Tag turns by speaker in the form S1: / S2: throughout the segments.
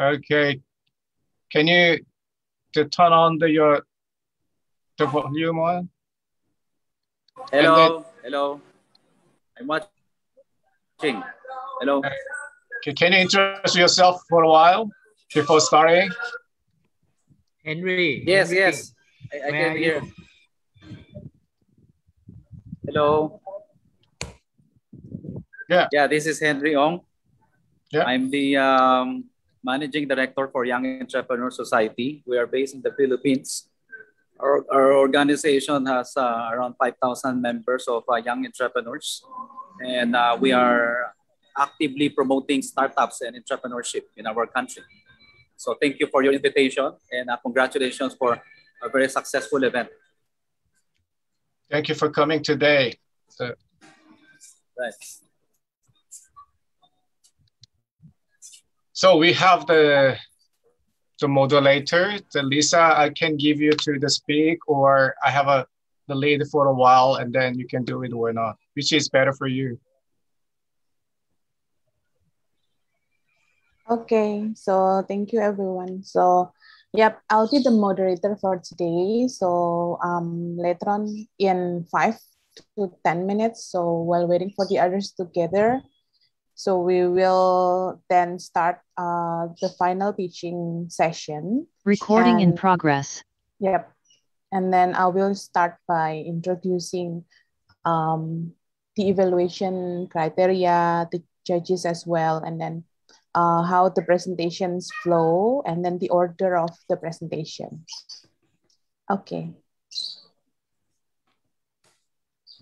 S1: Okay. Can you to turn on the your the volume on?
S2: Hello, then, hello. I'm watching. Hello.
S1: Okay, can you introduce yourself for a while before starting?
S3: Henry.
S2: Yes,
S3: Henry.
S2: yes. I, I can hear. Hello.
S1: Yeah.
S2: Yeah, this is Henry Ong.
S1: Yeah.
S2: I'm the um, managing director for Young Entrepreneur Society. We are based in the Philippines. Our, our organization has uh, around 5,000 members of uh, young entrepreneurs. And uh, we are actively promoting startups and entrepreneurship in our country. So thank you for your invitation and uh, congratulations for a very successful event.
S1: Thank you for coming today. So,
S2: right.
S1: So we have the the moderator, the Lisa, I can give you to the speak or I have a the lead for a while and then you can do it or not, which is better for you.
S4: Okay, so thank you everyone. So yep, I'll be the moderator for today. So um, later on in five to 10 minutes, so while waiting for the others to gather, so we will then start uh, the final teaching session.
S5: Recording and, in progress.
S4: Yep. And then I will start by introducing um, the evaluation criteria, the judges as well, and then uh, how the presentations flow, and then the order of the presentation. Okay.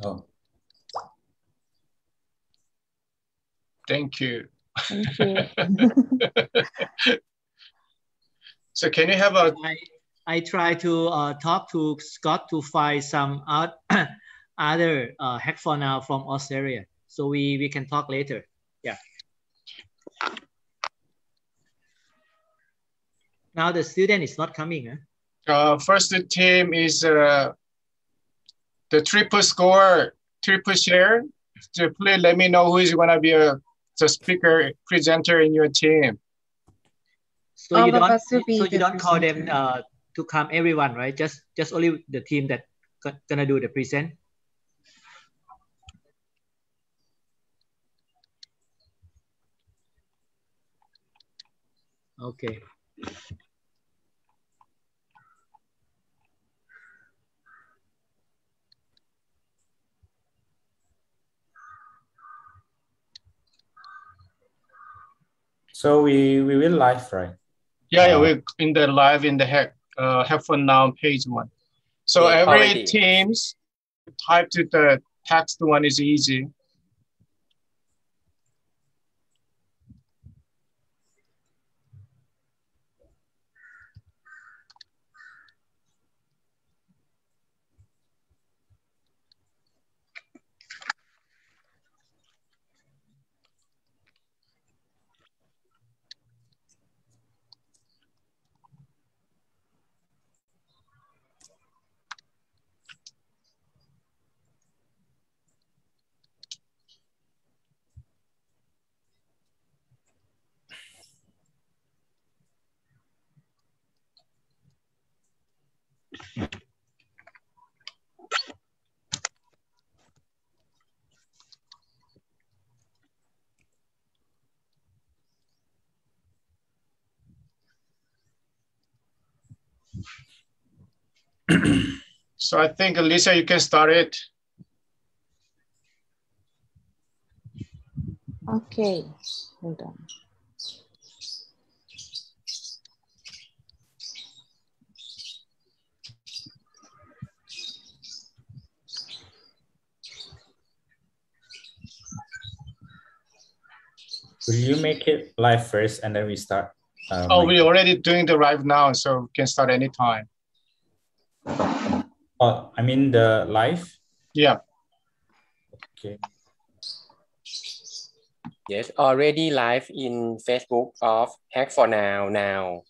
S1: Oh. Thank you.
S4: Thank you.
S1: so can you have a...
S3: I, I try to uh, talk to Scott to find some other uh, hack for now from Australia. So we, we can talk later. Yeah. Now the student is not coming. Huh?
S1: Uh, first team is uh, the triple score, triple share. So please let me know who is going to be a, the speaker presenter in your team.
S3: So you don't, so you don't call them uh, to come everyone, right? Just just only the team that gonna do the present. Okay.
S6: So we, we will live, right?
S1: Yeah, yeah, we're in the live in the hack, uh, have fun now page one. So
S6: Yeah,
S1: every
S6: already.
S1: teams type to the text one is easy. So I think Lisa, you can start it.
S4: Okay, hold on.
S6: Will you make it live first and then we start? Uh,
S1: Oh, we're already doing the live now, so we can start anytime.
S6: Oh, I mean the live?
S1: Yeah.
S6: Okay.
S7: Yes, already live in Facebook of Hack for Now now.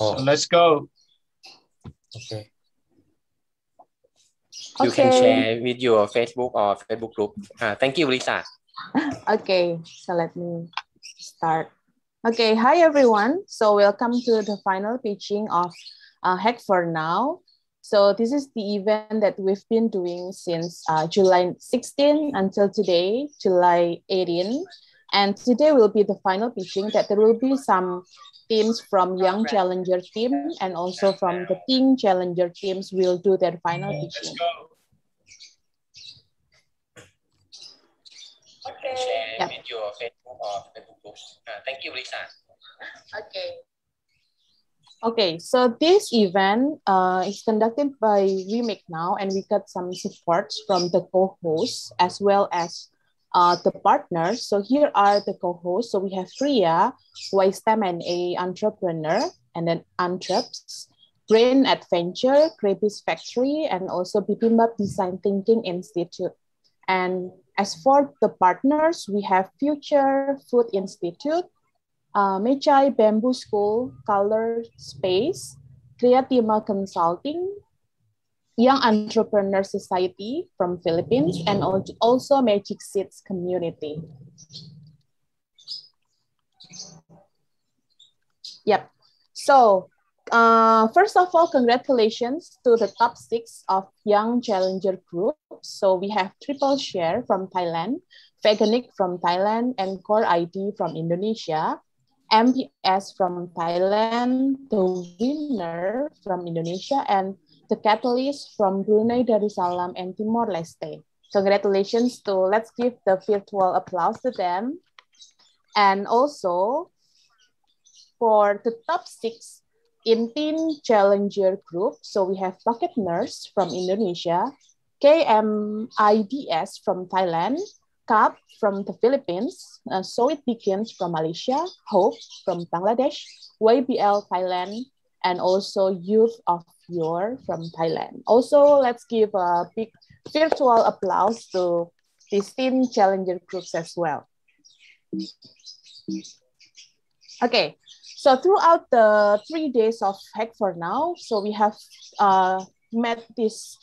S6: Oh,
S1: So let's go.
S6: okay.
S7: You can share with your Facebook or Facebook group. Uh, thank you, Lisa.
S4: Okay, so let me start. Okay, hi everyone. So welcome to the final pitching of uh, Hack for Now. So this is the event that we've been doing since uh, July 16 until today, July 18. And today will be the final pitching that there will be some teams from Young Challenger team and also from the Teen Challenger teams will do their final pitching.
S7: Okay. Share yep. with Facebook or Facebook groups. Uh, thank you, Lisa.
S4: Okay. Okay, so this event uh, is conducted by Remake Now, and we got some support from the co-hosts as well as uh, the partners. So here are the co-hosts. So we have Priya, who is M&A entrepreneur, and then Antreps, Brain Adventure, Creative Factory, and also Bibimbap Design Thinking Institute. And as for the partners, we have Future Food Institute, uh, Mechai Bamboo School, Color Space, Creatima Consulting, Young Entrepreneur Society from Philippines, and also Magic Seeds Community. Yep. So uh, first of all, congratulations to the top six of Young Challenger Group. So we have Triple Share from Thailand, Veganic from Thailand, and Core ID from Indonesia. MPS from Thailand, the winner from Indonesia, and the catalyst from Brunei Darussalam and Timor Leste. Congratulations to, let's give the virtual applause to them. And also for the top six in Teen Challenger Group, so we have Bucket Nurse from Indonesia, KMIDS from Thailand, CAP from the Philippines, uh, So It Begins from Malaysia, Hope from Bangladesh, YBL Thailand, and also Youth of Your from Thailand. Also, let's give a big virtual applause to these teen challenger groups as well. Okay, so throughout the three days of Hack for Now, so we have uh, met these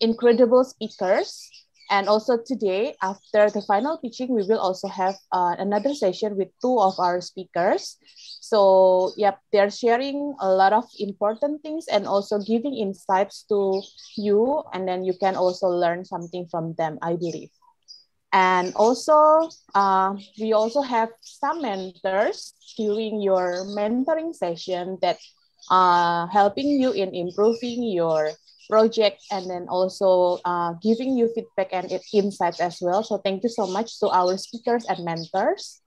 S4: incredible speakers and also today, after the final pitching, we will also have uh, another session with two of our speakers. So yep, they're sharing a lot of important things and also giving insights to you. And then you can also learn something from them, I believe. And also, uh, we also have some mentors during your mentoring session that uh, helping you in improving your project and then also uh, giving you feedback and insights as well. So thank you so much to our speakers and mentors.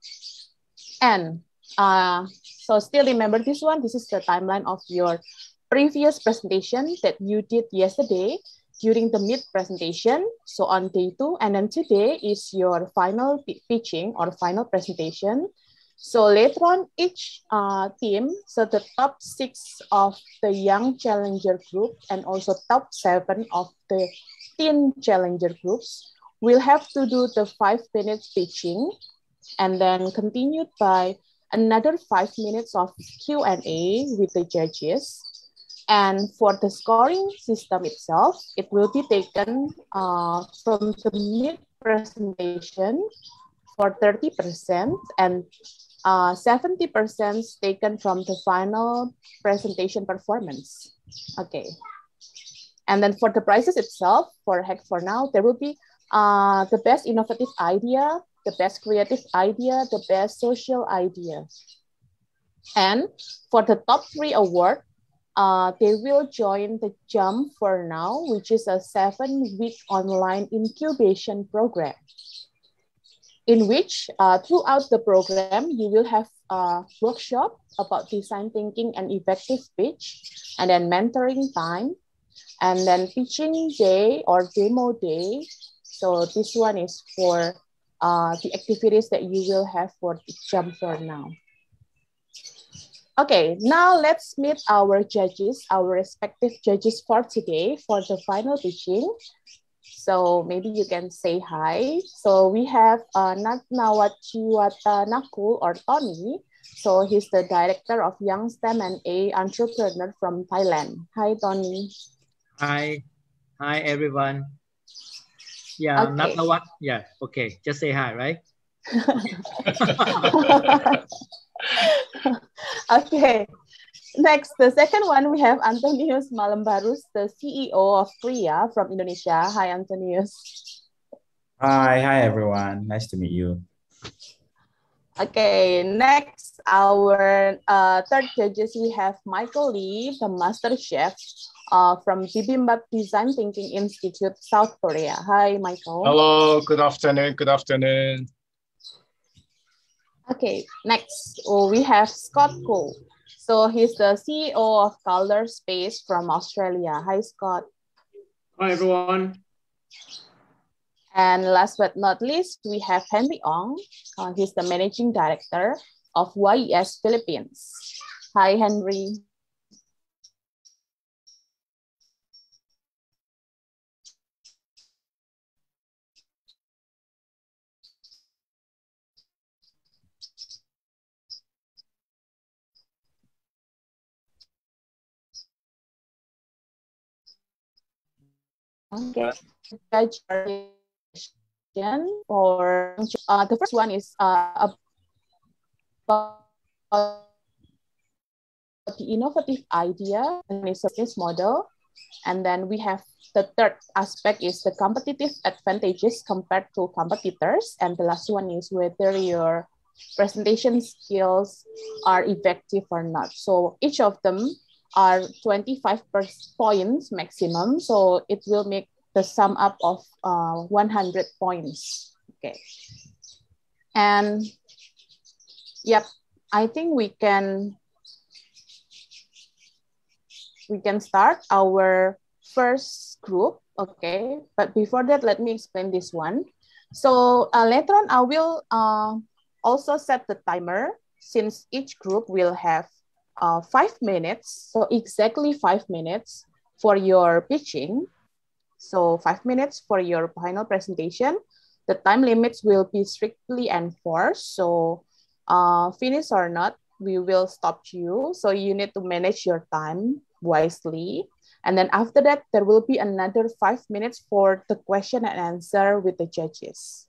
S4: And uh, so still remember this one, this is the timeline of your previous presentation that you did yesterday during the mid presentation. So on day two, and then today is your final pitching or final presentation. So later on, each uh, team, so the top six of the young challenger group and also top seven of the teen challenger groups will have to do the five minutes pitching and then continued by another five minutes of Q&A with the judges. And for the scoring system itself, it will be taken uh, from the mid presentation for 30% and 70% uh, taken from the final presentation performance. Okay. And then for the prizes itself, for Hack for Now, there will be uh, the best innovative idea, the best creative idea, the best social idea. And for the top three award, uh, they will join the Jump for Now, which is a seven-week online incubation program in which uh, throughout the program, you will have a workshop about design thinking and effective pitch, and then mentoring time, and then pitching day or demo day. So this one is for uh, the activities that you will have for the jump for now. Okay, now let's meet our judges, our respective judges for today for the final pitching. So maybe you can say hi. So we have uh, Natnawachiwata Nakul or Tony. So he's the director of Young STEM and A entrepreneur from Thailand. Hi, Tony.
S3: Hi. Hi, everyone. Yeah, okay. Natnawat. Yeah, okay. Just say hi, right?
S4: okay. Next, the second one, we have Antonius Malembarus, the CEO of Kria from Indonesia. Hi, Antonius.
S6: Hi, hi everyone. Nice to meet you.
S4: Okay, next, our uh, third judges, we have Michael Lee, the master chef uh, from Bibimbap Design Thinking Institute, South Korea. Hi, Michael.
S1: Hello, good afternoon, good afternoon.
S4: Okay, next, oh, we have Scott Cole. So he's the CEO of Color Space from Australia. Hi, Scott.
S8: Hi, everyone.
S4: And last but not least, we have Henry Ong. Uh, he's the managing director of YES Philippines. Hi, Henry. Okay, or uh, the first one is uh, about the innovative idea and its business model. And then we have the third aspect is the competitive advantages compared to competitors. And the last one is whether your presentation skills are effective or not. So each of them are 25 points maximum. So it will make the sum up of uh, 100 points. Okay. And yep, I think we can we can start our first group. Okay, but before that, let me explain this one. So uh, later on, I will uh, also set the timer since each group will have uh, five minutes. So exactly five minutes for your pitching. So five minutes for your final presentation. The time limits will be strictly enforced. So uh, finish or not, we will stop you. So you need to manage your time wisely. And then after that, there will be another five minutes for the question and answer with the judges.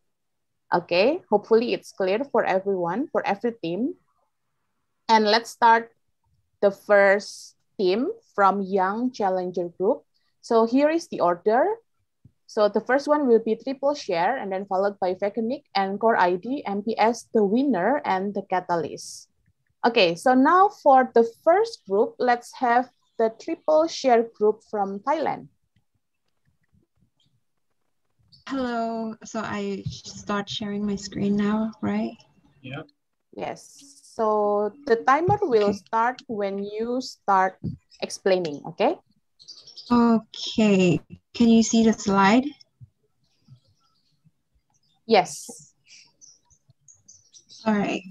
S4: Okay, hopefully it's clear for everyone, for every team. And let's start the first team from Young Challenger Group. So here is the order. So the first one will be triple share and then followed by Veganic and Core ID, MPS, the winner, and the catalyst. Okay, so now for the first group, let's have the triple share group from Thailand.
S9: Hello, so I start sharing my screen now, right?
S1: Yeah.
S4: Yes. So the timer will start when you start explaining, okay?
S9: Okay. Can you see the slide?
S4: Yes.
S9: All right.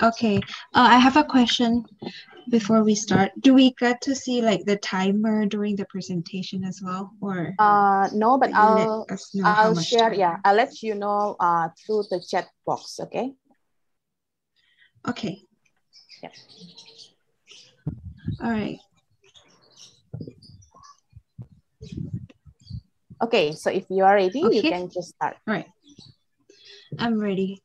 S9: Okay. Uh, I have a question before we start. Do we get to see like the timer during the presentation as well, or?
S4: Uh, no, but I'll I'll share. Time? Yeah, I'll let you know uh through the chat box. Okay.
S9: Okay.
S4: Yeah.
S9: All right.
S4: Okay, so if you are ready, okay. you can just start.
S9: All right. I'm ready.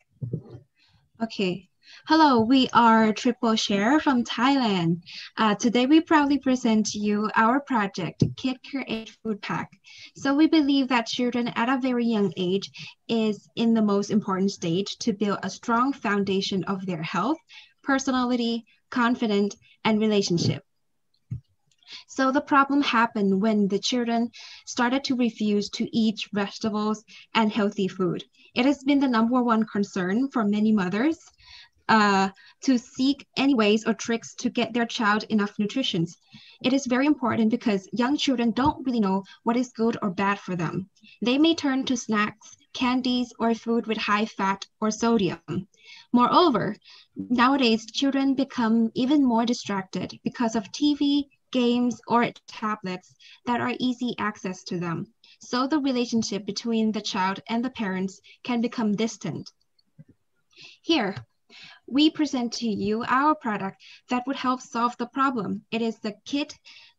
S9: Okay. Hello, we are Triple Share from Thailand. Uh, today we proudly present to you our project, Kid Create Food Pack. So we believe that children at a very young age is in the most important stage to build a strong foundation of their health, personality, confidence, and relationship. So the problem happened when the children started to refuse to eat vegetables and healthy food. It has been the number one concern for many mothers uh, to seek any ways or tricks to get their child enough nutrition. It is very important because young children don't really know what is good or bad for them. They may turn to snacks, candies, or food with high fat or sodium. Moreover, nowadays children become even more distracted because of TV, games, or tablets that are easy access to them. So the relationship between the child and the parents can become distant. Here, we present to you our product that would help solve the problem. It is the kit,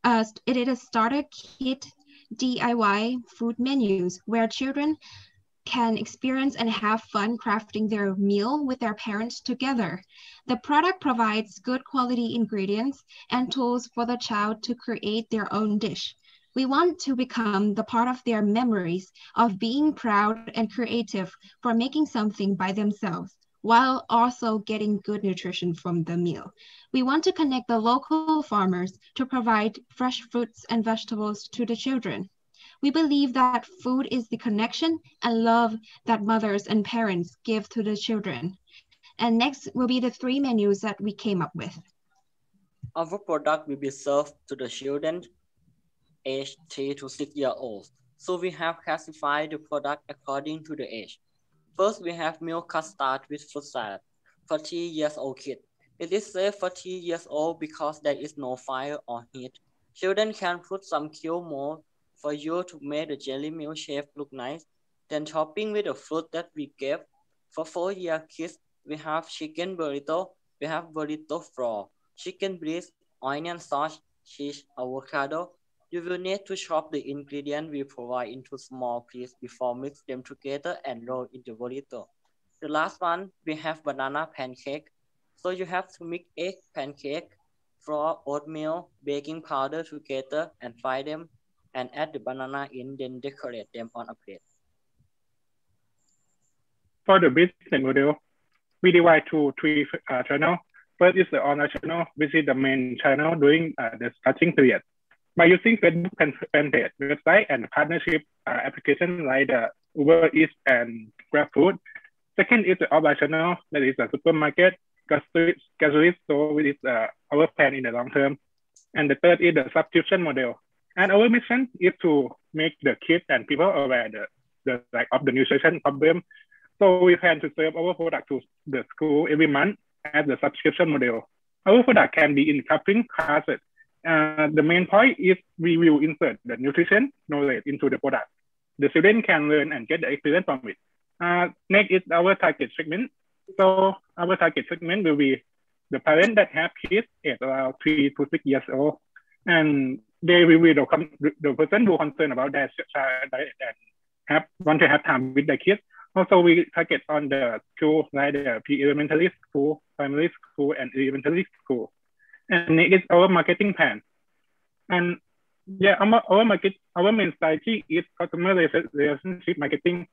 S9: uh, it is a starter kit DIY food menus where children can experience and have fun crafting their meal with their parents together. The product provides good quality ingredients and tools for the child to create their own dish. We want to become the part of their memories of being proud and creative for making something by themselves while also getting good nutrition from the meal. We want to connect the local farmers to provide fresh fruits and vegetables to the children. We believe that food is the connection and love that mothers and parents give to the children. And next will be the three menus that we came up with.
S10: Our product will be served to the children aged 3 to 6 years old. So we have classified the product according to the age. First, we have milk custard with fruit salad for 3 years old kid. It is safe for 3 years old because there is no fire or heat. Children can put some cube more for you to make the jelly milk shape look nice. Then topping with the fruit that we gave. For 4 year kids, we have chicken burrito, we have burrito flour, chicken breast, onion sauce, cheese, avocado, you will need to chop the ingredient we provide into small pieces before mix them together and roll into burrito. The last one, we have banana pancake. So you have to mix egg pancake, flour, oatmeal, baking powder together and fry them and add the banana in, then decorate them on a plate.
S11: For the business model, we divide to three uh, channels. First is the owner channel, which is the main channel during uh, the starting period by using Facebook fan page, website, and partnership uh, application like the Uber Eats and GrabFood. Second is the offline channel, that is the supermarket, grocery store, which is uh, our plan in the long term. And the third is the subscription model. And our mission is to make the kids and people aware the, the like of the nutrition problem. So we plan to serve our product to the school every month as the subscription model. Our product can be in coupling classes uh, the main point is we will insert the nutrition knowledge into the product. The student can learn and get the experience from it. Uh, next is our target segment. So our target segment will be the parent that have kids at around three to six years old, and they will be the, person who concerned about their child and have want to have time with the kids. Also, we target on the school like the pre-elementary school, primary school, and elementary school and it is our marketing plan. And yeah, our, our market, our main strategy is customer relationship marketing.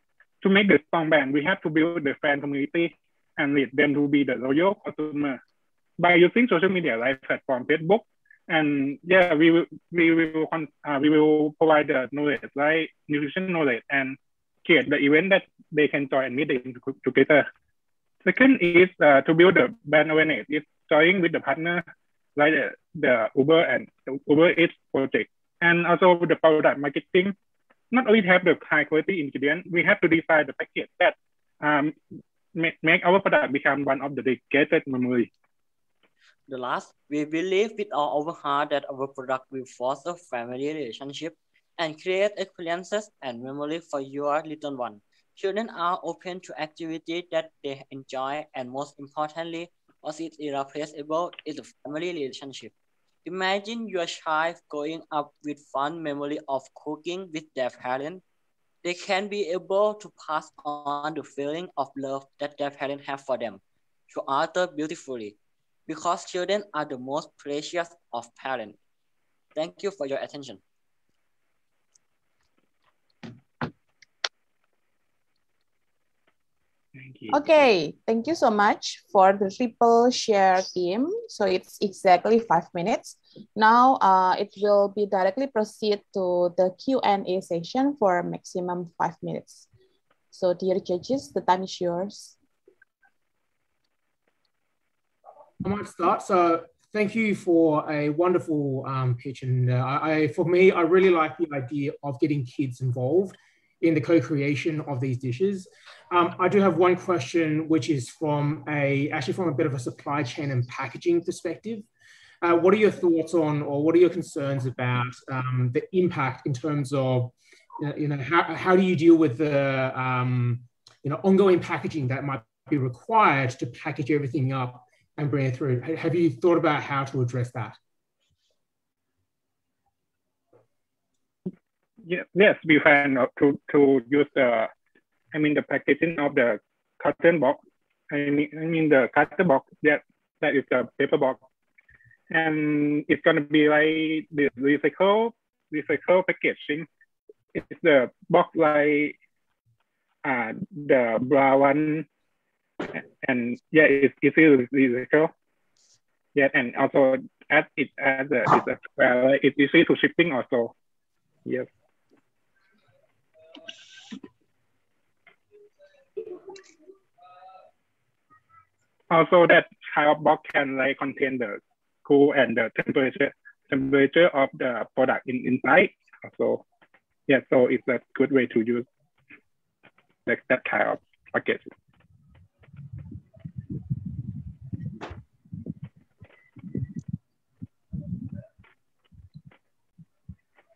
S11: To make the strong brand, we have to build the fan community and lead them to be the loyal customer by using social media like platform Facebook. And yeah, we will we will uh, we will provide the knowledge right, nutrition knowledge and create the event that they can join and meet together. Second is uh, to build the brand awareness. It's joining with the partner like the, the Uber and the Uber Eats project. And also the product marketing, not only have the high quality ingredient, we have to design the package that um, make, make our product become one of the dedicated memory.
S10: The last, we believe with all our heart that our product will foster family relationship and create experiences and memory for your little one. Children are open to activities that they enjoy and most importantly, what is irreplaceable is the family relationship. Imagine your child growing up with fond memory of cooking with their parents. They can be able to pass on the feeling of love that their parents have for them to others beautifully because children are the most precious of parents. Thank you for your attention.
S4: Thank you. Okay, thank you so much for the triple share team. So it's exactly five minutes. Now uh, it will be directly proceed to the Q&A session for maximum five minutes. So dear judges, the time is yours.
S8: I might start. So thank you for a wonderful um, pitch. And uh, I, for me, I really like the idea of getting kids involved in the co-creation of these dishes. Um, I do have one question, which is from a actually from a bit of a supply chain and packaging perspective. Uh, what are your thoughts on, or what are your concerns about um, the impact in terms of, you know, how, how do you deal with the, um, you know, ongoing packaging that might be required to package everything up and bring it through? Have you thought about how to address that?
S11: Yeah, yes, we plan to, to use the I mean the packaging of the carton box. I mean I mean the carton box that that is the paper box, and it's gonna be like the recycle recycle packaging. It's the box like uh the brown one, and yeah, it's easy to recycle. Yeah, and also add it as a, it's a well, it's easy to shipping also. Yes. Also, that of box can like contain the cool and the temperature temperature of the product in inside. So, yeah, so it's a good way to use like that kind of package.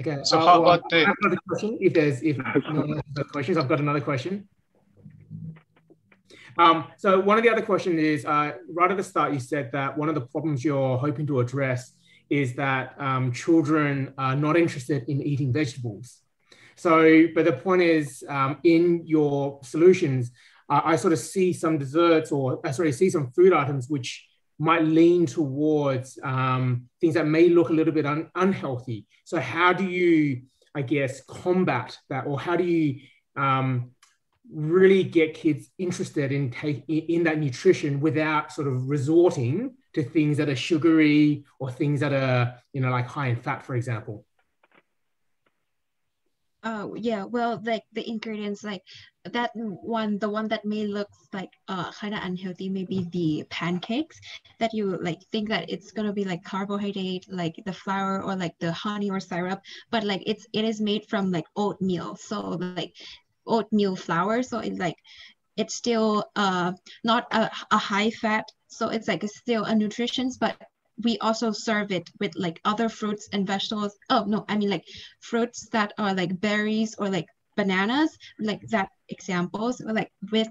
S8: Okay.
S1: So
S8: uh,
S1: how
S8: well,
S1: about the-
S8: I question? If there's if no one has questions, I've got another question. Um, so one of the other questions is uh, right at the start, you said that one of the problems you're hoping to address is that um, children are not interested in eating vegetables. So, but the point is, um, in your solutions, uh, I sort of see some desserts or uh, sorry, see some food items which might lean towards um, things that may look a little bit un- unhealthy. So, how do you, I guess, combat that, or how do you um, really get kids interested in take in that nutrition without sort of resorting to things that are sugary or things that are you know like high in fat, for example?
S9: Oh yeah, well, like the ingredients, like that one, the one that may look like uh kind of unhealthy, maybe the pancakes that you like think that it's gonna be like carbohydrate, like the flour or like the honey or syrup, but like it's it is made from like oatmeal, so like oatmeal flour, so it's like it's still uh not a, a high fat, so it's like it's still a nutritions, but we also serve it with like other fruits and vegetables. Oh no, I mean like fruits that are like berries or like bananas, like that examples, like with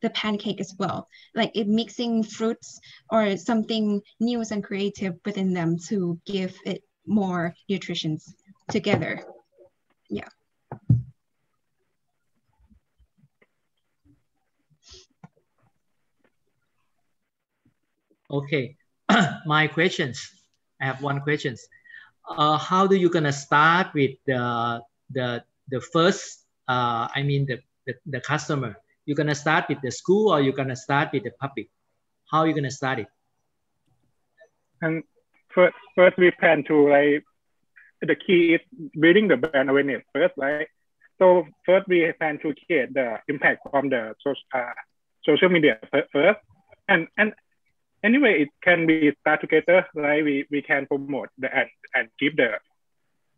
S9: the pancake as well. Like it mixing fruits or something new and creative within them to give it more nutritions together. Yeah.
S3: Okay, my questions. I have one questions. Uh, how do you gonna start with the the the first? Uh, I mean the, the the customer. You're gonna start with the school or you're gonna start with the public? How are you gonna start it?
S11: And first, first we plan to like the key is building the brand awareness first, right? So first we plan to create the impact from the social, uh, social media first, and and anyway it can be start together, right? We we can promote the and and give the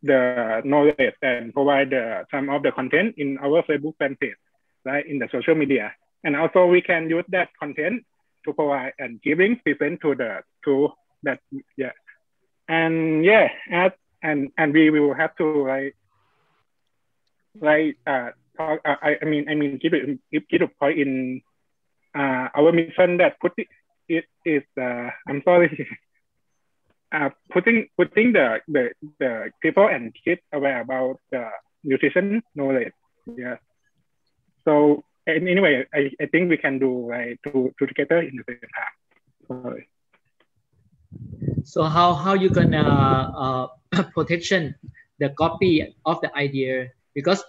S11: the knowledge and provide the, some of the content in our Facebook fan page, right? In the social media, and also we can use that content to provide and giving present to the to that yeah and yeah as and and we will have to like like uh talk uh, I, I mean I mean give it give, a point in uh our mission that put it, it is uh I'm sorry uh putting putting the the the people and kids aware about the nutrition knowledge yeah so and anyway I, I think we can do like two, two together in the same time sorry.
S3: So how how you gonna uh, protection the copy of the idea because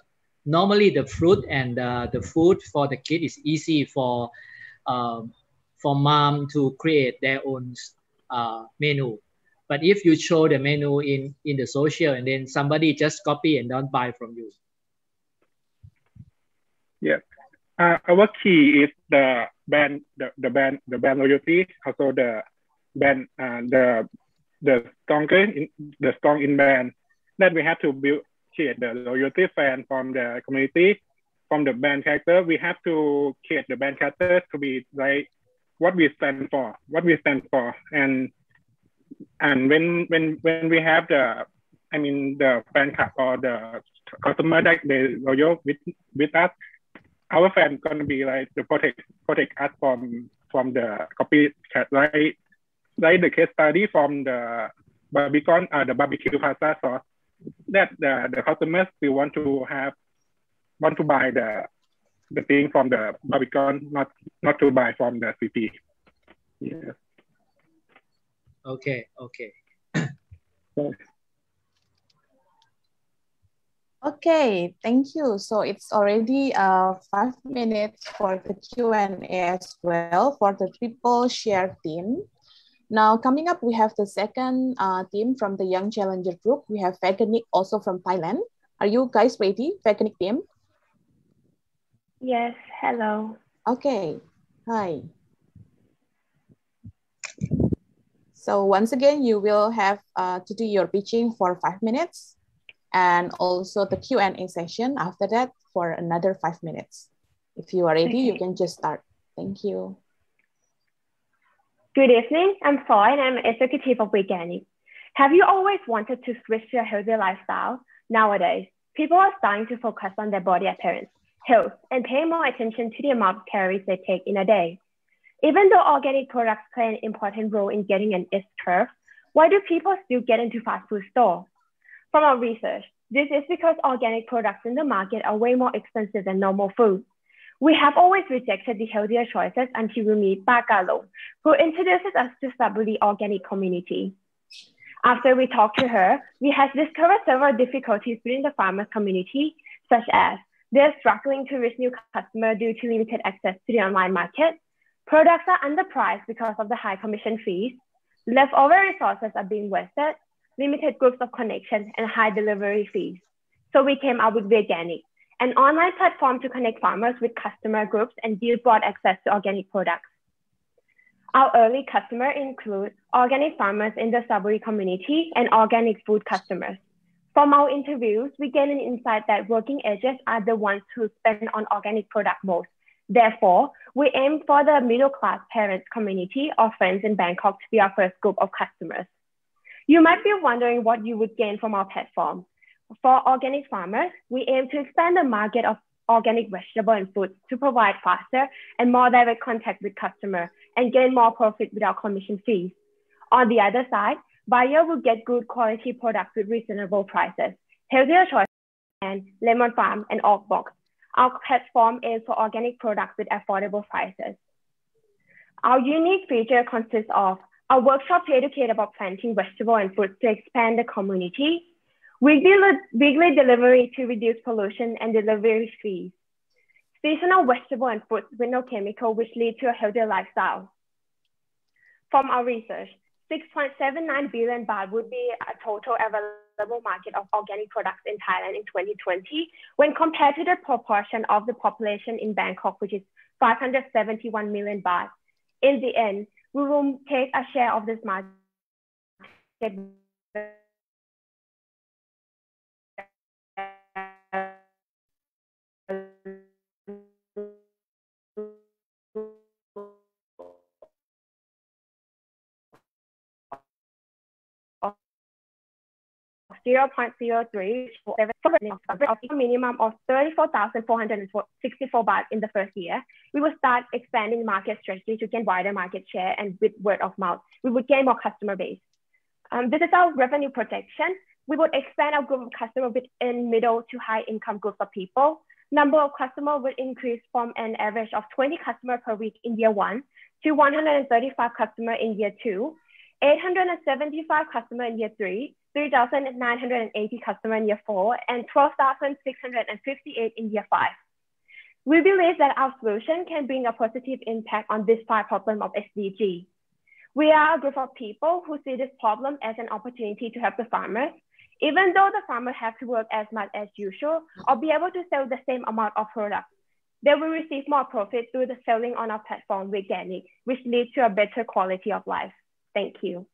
S3: normally the fruit and uh, the food for the kid is easy for um, for mom to create their own uh, menu. But if you show the menu in in the social and then somebody just copy and don't buy from you.
S11: Yeah. Uh, our key is the brand, the, the brand, the brand loyalty, also the brand, uh, the the stronger in the strong in brand that we have to build create the loyalty fan from the community, from the brand character. We have to create the brand character to be like what we stand for, what we stand for, and and when when when we have the I mean the fan club or the customer that they loyal with with us, our fan gonna be like the protect protect us from from the copy right like the case study from the barbecue uh, the barbecue pasta sauce that the, the customers will want to have want to buy the the thing from the barbecue not not to buy from the city. Yeah.
S3: Okay. Okay.
S4: Okay, thank you. So it's already uh, five minutes for the Q&A as well for the triple share team. Now coming up, we have the second uh, team from the Young Challenger group. We have Veganic also from Thailand. Are you guys ready, Veganic team?
S12: Yes, hello.
S4: Okay, hi. So once again, you will have uh, to do your pitching for five minutes and also the Q&A session after that for another five minutes. If you are ready, okay. you can just start. Thank you.
S12: Good evening. I'm Foy and I'm executive of Veganic. Have you always wanted to switch to a healthier lifestyle? Nowadays, people are starting to focus on their body appearance, health, and pay more attention to the amount of calories they take in a day. Even though organic products play an important role in getting an S curve, why do people still get into fast food stores? From our research, this is because organic products in the market are way more expensive than normal food. We have always rejected the healthier choices until we meet Bagalo, who introduces us to Saburi organic community. After we talked to her, we have discovered several difficulties within the farmer community, such as they're struggling to reach new customers due to limited access to the online market. Products are underpriced because of the high commission fees. Leftover resources are being wasted limited groups of connections, and high delivery fees. So we came up with Veganic, an online platform to connect farmers with customer groups and give broad access to organic products. Our early customers include organic farmers in the Saburi community and organic food customers. From our interviews, we gain an insight that working ages are the ones who spend on organic product most. Therefore, we aim for the middle class parents community or friends in Bangkok to be our first group of customers. You might be wondering what you would gain from our platform. For organic farmers, we aim to expand the market of organic vegetable and fruit to provide faster and more direct contact with customer and gain more profit without commission fees. On the other side, buyer will get good quality products with reasonable prices, healthier choices, and Lemon Farm and Orkbox. Our platform is for organic products with affordable prices. Our unique feature consists of a workshop to educate about planting vegetable and fruits to expand the community. Weekly, weekly delivery to reduce pollution and delivery fees. Seasonal vegetable and fruits with no chemical, which lead to a healthier lifestyle. From our research, 6.79 billion baht would be a total available market of organic products in Thailand in 2020 when compared to the proportion of the population in Bangkok, which is 571 million baht. In the end, we will take a share of this market Zero point zero three seven a minimum of 34,464 baht in the first year. We will start expanding market strategy to gain wider market share and with word of mouth, we would gain more customer base. Um, this is our revenue protection. We would expand our group of customers within middle to high income groups of people. Number of customers will increase from an average of 20 customers per week in year one to 135 customers in year two, 875 customers in year three, 3,980 customers in year four, and 12,658 in year five. We believe that our solution can bring a positive impact on this five problem of SDG. We are a group of people who see this problem as an opportunity to help the farmers, even though the farmers have to work as much as usual or be able to sell the same amount of products. They will receive more profit through the selling on our platform Veganic, which leads to a better quality of life. Thank you.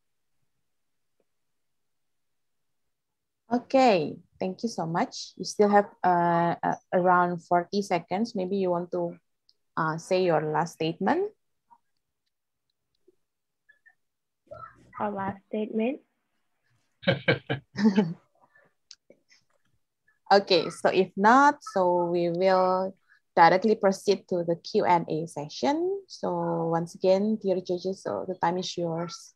S4: Okay, thank you so much. You still have uh, uh, around 40 seconds. Maybe you want to uh, say your last statement.
S12: Our last statement.
S4: okay, so if not, so we will directly proceed to the Q&A session. So once again, dear judges, so the time is yours.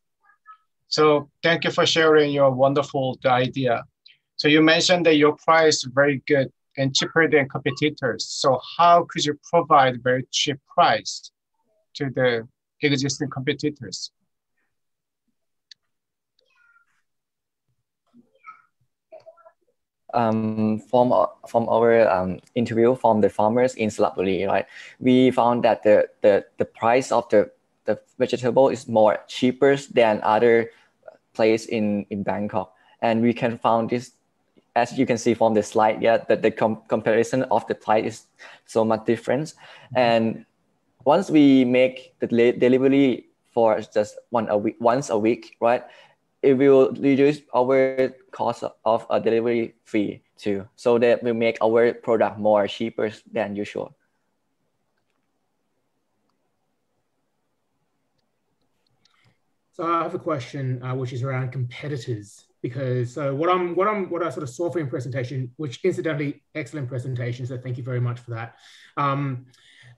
S1: So thank you for sharing your wonderful idea. So you mentioned that your price is very good and cheaper than competitors. So how could you provide very cheap price to the existing competitors?
S13: um, from from our um, interview from the farmers in Salaburi, right, we found that the, the the price of the the vegetable is more cheaper than other place in in Bangkok, and we can found this as you can see from the slide, yeah, that the com comparison of the price is so much different, and once we make the delivery for just one a week, once a week, right, it will reduce our cost of a delivery fee too. So that will make our product more cheaper than usual.
S8: So I have a question, uh, which is around competitors, because so what I'm, what I'm, what I sort of saw for your presentation, which incidentally, excellent presentation. So thank you very much for that. Um,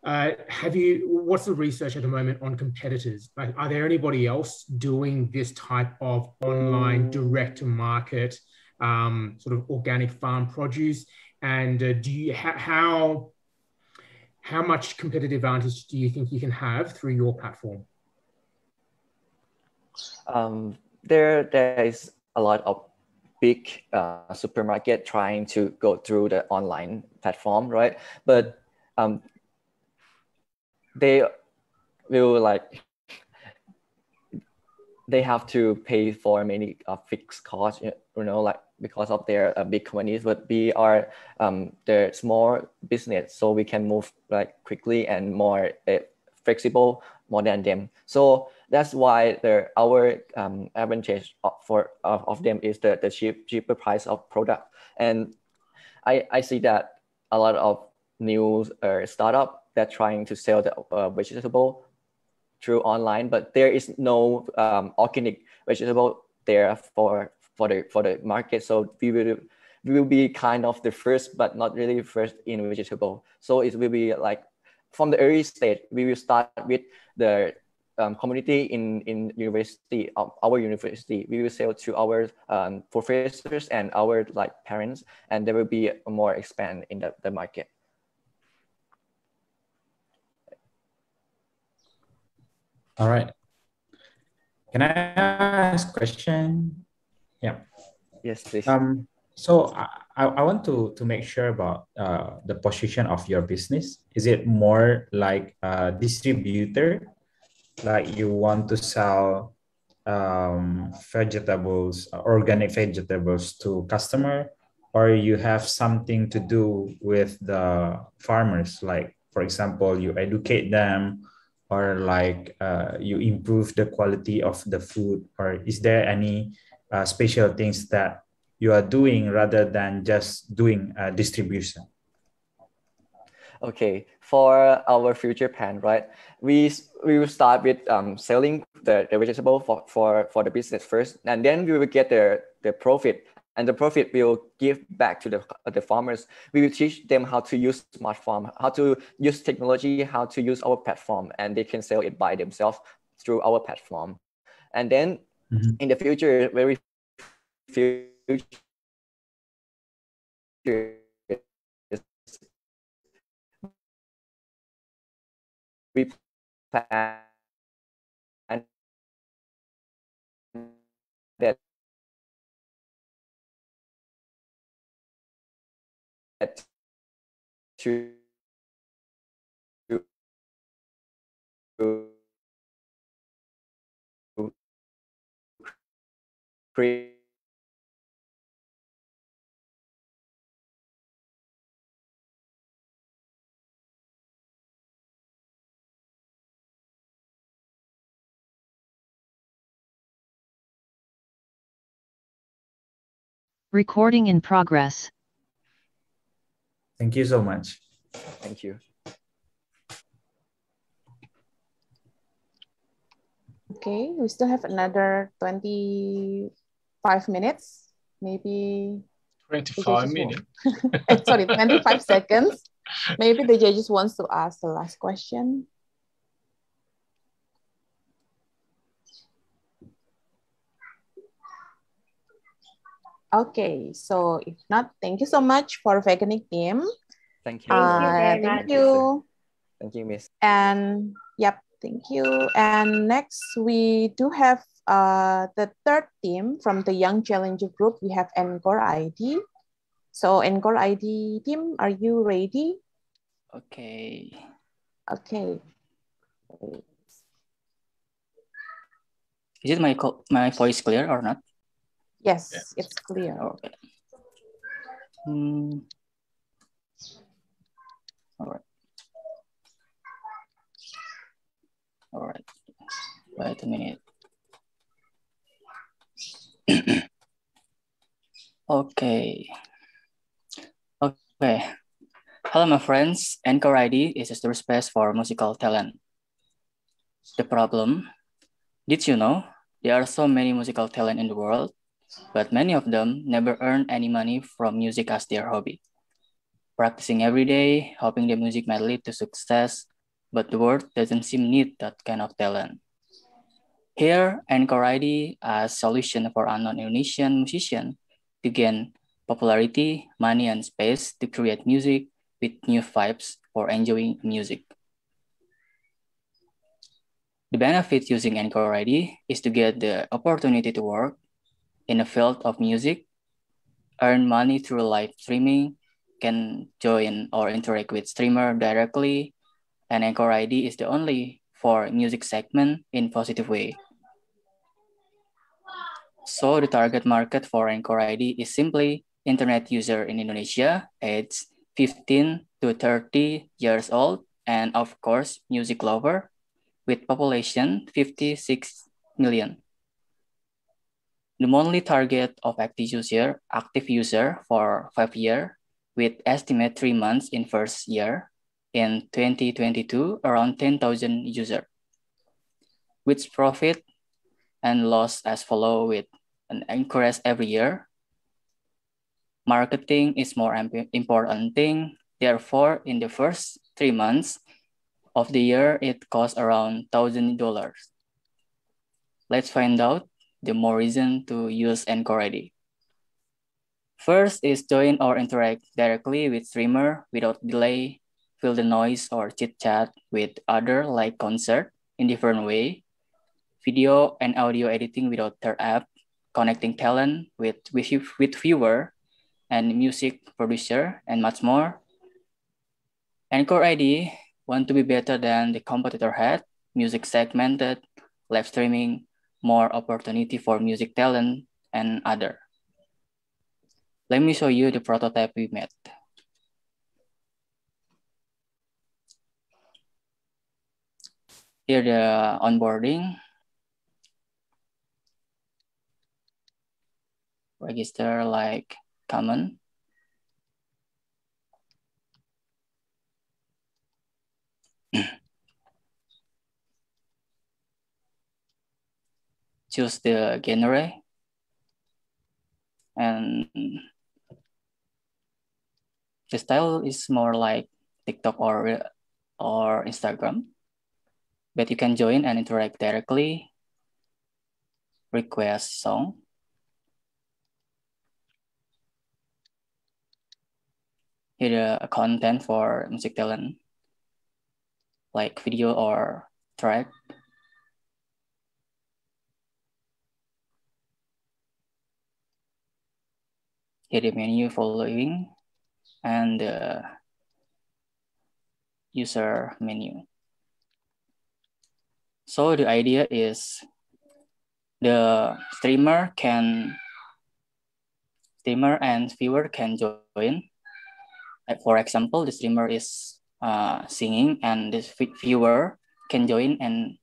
S8: uh, have you, what's the research at the moment on competitors? Like, are there anybody else doing this type of online direct to market um, sort of organic farm produce? And uh, do you, ha- how, how much competitive advantage do you think you can have through your platform?
S13: Um, there, there is a lot of big uh, supermarket trying to go through the online platform, right? But um, they will like they have to pay for many uh, fixed costs, you know, like because of their uh, big companies. But we are um, the small business, so we can move like quickly and more uh, flexible more than them. So that's why the our um, advantage for of, of them is the the cheap cheaper price of product. And I I see that a lot of new uh, startup that trying to sell the uh, vegetable through online, but there is no um, organic vegetable there for for the for the market. So we will we will be kind of the first, but not really first in vegetable. So it will be like from the early stage, we will start with the um, community in in university our university. We will sell to our um, professors and our like parents, and there will be more expand in the, the market.
S6: All right. Can I ask a question? Yeah.
S13: Yes, please.
S6: Um, so I, I want to, to make sure about uh, the position of your business. Is it more like a distributor, like you want to sell um, vegetables, organic vegetables to customer, or you have something to do with the farmers, like for example, you educate them or like uh, you improve the quality of the food? Or is there any uh, special things that you are doing rather than just doing uh, distribution
S13: okay for our future plan right we we will start with um, selling the, the vegetable for, for for the business first and then we will get the the profit and the profit will give back to the, the farmers. We will teach them how to use smart farm, how to use technology, how to use our platform, and they can sell it by themselves through our platform. And then mm-hmm. in the future, very future, we plan that to create
S5: Recording in progress.
S6: Thank you so much.
S13: Thank you.
S4: Okay, we still have another 25 minutes, maybe.
S1: 25 minutes.
S4: Sorry, 25 seconds. Maybe the judges wants to ask the last question. Okay, so if not, thank you so much for Veganic team.
S13: Thank you.
S12: Thank you
S4: Uh,
S12: very
S4: thank
S12: much.
S4: you.
S13: Thank you, Miss.
S4: And yep, thank you. And next we do have uh, the third team from the Young Challenger group. We have Encore ID. So Encore ID team, are you ready?
S14: Okay.
S4: Okay.
S14: Is it my my voice clear or not?
S4: Yes, it's clear.
S14: Okay. Hmm. All right. All right. Wait a minute. okay. Okay. Hello, my friends. Anchor ID is a space for musical talent. The problem, did you know there are so many musical talent in the world, but many of them never earn any money from music as their hobby. Practicing every day, hoping the music might lead to success, but the world doesn't seem need that kind of talent. Here, Anchor ID as solution for unknown Indonesian musician to gain popularity, money, and space to create music with new vibes for enjoying music. The benefit using Anchor ID is to get the opportunity to work in the field of music, earn money through live streaming, can join or interact with streamer directly, and Anchor ID is the only for music segment in positive way. So the target market for Anchor ID is simply internet user in Indonesia, aged 15 to 30 years old, and of course, music lover with population 56 million. The monthly target of active user, active user for five year with estimate three months in first year in 2022 around 10,000 user. Which profit and loss as follow with an increase every year. Marketing is more important thing. Therefore, in the first three months of the year, it costs around thousand dollars. Let's find out the more reason to use Encore ID. First is join or interact directly with streamer without delay, feel the noise or chit chat with other like concert in different way, video and audio editing without third app, connecting talent with, with, with viewer and music producer and much more. Encore ID want to be better than the competitor had, music segmented, live streaming, more opportunity for music talent and other. Let me show you the prototype we made. Here the onboarding. Register like common. Choose the genre and the style is more like TikTok or or Instagram, but you can join and interact directly. Request song. Here a content for music talent, like video or track. Here the menu following and the user menu. So the idea is the streamer can streamer and viewer can join. For example, the streamer is uh, singing and the viewer can join and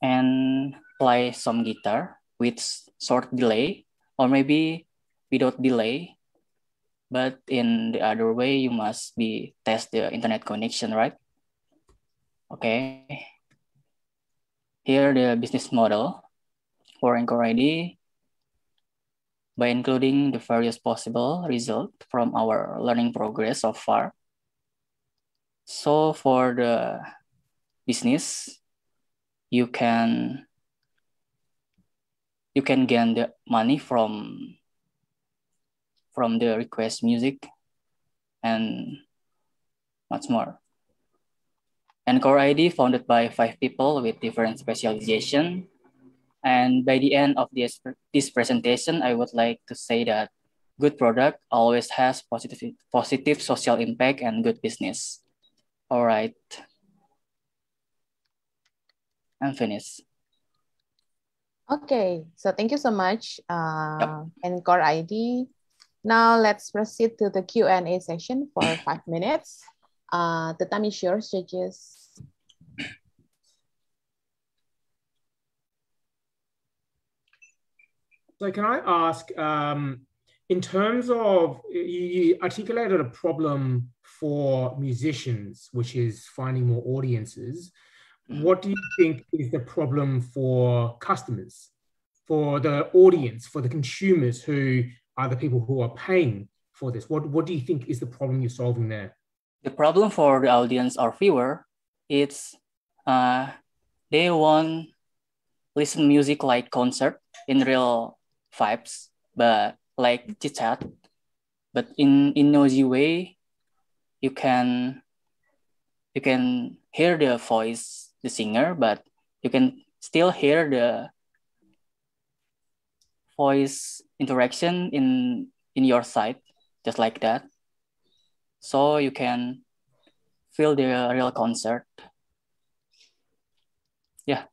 S14: and play some guitar with short delay or maybe without delay but in the other way you must be test the internet connection right? Okay. Here the business model for ID by including the various possible result from our learning progress so far. So for the business you can you can gain the money from from the request music and much more. Encore ID founded by five people with different specialization. And by the end of this, this presentation, I would like to say that good product always has positive, positive social impact and good business. All right. I'm finished.
S4: Okay, so thank you so much, uh, yep. Encore ID. Now let's proceed to the Q&A session for five minutes. Uh, the time is yours, judges.
S8: So can I ask, um, in terms of, you articulated a problem for musicians, which is finding more audiences. What do you think is the problem for customers, for the audience, for the consumers who are the people who are paying for this? What, what do you think is the problem you're solving there?
S14: The problem for the audience or viewer it's uh, they want listen music like concert in real vibes, but like chat. But in in noisy way, you can you can hear the voice, the singer, but you can still hear the voice interaction in in your side, just like that. So you can feel the real concert. Yeah.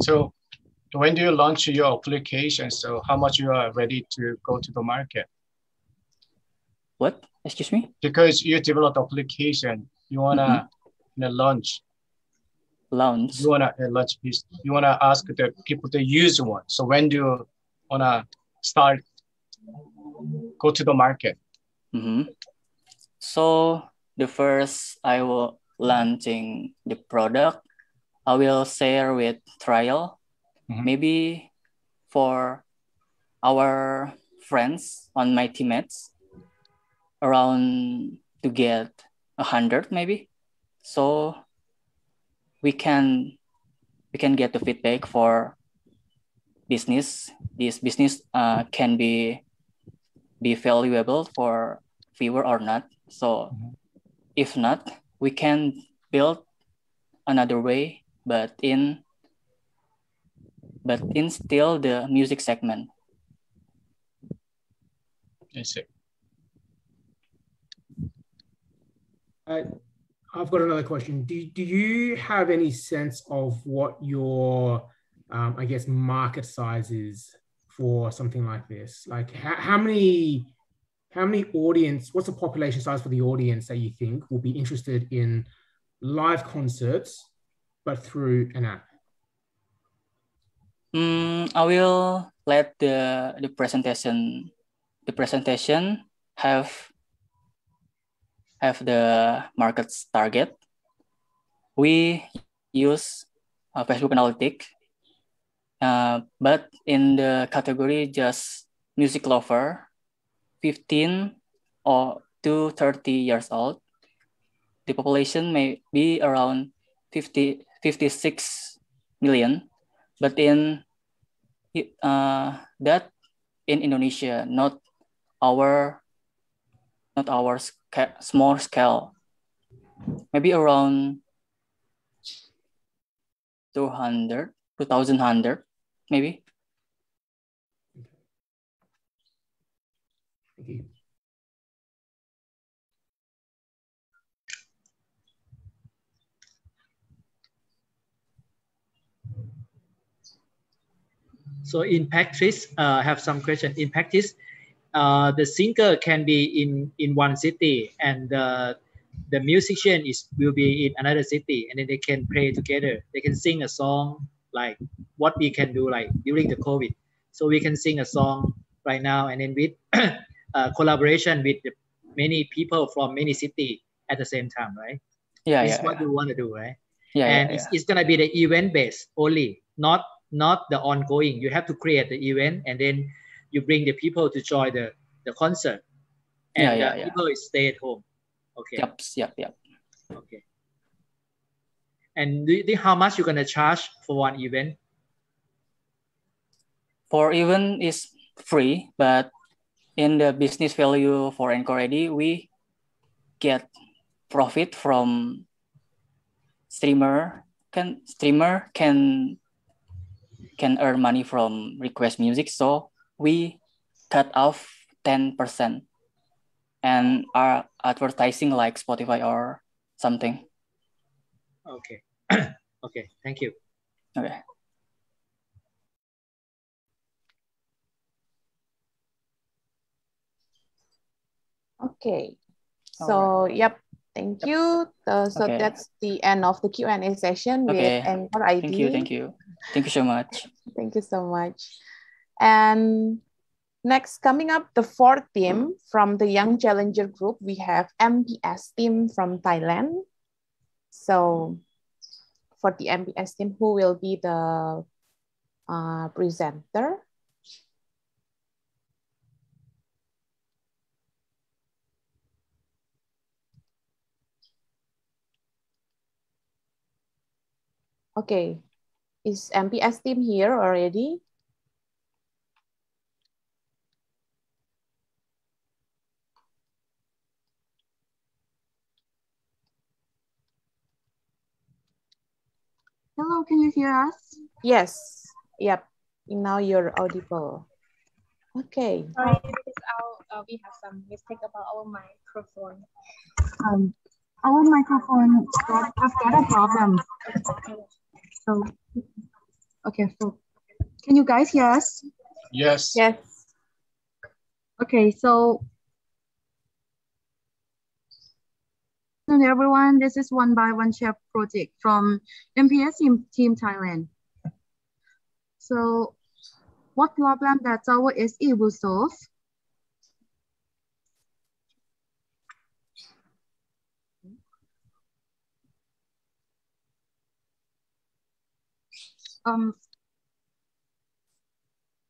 S1: So when do you launch your application? So how much you are ready to go to the market?
S14: What? Excuse me?
S1: Because you developed application, you wanna mm -hmm. you know, launch.
S14: Launch.
S1: You wanna uh, launch this. You wanna ask the people to use one. So when do you wanna start go to the market?
S14: Mm -hmm. So the first I will launching the product I will share with trial, mm-hmm. maybe for our friends on my teammates around to get a hundred maybe. So we can we can get the feedback for business. This business uh, can be be valuable for viewer or not. So mm-hmm. if not, we can build another way but in but in still the music segment.
S1: I see.
S8: I, I've got another question. Do, do you have any sense of what your, um, I guess, market size is for something like this? Like how, how many, how many audience, what's the population size for the audience that you think will be interested in live concerts but through an app?
S14: Mm, I will let the the presentation the presentation have have the market's target. We use uh, Facebook Analytics, uh, but in the category just music lover, 15 or to 30 years old, the population may be around 50 56 million, but in uh, that in Indonesia, not our not our sca small scale, maybe around 200, 2100, maybe.
S3: So in practice, uh, have some question. In practice, uh, the singer can be in in one city, and the the musician is will be in another city, and then they can play together. They can sing a song like what we can do like during the COVID. So we can sing a song right now, and then with uh, collaboration with many people from many city at the same time, right?
S14: Yeah,
S3: this
S14: yeah.
S3: what
S14: yeah.
S3: we want to do, right?
S14: Yeah,
S3: and
S14: yeah,
S3: it's, it's gonna be the event based only, not not the ongoing. You have to create the event and then you bring the people to join the, the concert. and
S14: Yeah, yeah,
S3: people stay at home. Okay.
S14: Yep, yep, yep.
S3: Okay. And do you think how much you're gonna charge for one event?
S14: For event is free, but in the business value for Anchor ID, we get profit from streamer can streamer can can earn money from request music so we cut off 10% and are advertising like spotify or something
S3: Okay. okay. Thank you.
S14: okay
S4: Okay. So yep, thank you. Uh, so
S14: Okay.
S4: that's the end of the Q&A session with
S14: okay
S4: Anchor ID.
S14: thank you thank you thank you so much
S4: Thank you so much. And next, coming up, the fourth team from the Young Challenger Group, we have MPS team from Thailand. So for the MPS team, who will be the uh, presenter? Okay, is MPS team here already?
S15: Hello, can you hear us?
S4: Yes. Yep. Now you're audible. Okay.
S15: Sorry, because our, uh, we have some mistake about our microphone. Um, our microphone got, have got a problem. So, okay, so can you guys hear us?
S1: Yes.
S4: Yes.
S15: Okay, so Hello everyone, this is One by One Share project from MPS team, team Thailand. So what problem that our SE will solve? Um,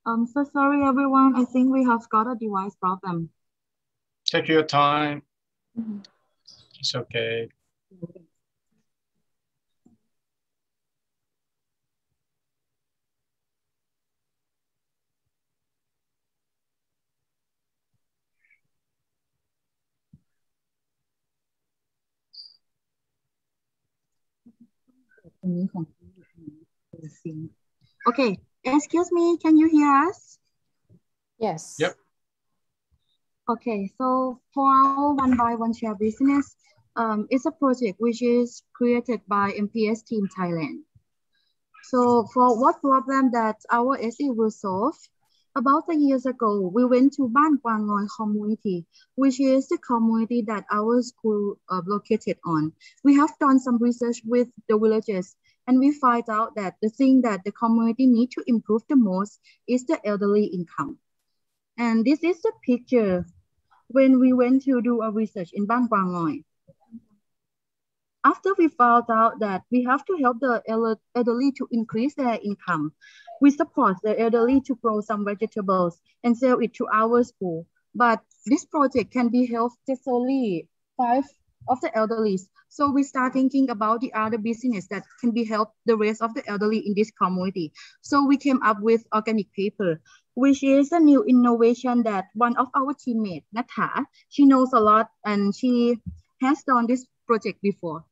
S15: I'm so sorry everyone, I think we have got a device problem.
S1: Take your time. It's okay.
S15: Okay, excuse me, can you hear us?
S4: Yes.
S1: Yep.
S15: Okay, so for our one by one share business, um, it's a project which is created by MPS Team Thailand. So for what problem that our SE will solve? About a years ago, we went to Ban Kwang Ngoi community, which is the community that our school uh, located on. We have done some research with the villagers and we find out that the thing that the community need to improve the most is the elderly income. And this is the picture when we went to do a research in Ban Kwang Ngoi. After we found out that we have to help the elderly to increase their income, we support the elderly to grow some vegetables and sell it to our school. But this project can be helped just only five of the elderly. So we start thinking about the other business that can be help the rest of the elderly in this community. So we came up with organic paper, which is a new innovation that one of our teammates, Natha, she knows a lot and she has done this project before.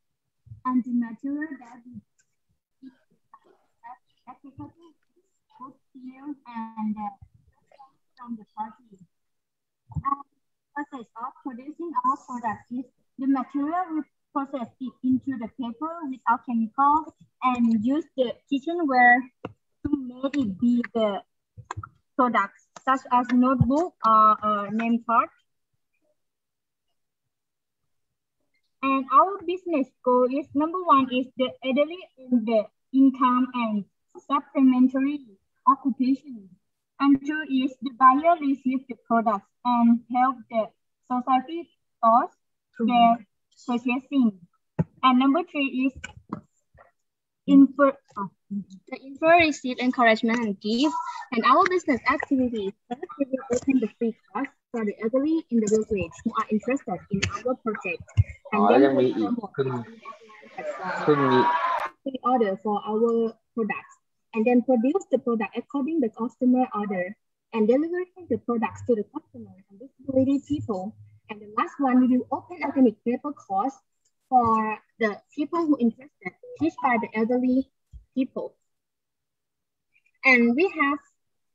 S15: And the material that we applicable food field and uh, from the party. Process of producing our product is the material we process it into the paper without chemical and use the kitchenware to make it be the products such as notebook or uh, name card. And our business goal is number one is the elderly and the income and supplementary occupation. And two is the buyer receive the products and help the society source their purchasing. And number three is infer the infer receive encouragement and give, and our business activities. First, we will open the free class for the elderly in the village who are interested in our project. And
S16: oh,
S15: then we promote
S16: pre
S15: uh, order for our products, and then produce the product according the customer order, and delivering the products to the customer and disability people. And the last one, we will open academic paper course for the people who interested, teach by the elderly people. And we have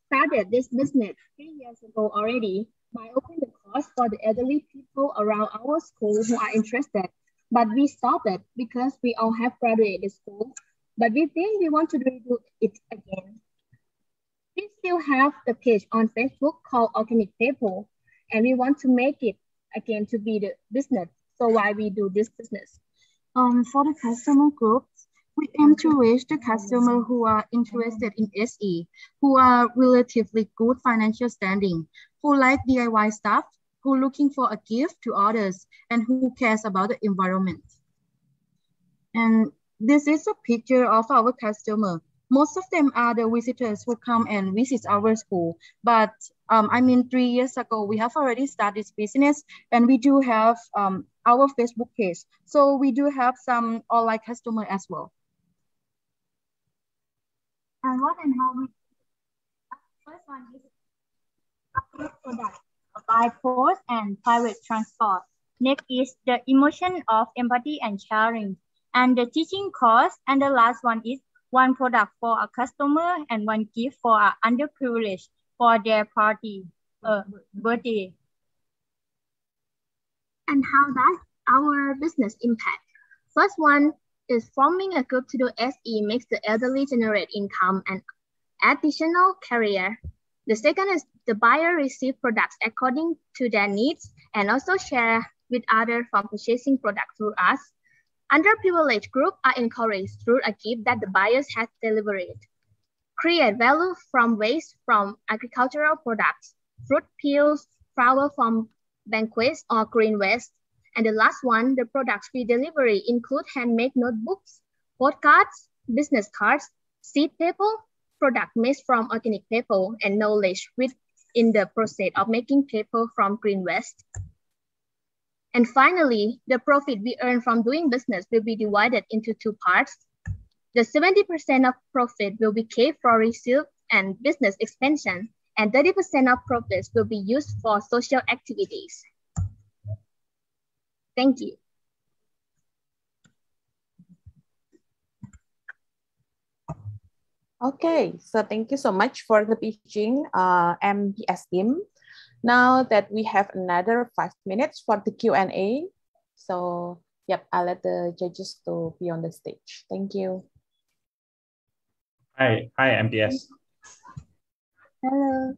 S15: started this business three years ago already by opening the course for the elderly people around our school who are interested. But we stopped it because we all have graduated school. But we think we want to redo it again. We still have the page on Facebook called Organic People, and we want to make it again to be the business. So why we do this business? Um, for the customer groups, we aim to reach the customer who are interested in SE, who are relatively good financial standing, who like DIY stuff, who looking for a gift to others, and who cares about the environment. And this is a picture of our customer. Most of them are the visitors who come and visit our school. But um, I mean, three years ago, we have already started this business and we do have um, our Facebook page. So we do have some online customer as well. And what and how we, first one is product by post and private transport. Next is the emotion of empathy and sharing. And the teaching course. And the last one is one product for a customer and one gift for an underprivileged for their party uh, birthday. And how does our business impact? First one is forming a group to do SE makes the elderly generate income and additional career. The second is the buyer receive products according to their needs and also share with other from purchasing products through us. Underprivileged group are encouraged through a gift that the buyers have delivered. Create value from waste from agricultural products, fruit peels, flour from banquets or green waste. And the last one, the products we deliver include handmade notebooks, postcards, business cards, seed paper, product made from organic paper, and knowledge with in the process of making paper from green waste. And finally, the profit we earn from doing business will be divided into two parts. The 70% of profit will be kept for research and business expansion, and 30% of profits will be used for social activities. Thank you.
S4: Okay, so thank you so much for the pitching, uh, MPS team. Now that we have another five minutes for the Q&A. So yep, I'll let the judges to be on the stage. Thank you.
S6: Hi, hi, MPS.
S15: Hello.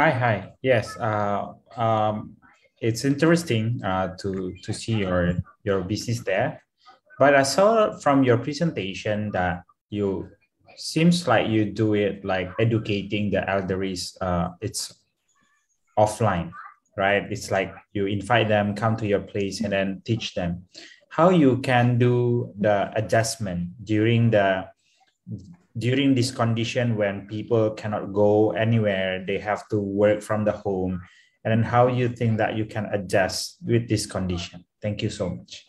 S6: Hi, hi. Yes, uh, um, it's interesting uh, to to see your your business there, but I saw from your presentation that you seems like you do it like educating the elderlies. Uh, it's offline, right? It's like you invite them, come to your place, and then teach them how you can do the adjustment during the during this condition when people cannot go anywhere they have to work from the home and then how you think that you can adjust with this condition? Thank you so much.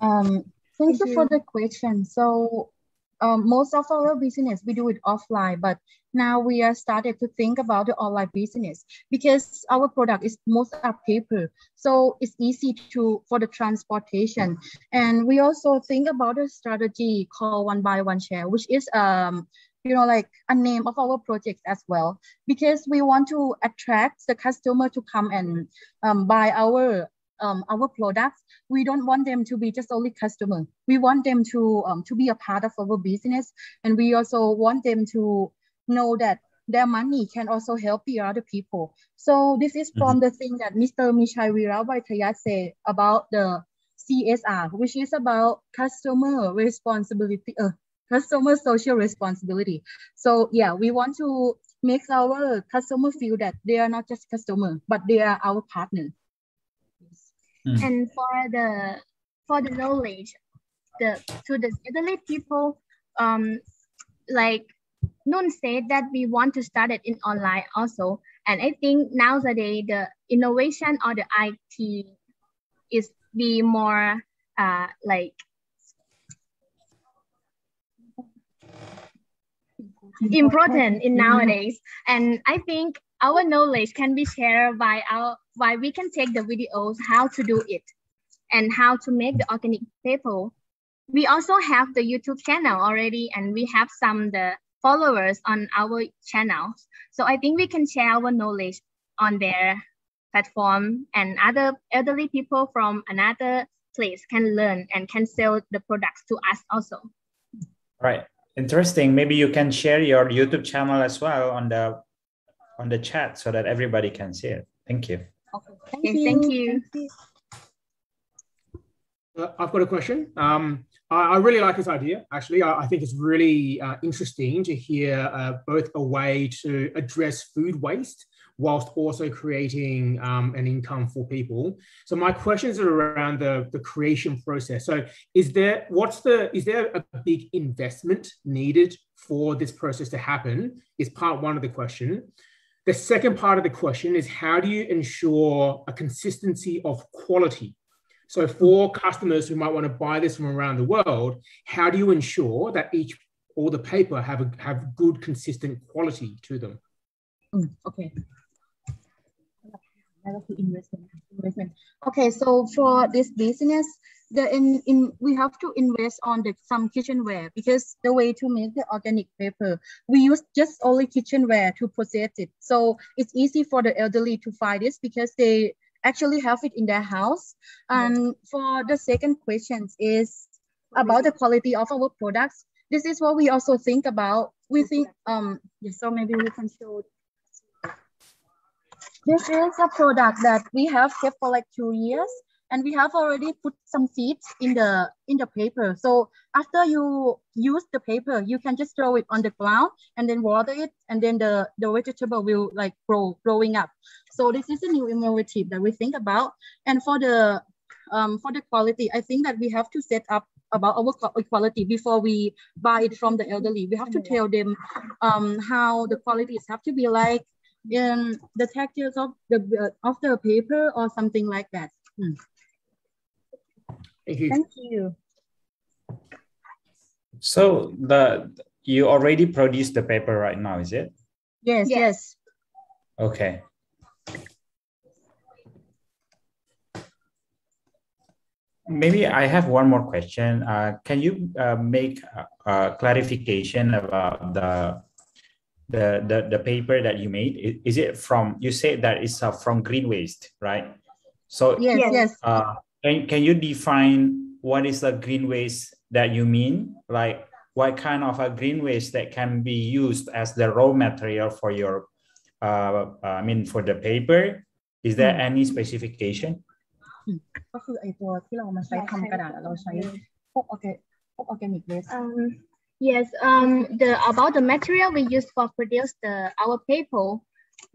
S15: Um, thank, you for the question. So um, most of our business, we do it offline, but now we are started to think about the online business because our product is most are paper. So it's easy to for the transportation. And we also think about a strategy called one by one share, which is um you know like a name of our project as well because we want to attract the customer to come and um, buy our um, our products, we don't want them to be just only customer. We want them to um, to be a part of our business, and we also want them to know that their money can also help the other people. So this is from the thing that Mr. Mechai Viravaidya said about the CSR, which is about customer responsibility, uh, customer social responsibility. So yeah, we want to make our customer feel that they are not just customer, but they are our partner.
S6: Mm.
S15: And for the for the knowledge, the to the elderly people, um, like Nun said that we want to start it in online also,
S16: And I think nowadays the innovation or the IT is be more uh, like important in nowadays. And I think our knowledge can be shared by our why we can take the videos how to do it and how to make the organic paper. We also have the YouTube channel already and we have some the followers on our channel. So I think we can share our knowledge on their platform and other elderly people from another place can learn and can sell the products to us also.
S6: Right. Interesting. Maybe you can share your YouTube channel as well on the on the chat so that everybody can see it. Thank you.
S16: Okay, thank, you. Thank you.
S8: Uh, I've got a question. Um, I, I, really like this idea. Actually, I, I think it's really uh, interesting to hear uh, both a way to address food waste whilst also creating um, an income for people. So my questions are around the, the creation process. So is there what's the is there a big investment needed for this process to happen? Is part one of the question. The second part of the question is how do you ensure a consistency of quality? So for customers who might want to buy this from around the world, how do you ensure that each all the paper have a, have good consistent quality to them?
S15: Mm, okay. investment. Okay, so for this business, the in, in we have to invest on the some kitchenware because the way to make the organic paper we use just only kitchenware to process it. So it's easy for the elderly to find this because they actually have it in their house. And for the second question is about the quality of our products. This is what we also think about. We think um yes, so maybe we can show this is a product that we have kept for like two years and we have already put some seeds in the in the paper. So after you use the paper, you can just throw it on the ground and then water it, and then the the vegetable will like grow growing up. So this is a new innovative that we think about. And for the um, for the quality, I think that we have to set up about our quality before we buy it from the elderly. We have to tell them um, how the qualities have to be like in the textures of the uh, of the paper or something like that. Hmm.
S8: Thank you.
S15: Thank you.
S6: So the you already produced the paper right now, is it?
S15: Yes, yes.
S6: Okay. Maybe I have one more question. Uh, can you uh, make a, a, clarification about the, the the the paper that you made? Is it from you said that it's uh, from green waste, right? So
S15: yes, yes.
S6: Uh, can, can you define what is the green waste that you mean? Like what kind of a green waste that can be used as the raw material for your, uh, I mean, for the paper? Is there any specification?
S15: ก็คือไอตัวที่เรามาใช้ทำกระดาษเราใช้พวกออร์แกพวกออร์แกนิกเวส
S16: um yes um the about the material we use for produce the our paper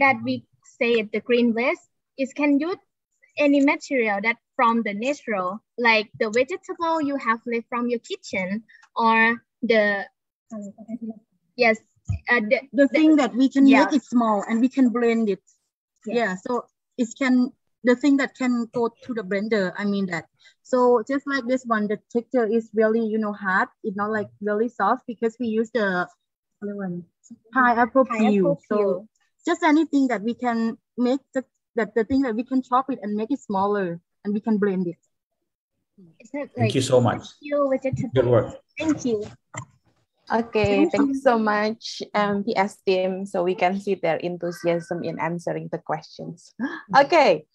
S16: that we say the green waste is can use Any material that from the natural, like the vegetable you have left from your kitchen or the, yes,
S15: uh, the, the thing that we can yeah. make it small and we can blend it. Yes. Yeah, so it can, the thing that can go to the blender, I mean that. So just like this one, the texture is really, you know, hard. It's not like really soft because we use the pineapple peel. So just anything that we can make the that the thing that we can chop it and make it smaller and we can blend it.
S6: Like Thank you so much. Good work.
S16: Thank you.
S4: Okay, thank, thank you so much, MPS um, team. So we can see their enthusiasm in answering the questions. Okay,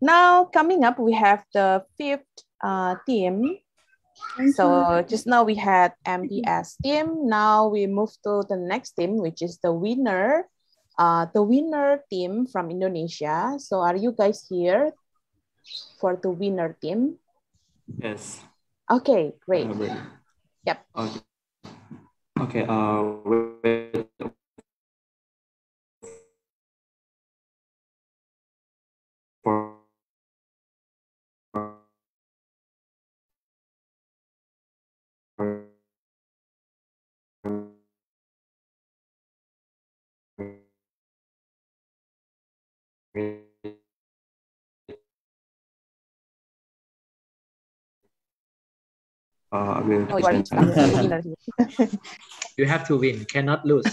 S4: now coming up, we have the fifth uh, team. So just now we had MPS team. Now we move to the next team, which is the winner uh, the winner team from Indonesia. So are you guys here for the winner team?
S17: Yes.
S4: Okay, great.
S17: Uh,
S4: yep.
S17: Okay. Okay. Uh, wait. Uh, I will
S4: Oh, you are
S17: present.
S4: the winner here.
S3: You have to win, cannot lose.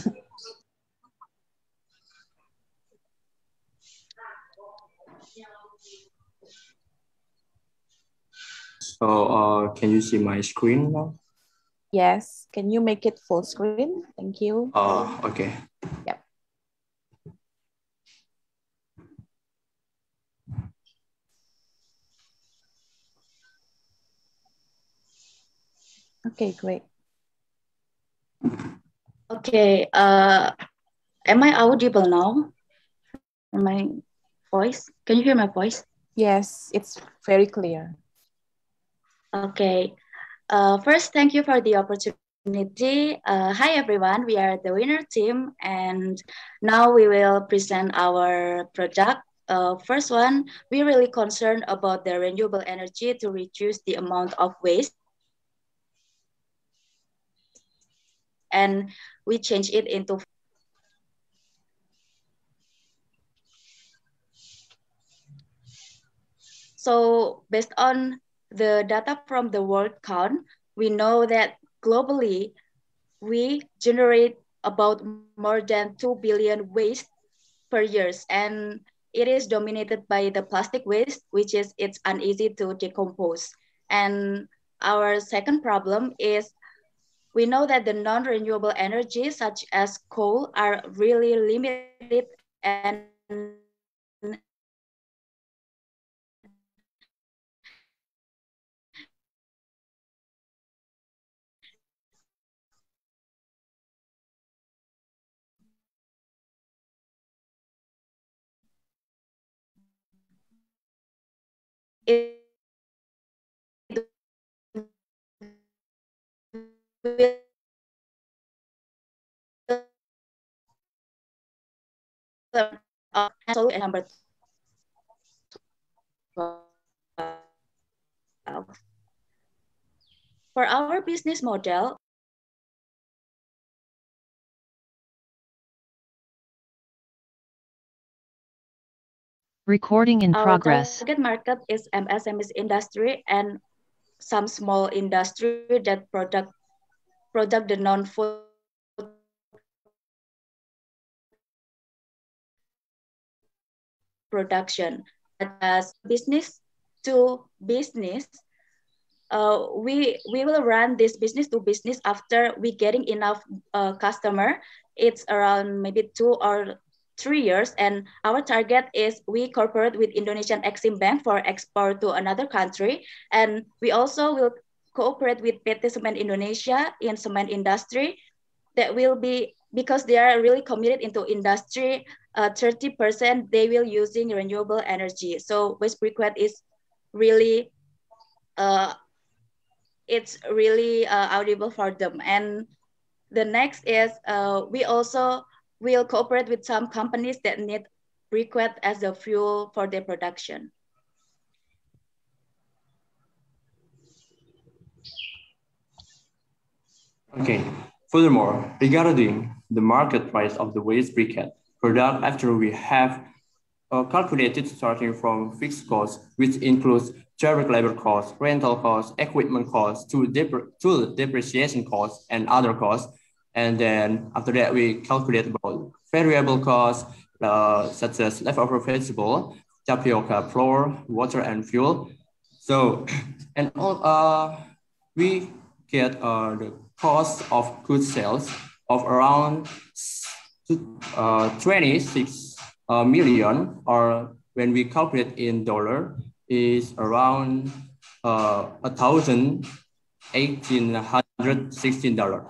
S17: So uh, can you see my screen now?
S4: Yes, can you make it full screen? Thank you.
S17: Uh, okay.
S4: Yep. Okay, great.
S18: Okay, uh, am I audible now? My voice? Can you hear my voice?
S4: Yes, it's very clear.
S18: Okay. Uh, first, thank you for the opportunity. Uh, hi, everyone. We are the winner team, and now we will present our project. Uh, first one, we're really concerned about the renewable energy to reduce the amount of waste. And we change it into So based on the data from the World Count, we know that globally, we generate about more than 2 billion waste per year. And it is dominated by the plastic waste, which is it's uneasy to decompose. And our second problem is we know that the non-renewable energy such as coal are really limited and it will number For our business model,
S5: Recording in
S18: our
S5: progress.
S18: target market is MSMEs industry and some small industry that product product the non-food. Production as business to business uh, we we will run this business to business after we getting enough uh, customer. It's around maybe two or three years and our target is we cooperate with indonesian exim bank for export to another country. And we also will cooperate with pt cement indonesia in cement industry that will be because they are really committed into industry uh, 30% they will using renewable energy. So waste briquette is really uh, it's really uh, audible for them. And the next is uh, we also will cooperate with some companies that need briquette as a fuel for their production
S17: Okay. Furthermore, regarding the market price of the waste briquette product after we have uh, calculated starting from fixed costs, which includes direct labor costs, rental costs, equipment costs, to, dep- to depreciation costs and other costs. And then after that, we calculate about variable costs, uh, such as leftover vegetable, tapioca flour, water, and fuel. So, and all, uh, we get uh, the cost of goods sales of around uh, 26 uh, million, or when we calculate in dollar, is around uh, a thousand eighteen hundred sixteen dollar.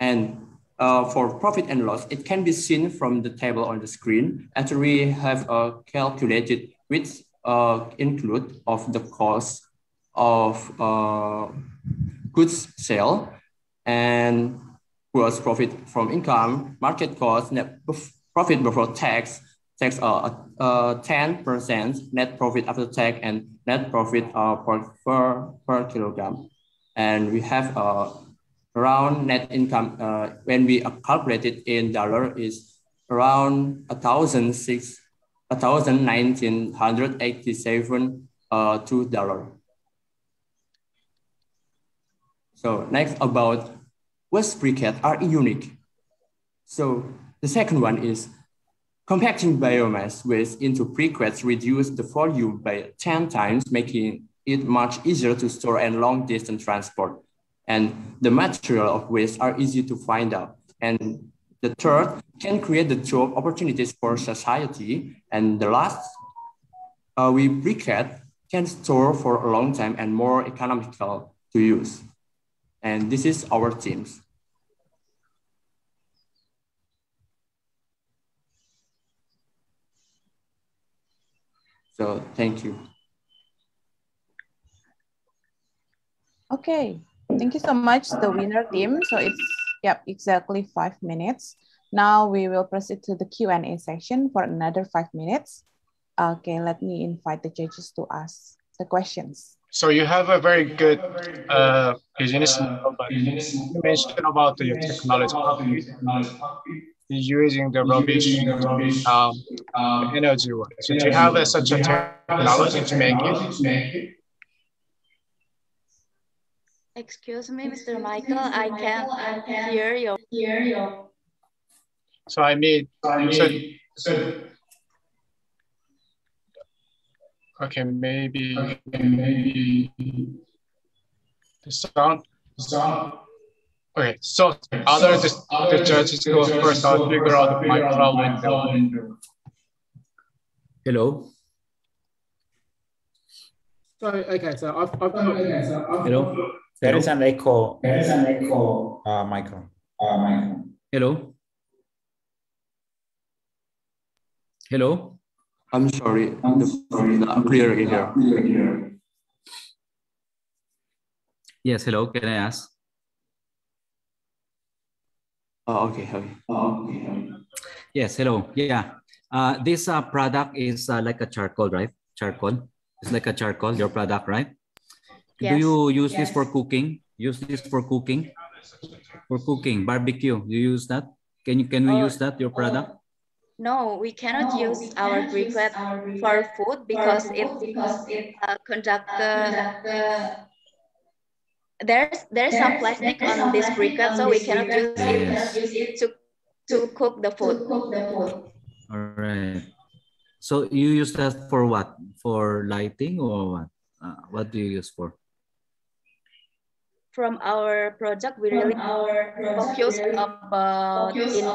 S17: And uh, for profit and loss, it can be seen from the table on the screen. After we have uh, calculated which uh, include of the cost of uh, goods sale and gross profit from income, market cost, net profit before tax, tax uh, uh, 10%, net profit after tax, and net profit uh, per, per, per kilogram. And we have uh, around net income, uh, when we calculate it in dollar, is around 1,006, 1,987 uh, $2. So next about waste briquette are unique. So the second one is compacting biomass waste into briquettes reduce the volume by 10 times, making it much easier to store and long distance transport. And the material of waste are easy to find out. And the third can create the job opportunities for society. And the last, uh, we briquette can store for a long time and more economical to use. And this is our teams. So thank you.
S4: Okay, thank you so much, the winner team. So it's, yep, exactly five minutes. Now we will proceed to the Q&A section for another five minutes. Okay, let me invite the judges to ask the questions.
S1: So you have a very good uh, business model, but you mentioned about the technology. Using the rubbish, um, energy. So do you have a, such a technology to make it?
S18: Excuse me, Mr. Michael, I can't hear you. Hear you.
S1: So I mean, so, so Okay, maybe okay, maybe the sound the sound. Okay, so other the, the judges go first. I'll figure out my problem.
S6: Hello.
S8: So okay, so I've, I've got okay, so I've
S6: Hello. There is an echo. There is an echo. Uh, Michael. Uh, Michael. Hello. Hello.
S17: I'm sorry, I'm sorry, not clear here.
S6: Yes, hello, can I ask?
S17: Oh, okay, okay. Oh, okay.
S6: Yes, hello. Yeah, uh, this uh, product is uh, like a charcoal, right? Charcoal. It's like a charcoal, your product, right?
S18: Yes.
S6: Do you use
S18: yes.
S6: this for cooking? Use this for cooking? For cooking, barbecue, you use that? Can you can we
S18: Oh,
S6: use that, your product?
S18: No, we cannot
S6: No,
S18: use
S6: we
S18: our
S6: cannot use
S18: briquette for
S6: briquette
S18: food
S6: for
S18: because
S6: food
S18: it
S6: because it,
S18: uh, conduct
S6: uh,
S18: the
S6: conduct the-
S18: there's there's some plastic
S6: there's
S18: on
S6: some
S18: this
S6: plastic
S18: briquette, so we cannot use
S6: so we use
S18: it to to cook the food.
S6: All right. So you use that for what? For lighting or what? Uh, what do you use for?
S18: From our project, we
S6: From
S18: really
S6: our project,
S18: focus
S6: we really
S18: about
S6: focus
S18: in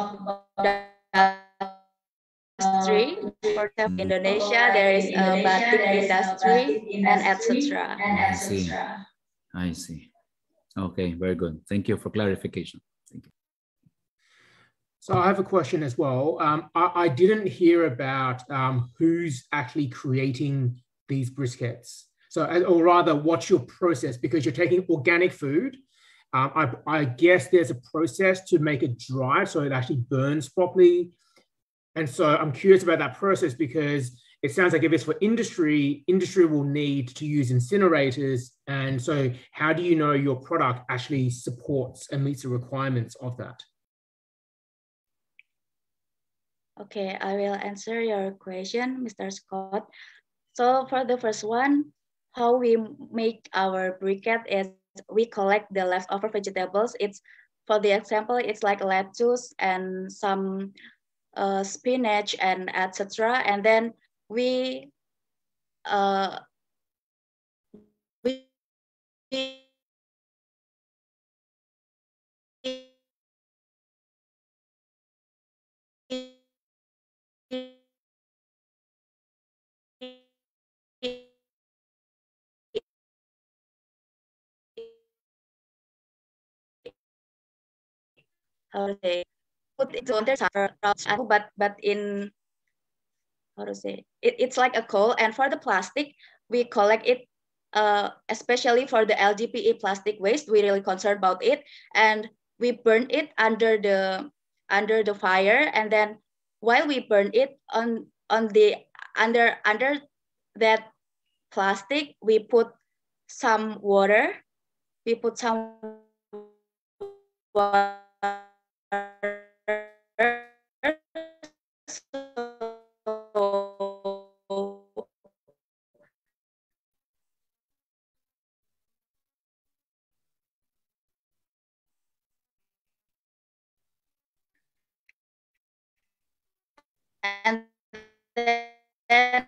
S18: industry. For example, Indonesia, there is a batik
S6: there is a
S18: industry and etc.
S6: and I see. I see. Okay, very good. Thank you for clarification. Thank you.
S8: So I have a question as well. Um, I, I didn't hear about um, who's actually creating these briskets. So, uh, or rather, what's your process? Because you're taking organic food. Um, I, I guess there's a process to make it dry so it actually burns properly. And so I'm curious about that process because it sounds like if it's for industry, industry will need to use incinerators. And so, how do you know your product actually supports and meets the requirements of that?
S18: Okay, I will answer your question, Mr. Scott. So for the first one, how we make our briquette is we collect the leftover vegetables. It's for the example, it's like lettuce and some uh, spinach and etc. And then we uh, we say put it on the but but in how to say it, it's like a coal. And for the plastic we collect it uh, especially for the LDPE plastic waste we really concerned about it. And we burn it under the under the fire. And then while we burn it on on the under under that plastic we put some water. We put some water and then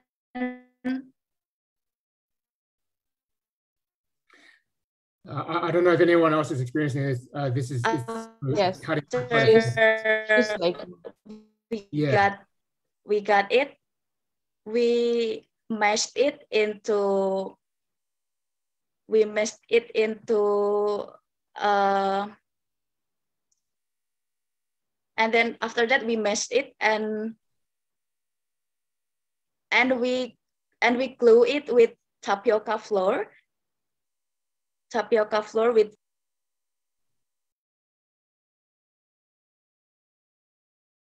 S8: Uh, I, I don't know if anyone else is experiencing this. Uh, this is
S18: uh,
S4: yes,
S8: cutting.
S18: after
S4: like
S18: we
S8: Yeah.
S18: got we got it, we mashed it into we mashed it into uh and then after that we mashed it and and we and we glue it with tapioca flour tapioca flour with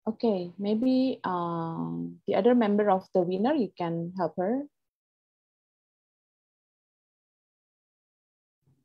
S4: Okay, maybe um, the other member of the winner, you can help her.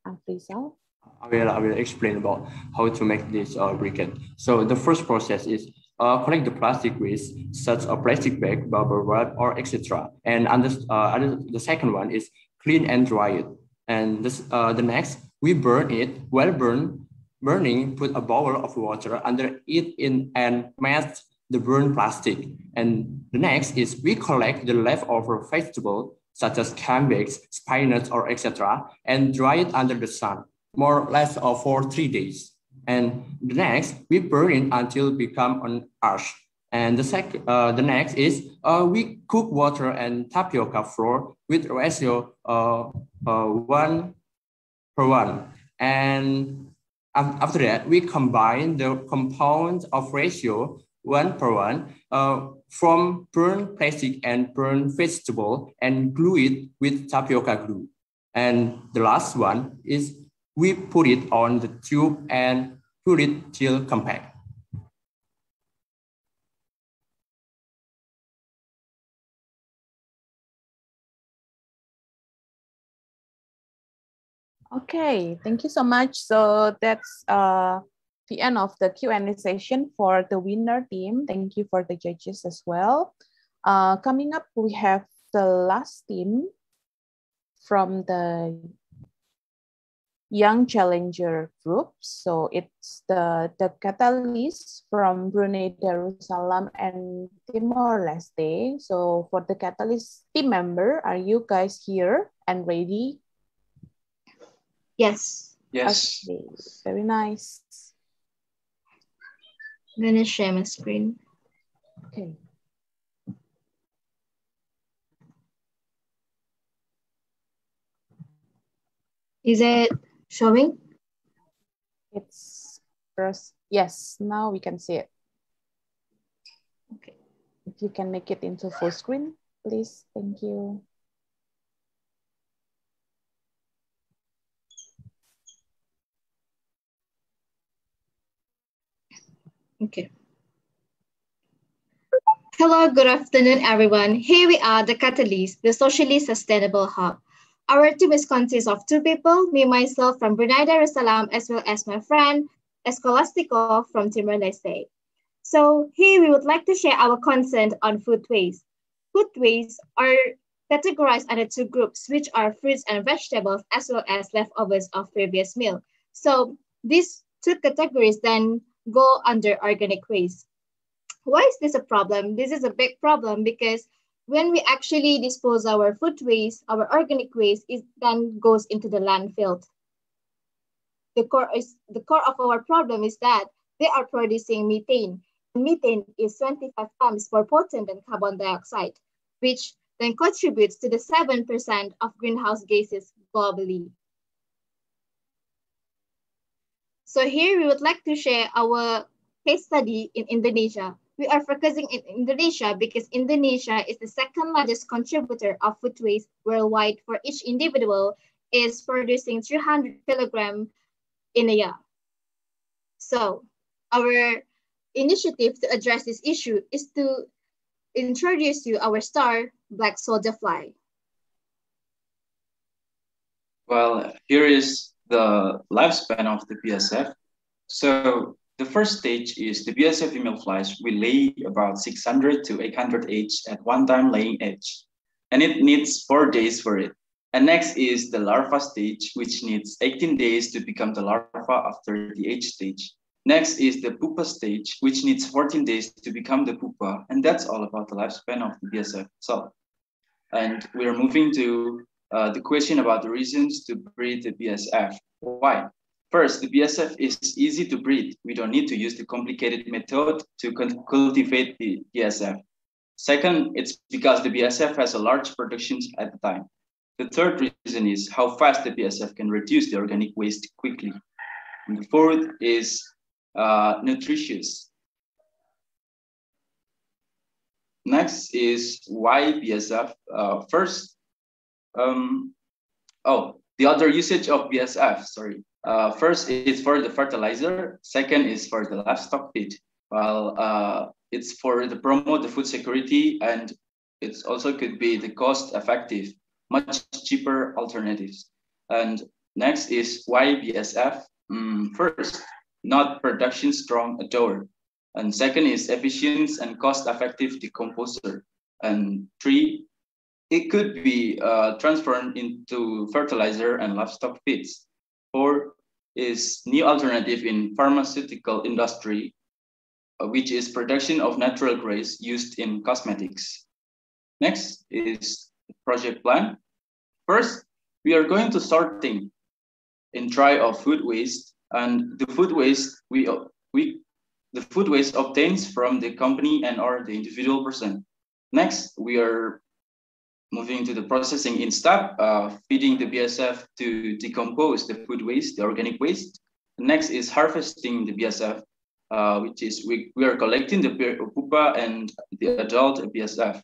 S4: Afrisal.
S17: I will, I will explain about how to make this uh, briquette. So the first process is uh, collect the plastic waste, such a plastic bag, bubble wrap, or etc. And under, uh, the second one is clean and dry it. And this, uh, the next, we burn it. Well burn, burning, put a bowl of water under it in and mash the burned plastic. And the next is we collect the leftover vegetable such as cabbage, spinach, or etc., and dry it under the sun, more or less uh, for three days. And the next, we burn it until it become an ash. And the sec, uh, the next is uh, we cook water and tapioca flour with ratio uh, uh, one per one. And after that, we combine the compounds of ratio one per one uh, from burnt plastic and burnt vegetable and glue it with tapioca glue. And the last one is we put it on the tube and put it till compact.
S4: Okay, thank you so much. So that's uh, the end of the Q&A session for the winner team. Thank you for the judges as well. Uh, coming up, we have the last team from the Young Challenger group. So it's the, the Catalyst from Brunei Darussalam and Timor-Leste. So for the Catalyst team member, are you guys here and ready?
S16: Yes.
S19: Yes.
S4: Okay, very nice.
S16: I'm gonna share my screen.
S4: Okay.
S16: Is it showing?
S4: It's first. Yes, now we can see it.
S16: Okay.
S4: If you can make it into full screen, please. Thank you.
S16: Okay. Hello, good afternoon, everyone. Here we are, the Catalyst, the socially sustainable hub. Our team is consists of two people, me, myself from Brunei Darussalam, as well as my friend Escolastico from Timor-Leste. So here we would like to share our concern on food waste. Food waste are categorized under two groups, which are fruits and vegetables, as well as leftovers of previous meal. So these two categories then go under organic waste. Why is this a problem? This is a big problem because when we actually dispose our food waste, our organic waste is then goes into the landfill. The core is the core of our problem is that they are producing methane. Methane is 25 times more potent than carbon dioxide, which then contributes to the 7% of greenhouse gases globally. So here we would like to share our case study in Indonesia. We are focusing in Indonesia because Indonesia is the second largest contributor of food waste worldwide for each individual is producing 300 kilogram in a year. So our initiative to address this issue is to introduce you our star, black soldier fly.
S19: Well, here is the lifespan of the BSF. So the first stage is the BSF female flies will lay about 600 to 800 eggs at one time laying eggs, and it needs four days for it. And next is the larva stage, which needs 18 days to become the larva after the egg stage. Next is the pupa stage, which needs 14 days to become the pupa. And that's all about the lifespan of the BSF itself. And we are moving to uh, the question about the reasons to breed the BSF. Why? First, the BSF is easy to breed. We don't need to use the complicated method to cultivate the BSF. Second, it's because the BSF has a large production at the time. The third reason is how fast the BSF can reduce the organic waste quickly. And the fourth is uh, nutritious. Next is why BSF. Uh, first, um, oh, the other usage of BSF, sorry. Uh, first is for the fertilizer. Second is for the livestock feed. While uh, it's for the promote the food security and it also could be the cost effective, much cheaper alternatives. And next is why BSF. Mm, first, not production strong adore. And second is efficient and cost effective decomposer. And three, it could be uh, transformed into fertilizer and livestock feeds. Four is new alternative in pharmaceutical industry, uh, which is production of natural grays used in cosmetics. Next is project plan. First, we are going to sorting in try of food waste and the food waste we, we the food waste obtains from the company and or the individual person. Next, we are moving to the processing in step, uh, feeding the BSF to decompose the food waste, the organic waste. Next is harvesting the BSF, uh, which is we, we are collecting the pupa and the adult BSF.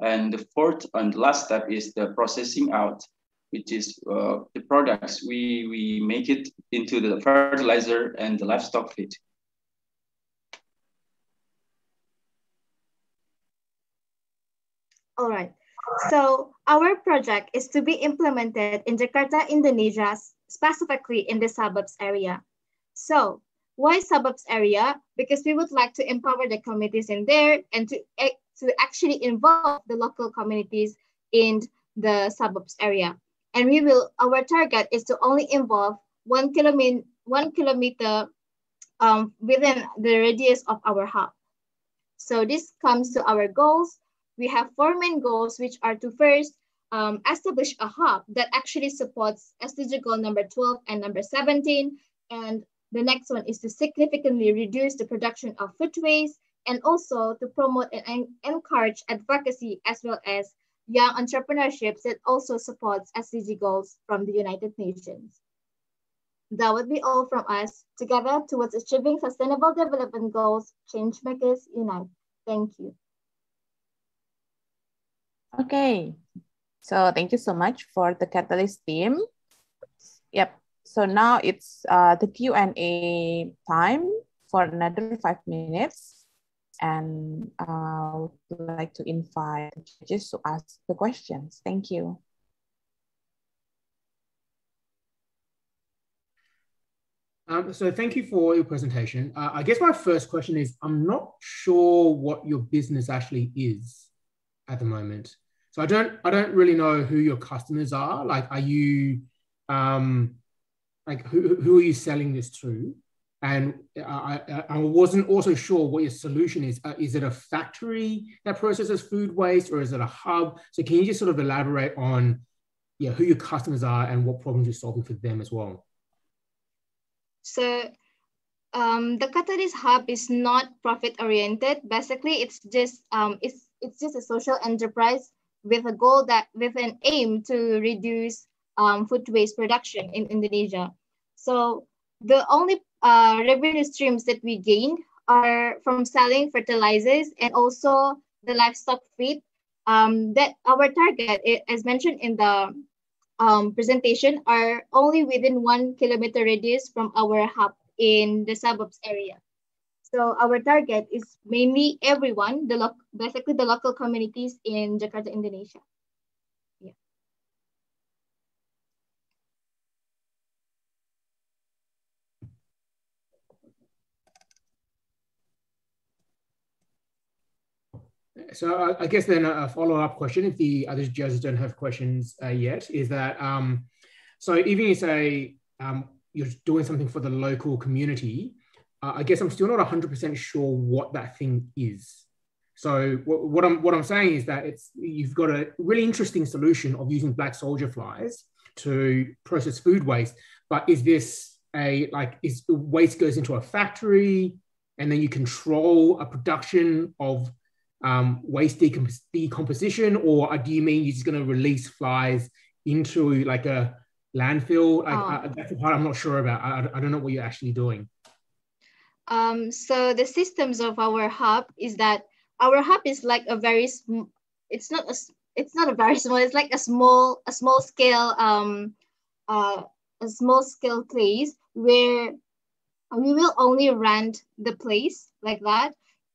S19: And the fourth and last step is the processing out, which is uh, the products. We, we make it into the fertilizer and the livestock feed.
S16: All right. So our project is to be implemented in Jakarta, Indonesia, specifically in the suburbs area. So why suburbs area? Because we would like to empower the communities in there and to, to actually involve the local communities in the suburbs area. And we will, our target is to only involve one kilometer, one kilometer um, within the radius of our hub. So this comes to our goals we have four main goals, which are to first um, establish a hub that actually supports SDG goal number 12 and number 17. And the next one is to significantly reduce the production of food waste and also to promote and encourage advocacy as well as young entrepreneurships that also supports SDG goals from the United Nations. That would be all from us. Together towards achieving sustainable development goals, changemakers unite. Thank you.
S4: Okay, so thank you so much for the Catalyst team. Yep, so now it's uh, the Q&A time for another five minutes. And I would like to invite the judges to ask the questions. Thank you.
S8: Um, so thank you for your presentation. Uh, I guess my first question is, I'm not sure what your business actually is at the moment. So I don't I don't really know who your customers are. Like, are you um, like who who are you selling this to? And I, I wasn't also sure what your solution is. Uh, is it a factory that processes food waste, or is it a hub? So can you just sort of elaborate on yeah who your customers are and what problems you're solving for them as well?
S16: So um, the Catalyst Hub is not profit oriented. Basically, it's just um, it's it's just a social enterprise with a goal that with an aim to reduce um, food waste production in Indonesia. So the only uh, revenue streams that we gained are from selling fertilizers and also the livestock feed. Um, that our target, as mentioned in the um, presentation, are only within one kilometer radius from our hub in the suburbs area. So our target is mainly everyone, the lo- basically the local communities in Jakarta, Indonesia. Yeah.
S8: So I guess then a follow-up question, if the other judges don't have questions uh, yet, is that um, so even you say um, you're doing something for the local community, uh, I guess I'm still not 100% sure what that thing is. So what, what, I'm what I'm saying is that it's you've got a really interesting solution of using black soldier flies to process food waste, but is this a like is waste goes into a factory and then you control a production of um, waste decompos- decomposition, or do you mean you're just going to release flies into like a landfill? Like,
S16: Oh.
S8: uh, that's the part I'm not sure about. I, I don't know what you're actually doing.
S16: Um, so the systems of our hub is that our hub is like a very sm- it's not a it's not a very small it's like a small a small scale um uh, a small scale place where we will only rent the place like that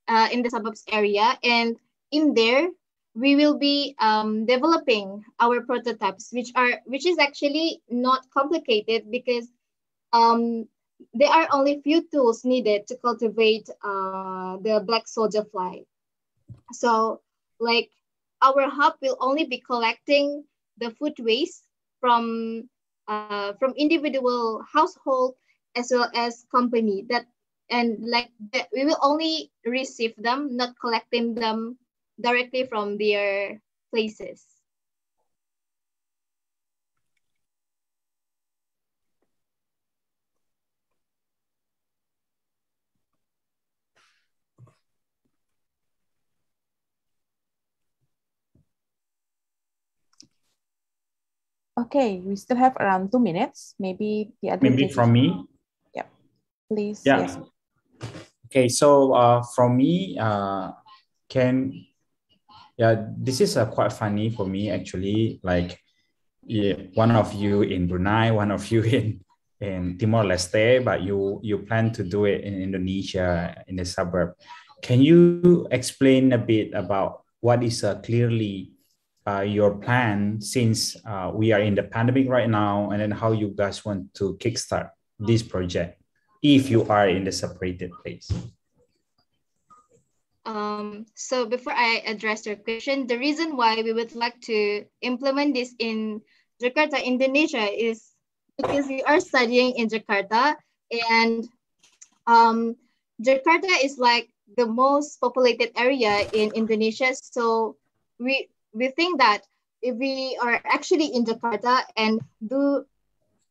S16: uh, in the suburbs area. And in there we will be um, developing our prototypes which are which is actually not complicated because um, there are only few tools needed to cultivate uh, the black soldier fly. So like our hub will only be collecting the food waste from uh, from individual household as well as company that and like that we will only receive them, not collecting them directly from their places.
S4: Okay, we still have around two minutes. Maybe the other.
S6: Maybe from me.
S4: Yep. Please.
S6: Yeah.
S4: Yes.
S6: Okay, so uh, from me, uh, can yeah, this is uh, quite funny for me actually. Like, yeah, one of you in Brunei, one of you in in Timor Leste, but you you plan to do it in Indonesia in the suburb. Can you explain a bit about what is uh, clearly uh, your plan since uh, we are in the pandemic right now, and then how you guys want to kickstart this project if you are in the separated place?
S16: Um, so before I address your question, the reason why we would like to implement this in Jakarta, Indonesia is because we are studying in Jakarta and um, Jakarta is like the most populated area in Indonesia. So we, we think that if we are actually in Jakarta and do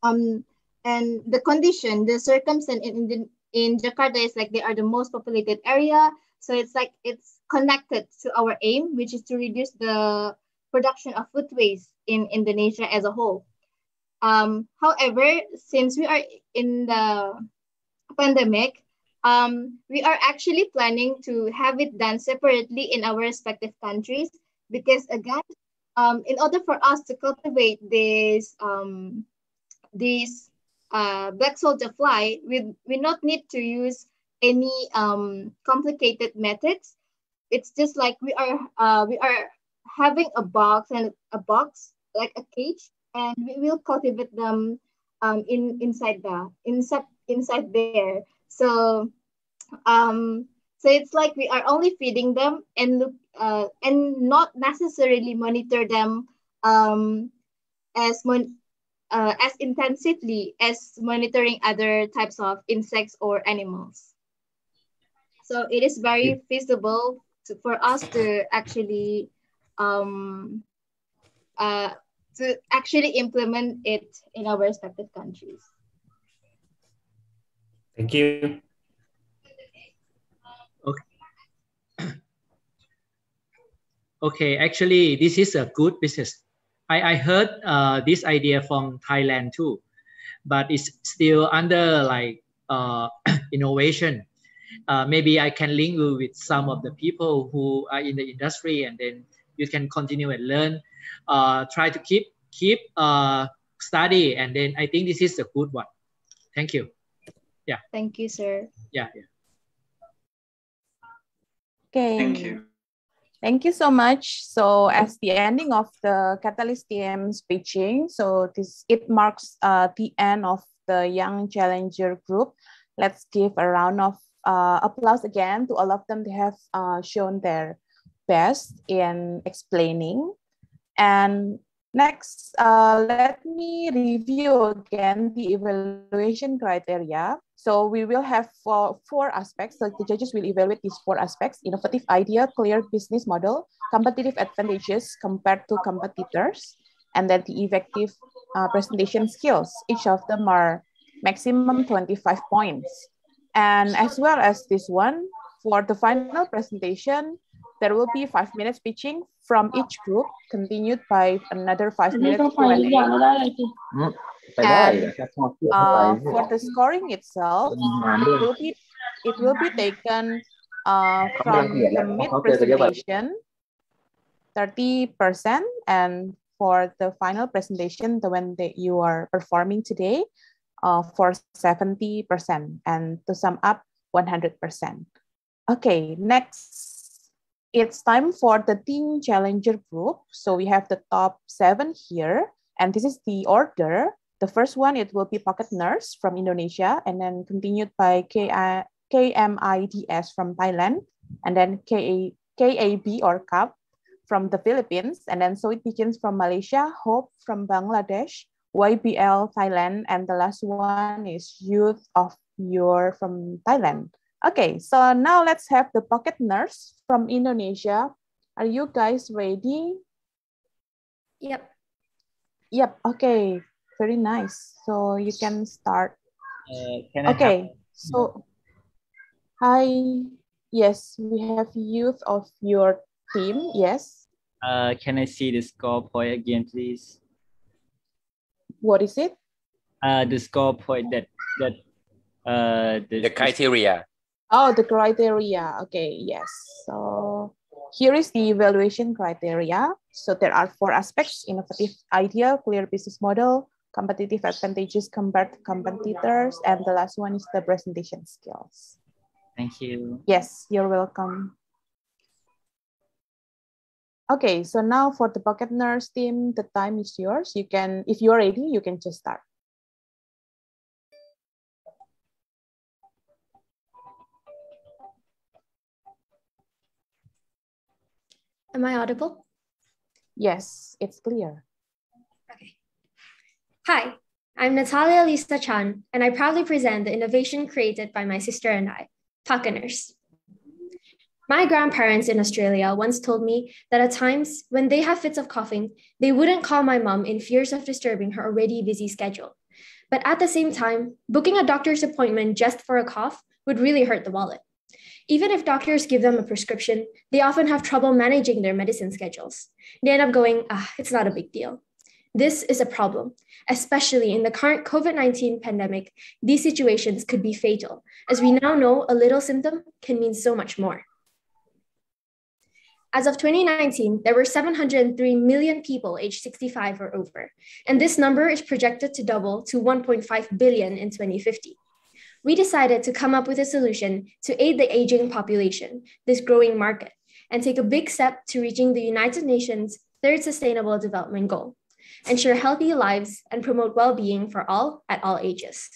S16: um, and the condition, the circumstance in, in, in Jakarta is like they are the most populated area. So it's like it's connected to our aim, which is to reduce the production of food waste in Indonesia as a whole. Um, however, since we are in the pandemic, um, we are actually planning to have it done separately in our respective countries because again, um, in order for us to cultivate this um, this uh, black soldier fly, we, we not need to use any um, complicated methods. It's just like we are uh, we are having a box and a box like a cage, and we will cultivate them um, in inside the inside inside there. So um, so it's like we are only feeding them and look uh, and not necessarily monitor them um, as mon- uh, as intensively as monitoring other types of insects or animals. So it is very feasible to, for us to actually um, uh, to actually implement it in our respective countries.
S6: Thank you.
S3: Okay, actually, this is a good business. I, I heard uh, this idea from Thailand too, but it's still under like uh, innovation. Uh, maybe I can link you with some of the people who are in the industry, and then you can continue and learn. Uh, try to keep keep uh, study, and then I think this is a good one. Thank you. Yeah,
S16: Thank you, sir.
S3: yeah, yeah.
S4: Okay.
S19: Thank you.
S4: Thank you so much. So as the ending of the Catalyst TM speeching, so this it marks uh, the end of the Young Challenger group. Let's give a round of uh, applause again to all of them. They have uh, shown their best in explaining. And next, uh, let me review again the evaluation criteria. So we will have four, four aspects. So the judges will evaluate these four aspects, innovative idea, clear business model, competitive advantages compared to competitors, and then the effective uh, presentation skills. Each of them are maximum 25 points. And as well as this one, for the final presentation, there will be five minutes pitching from each group, continued by another five minutes Q&A. And uh, for the scoring itself, it will be it will be taken uh, from the mid presentation, 30%, and for the final presentation, the one that you are performing today, uh, for 70%, and to sum up, 100%. Okay, next, it's time for the team Challenger group. So we have the top seven here, and this is the order. The first one, it will be Pocket Nurse from Indonesia, and then continued by KI, KMIDS from Thailand, and then KA, KAB or CAP from the Philippines. And then so it begins from Malaysia, Hope from Bangladesh, YBL Thailand, and the last one is Youth of Your from Thailand. Okay, so now let's have the Pocket Nurse from Indonesia. Are you guys ready?
S20: Yep.
S4: Yep, okay. Very nice. So you can start.
S20: Uh, can
S4: okay.
S20: have-
S4: So, hi. Yes, we have youth of your team. Yes.
S20: Uh, can I see the score point again, please?
S4: What is it?
S20: Uh, the score point that that uh the,
S17: The criteria.
S4: Oh, the criteria. Okay. Yes. So here is the evaluation criteria. So there are four aspects: innovative idea, clear business model, competitive advantages compared to competitors, and the last one is the presentation skills.
S20: Thank you.
S4: Yes, you're welcome. Okay, so now for the pocket nurse team, the time is yours. You can, if you're ready, you can just start.
S21: Am I audible?
S4: Yes, it's clear.
S21: Hi, I'm Natalia Lisa Chan, and I proudly present the innovation created by my sister and I, Pocket My grandparents in Australia once told me that at times when they have fits of coughing, they wouldn't call my mom in fears of disturbing her already busy schedule. But at the same time, booking a doctor's appointment just for a cough would really hurt the wallet. Even if doctors give them a prescription, they often have trouble managing their medicine schedules. They end up going, ah, it's not a big deal. This is a problem, especially in the current COVID 19 pandemic. These situations could be fatal, as we now know a little symptom can mean so much more. As of 2019, there were 703 million people aged 65 or over, and this number is projected to double to 1.5 billion in 2050. We decided to come up with a solution to aid the aging population, this growing market, and take a big step to reaching the United Nations' third Sustainable Development Goal ensure healthy lives and promote well being for all at all ages.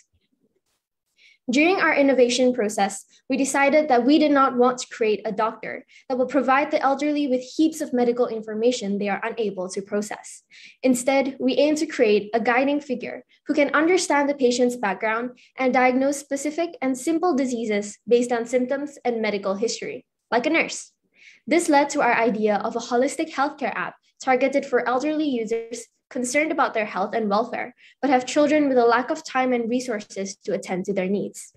S21: During our innovation process, we decided that we did not want to create a doctor that will provide the elderly with heaps of medical information they are unable to process. Instead, we aim to create a guiding figure who can understand the patient's background and diagnose specific and simple diseases based on symptoms and medical history, like a nurse. This led to our idea of a holistic healthcare app targeted for elderly users concerned about their health and welfare, but have children with a lack of time and resources to attend to their needs.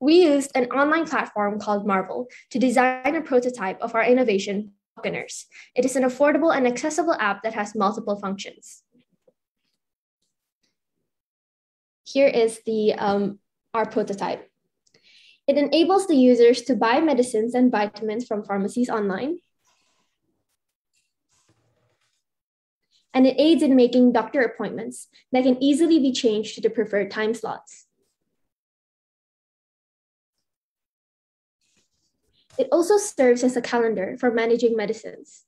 S21: We used an online platform called Marvel to design a prototype of our innovation, Nurse. It is an affordable and accessible app that has multiple functions. Here is the, um, our prototype. It enables the users to buy medicines and vitamins from pharmacies online and it aids in making doctor appointments that can easily be changed to the preferred time slots. It also serves as a calendar for managing medicines,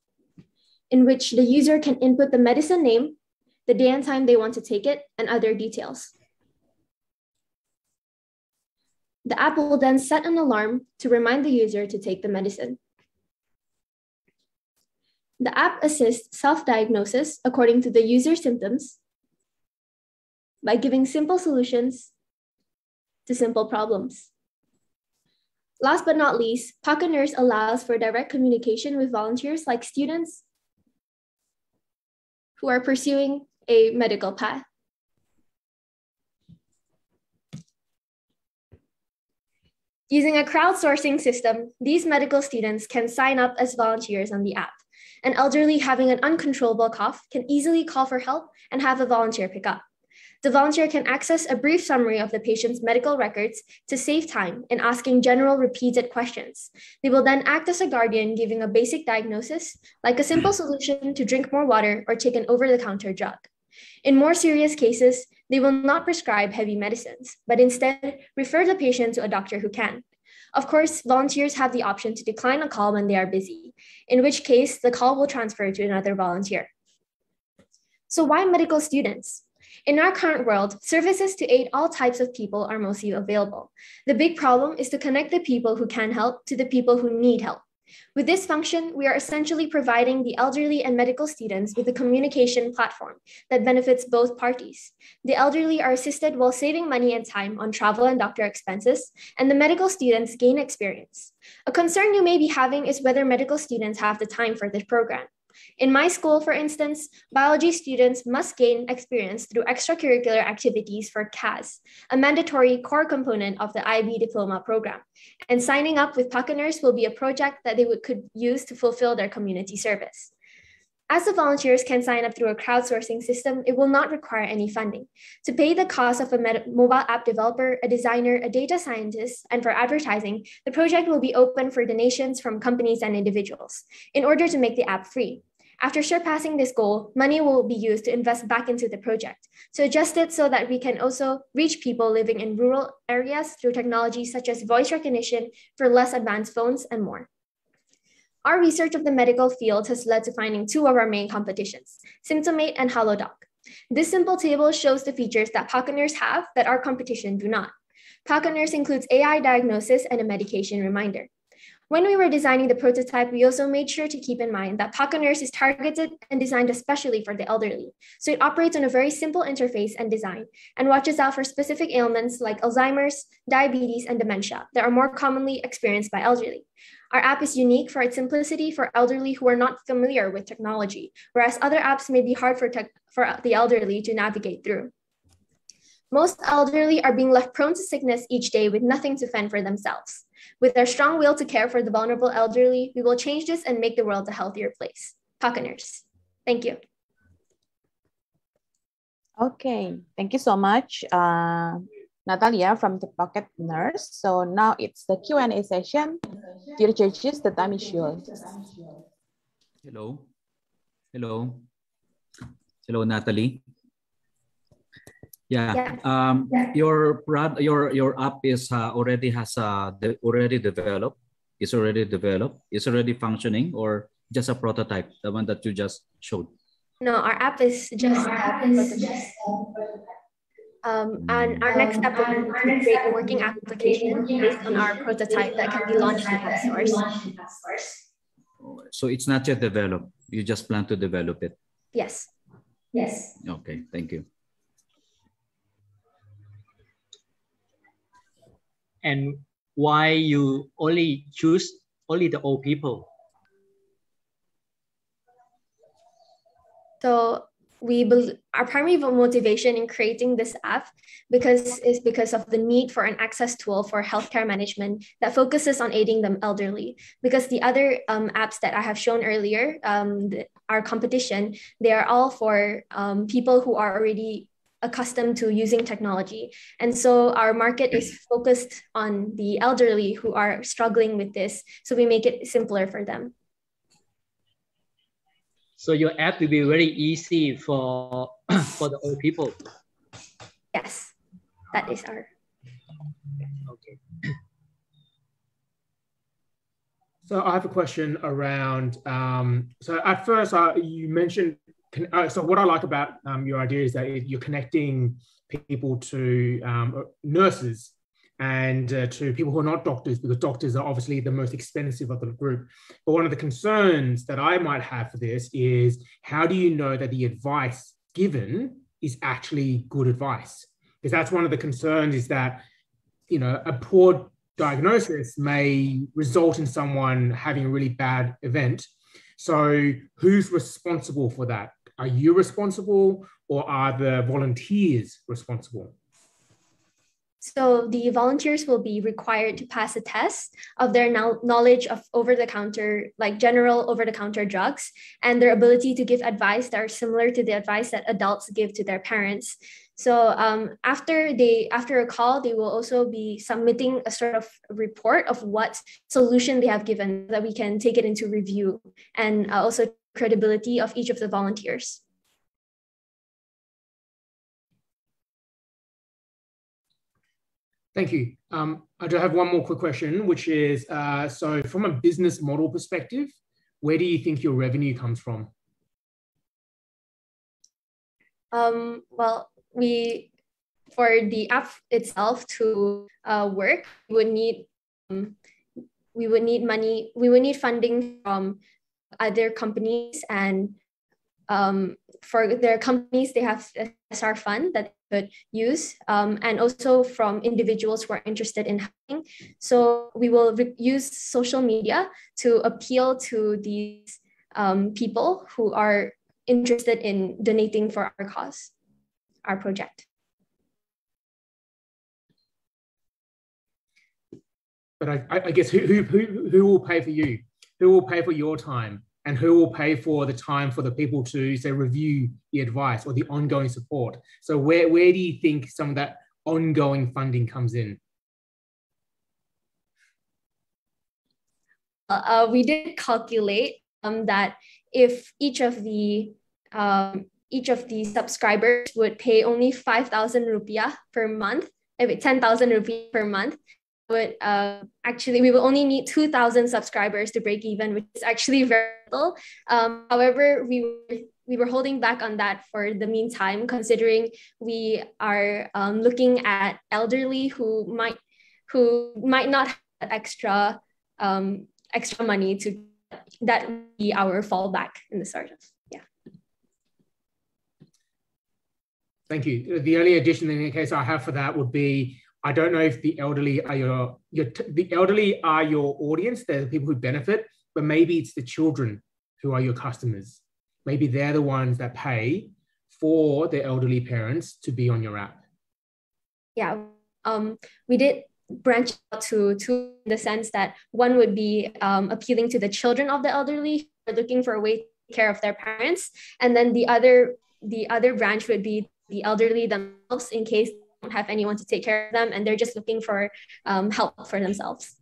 S21: in which the user can input the medicine name, the day and time they want to take it, and other details. The app will then set an alarm to remind the user to take the medicine. The app assists self-diagnosis according to the user's symptoms by giving simple solutions to simple problems. Last but not least, Pocket Nurse allows for direct communication with volunteers like students who are pursuing a medical path. Using a crowdsourcing system, these medical students can sign up as volunteers on the app. An elderly having an uncontrollable cough can easily call for help and have a volunteer pick up. The volunteer can access a brief summary of the patient's medical records to save time in asking general repeated questions. They will then act as a guardian, giving a basic diagnosis, like a simple solution to drink more water or take an over the counter drug. In more serious cases, they will not prescribe heavy medicines, but instead refer the patient to a doctor who can. Of course, volunteers have the option to decline a call when they are busy, in which case the call will transfer to another volunteer. So why medical students? In our current world, services to aid all types of people are mostly available. The big problem is to connect the people who can help to the people who need help. With this function, we are essentially providing the elderly and medical students with a communication platform that benefits both parties. The elderly are assisted while saving money and time on travel and doctor expenses, and the medical students gain experience. A concern you may be having is whether medical students have the time for this program. In my school, for instance, biology students must gain experience through extracurricular activities for CAS, a mandatory core component of the IB diploma program. And signing up with Pocket Nurse will be a project that they would, could use to fulfill their community service. As the volunteers can sign up through a crowdsourcing system, it will not require any funding. To pay the cost of a mobile app developer, a designer, a data scientist, and for advertising, the project will be open for donations from companies and individuals in order to make the app free. After surpassing this goal, money will be used to invest back into the project, to adjust it so that we can also reach people living in rural areas through technology such as voice recognition for less advanced phones and more. Our research of the medical field has led to finding two of our main competitions, Symptomate and HaloDoc. This simple table shows the features that Nurse have that our competition do not. Nurse includes AI diagnosis and a medication reminder. When we were designing the prototype, we also made sure to keep in mind that Pocket Nurse is targeted and designed especially for the elderly. So it operates on a very simple interface and design and watches out for specific ailments like Alzheimer's, diabetes, and dementia that are more commonly experienced by elderly. Our app is unique for its simplicity for elderly who are not familiar with technology, whereas other apps may be hard for, for the elderly to navigate through. Most elderly are being left prone to sickness each day with nothing to fend for themselves. With our strong will to care for the vulnerable elderly, we will change this and make the world a healthier place. Nurse. Thank you.
S4: Okay, thank you so much, uh, Natalia from the Pocket Nurse. So now it's the Q&A session. Dear judges, the time is yours.
S22: Hello. Hello. Hello, Natalie. Yeah. yeah. Um, yeah. Your your your app is uh, already has uh, de already developed. It's already developed. It's already functioning, or just a prototype, the one that you just showed.
S21: No, our app is just a prototype. Um, and our next step will be to create a working application based on our prototype that can be launched in app stores.
S22: So it's not yet developed. You just plan to develop it.
S21: Yes. Yes.
S22: Okay. Thank you.
S3: and why you only choose only the old people?
S21: So we believe our primary motivation in creating this app because is because of the need for an access tool for healthcare management that focuses on aiding the elderly because the other um, apps that i have shown earlier um, the, our competition they are all for um, people who are already accustomed to using technology. And so our market is focused on the elderly who are struggling with this. So we make it simpler for them.
S3: So your app will be very easy for, for the old people.
S21: Yes, that is our.
S3: Okay.
S8: So I have a question around. Um, so at first, uh, you mentioned uh, so what I like about um, your idea is that you're connecting people to um, nurses and uh, to people who are not doctors, because doctors are obviously the most expensive of the group. But one of the concerns that I might have for this is how do you know that the advice given is actually good advice? Because that's one of the concerns is that you know, a poor diagnosis may result in someone having a really bad event. So, who's responsible for that? Are you responsible or are the volunteers responsible?
S23: So the volunteers will be required to pass a test of their knowledge of over-the-counter, like general over-the-counter drugs, and their ability to give advice that are similar to the advice that adults give to their parents. So um, after they after a call, they will also be submitting a sort of report of what solution they have given that we can take it into review and uh, also credibility of each of the volunteers.
S8: Thank you. Um, I do have one more quick question, which is, uh, so from a business model perspective, where do you think your revenue comes from?
S23: Um, well, we, for the app itself to uh, work, we would need, um, we would need money, we would need funding from other companies and um, for their companies, they have SR fund that could use, um, and also from individuals who are interested in helping. So we will use social media to appeal to these um, people who are interested in donating for our cause, our project.
S8: But I, I guess who, who, who will pay for you? Who will pay for your time? And who will pay for the time for the people to say review the advice or the ongoing support. So where, where do you think some of that ongoing funding comes in?
S23: Uh, uh, we did calculate um, that if each of the um, each of the subscribers would pay only 5000 rupiah per month 10,000 rupiah per month would uh, actually we will only need 2000 subscribers to break even which is actually very little. Um, however we were we were holding back on that for the meantime considering we are um, looking at elderly who might who might not have extra um, extra money to that be our fallback in the sort of yeah.
S8: Thank you. The only addition in case i have for that would be I don't know if the elderly are your, your the elderly are your audience. They're the people who benefit, but maybe it's the children who are your customers. Maybe they're the ones that pay for the elderly parents to be on your app.
S23: Yeah, um, we did branch out to to the sense that one would be um, appealing to the children of the elderly, who are looking for a way to take care of their parents, and then the other the other branch would be the elderly themselves in case don't have anyone to take care of them and they're just looking for um, help for themselves.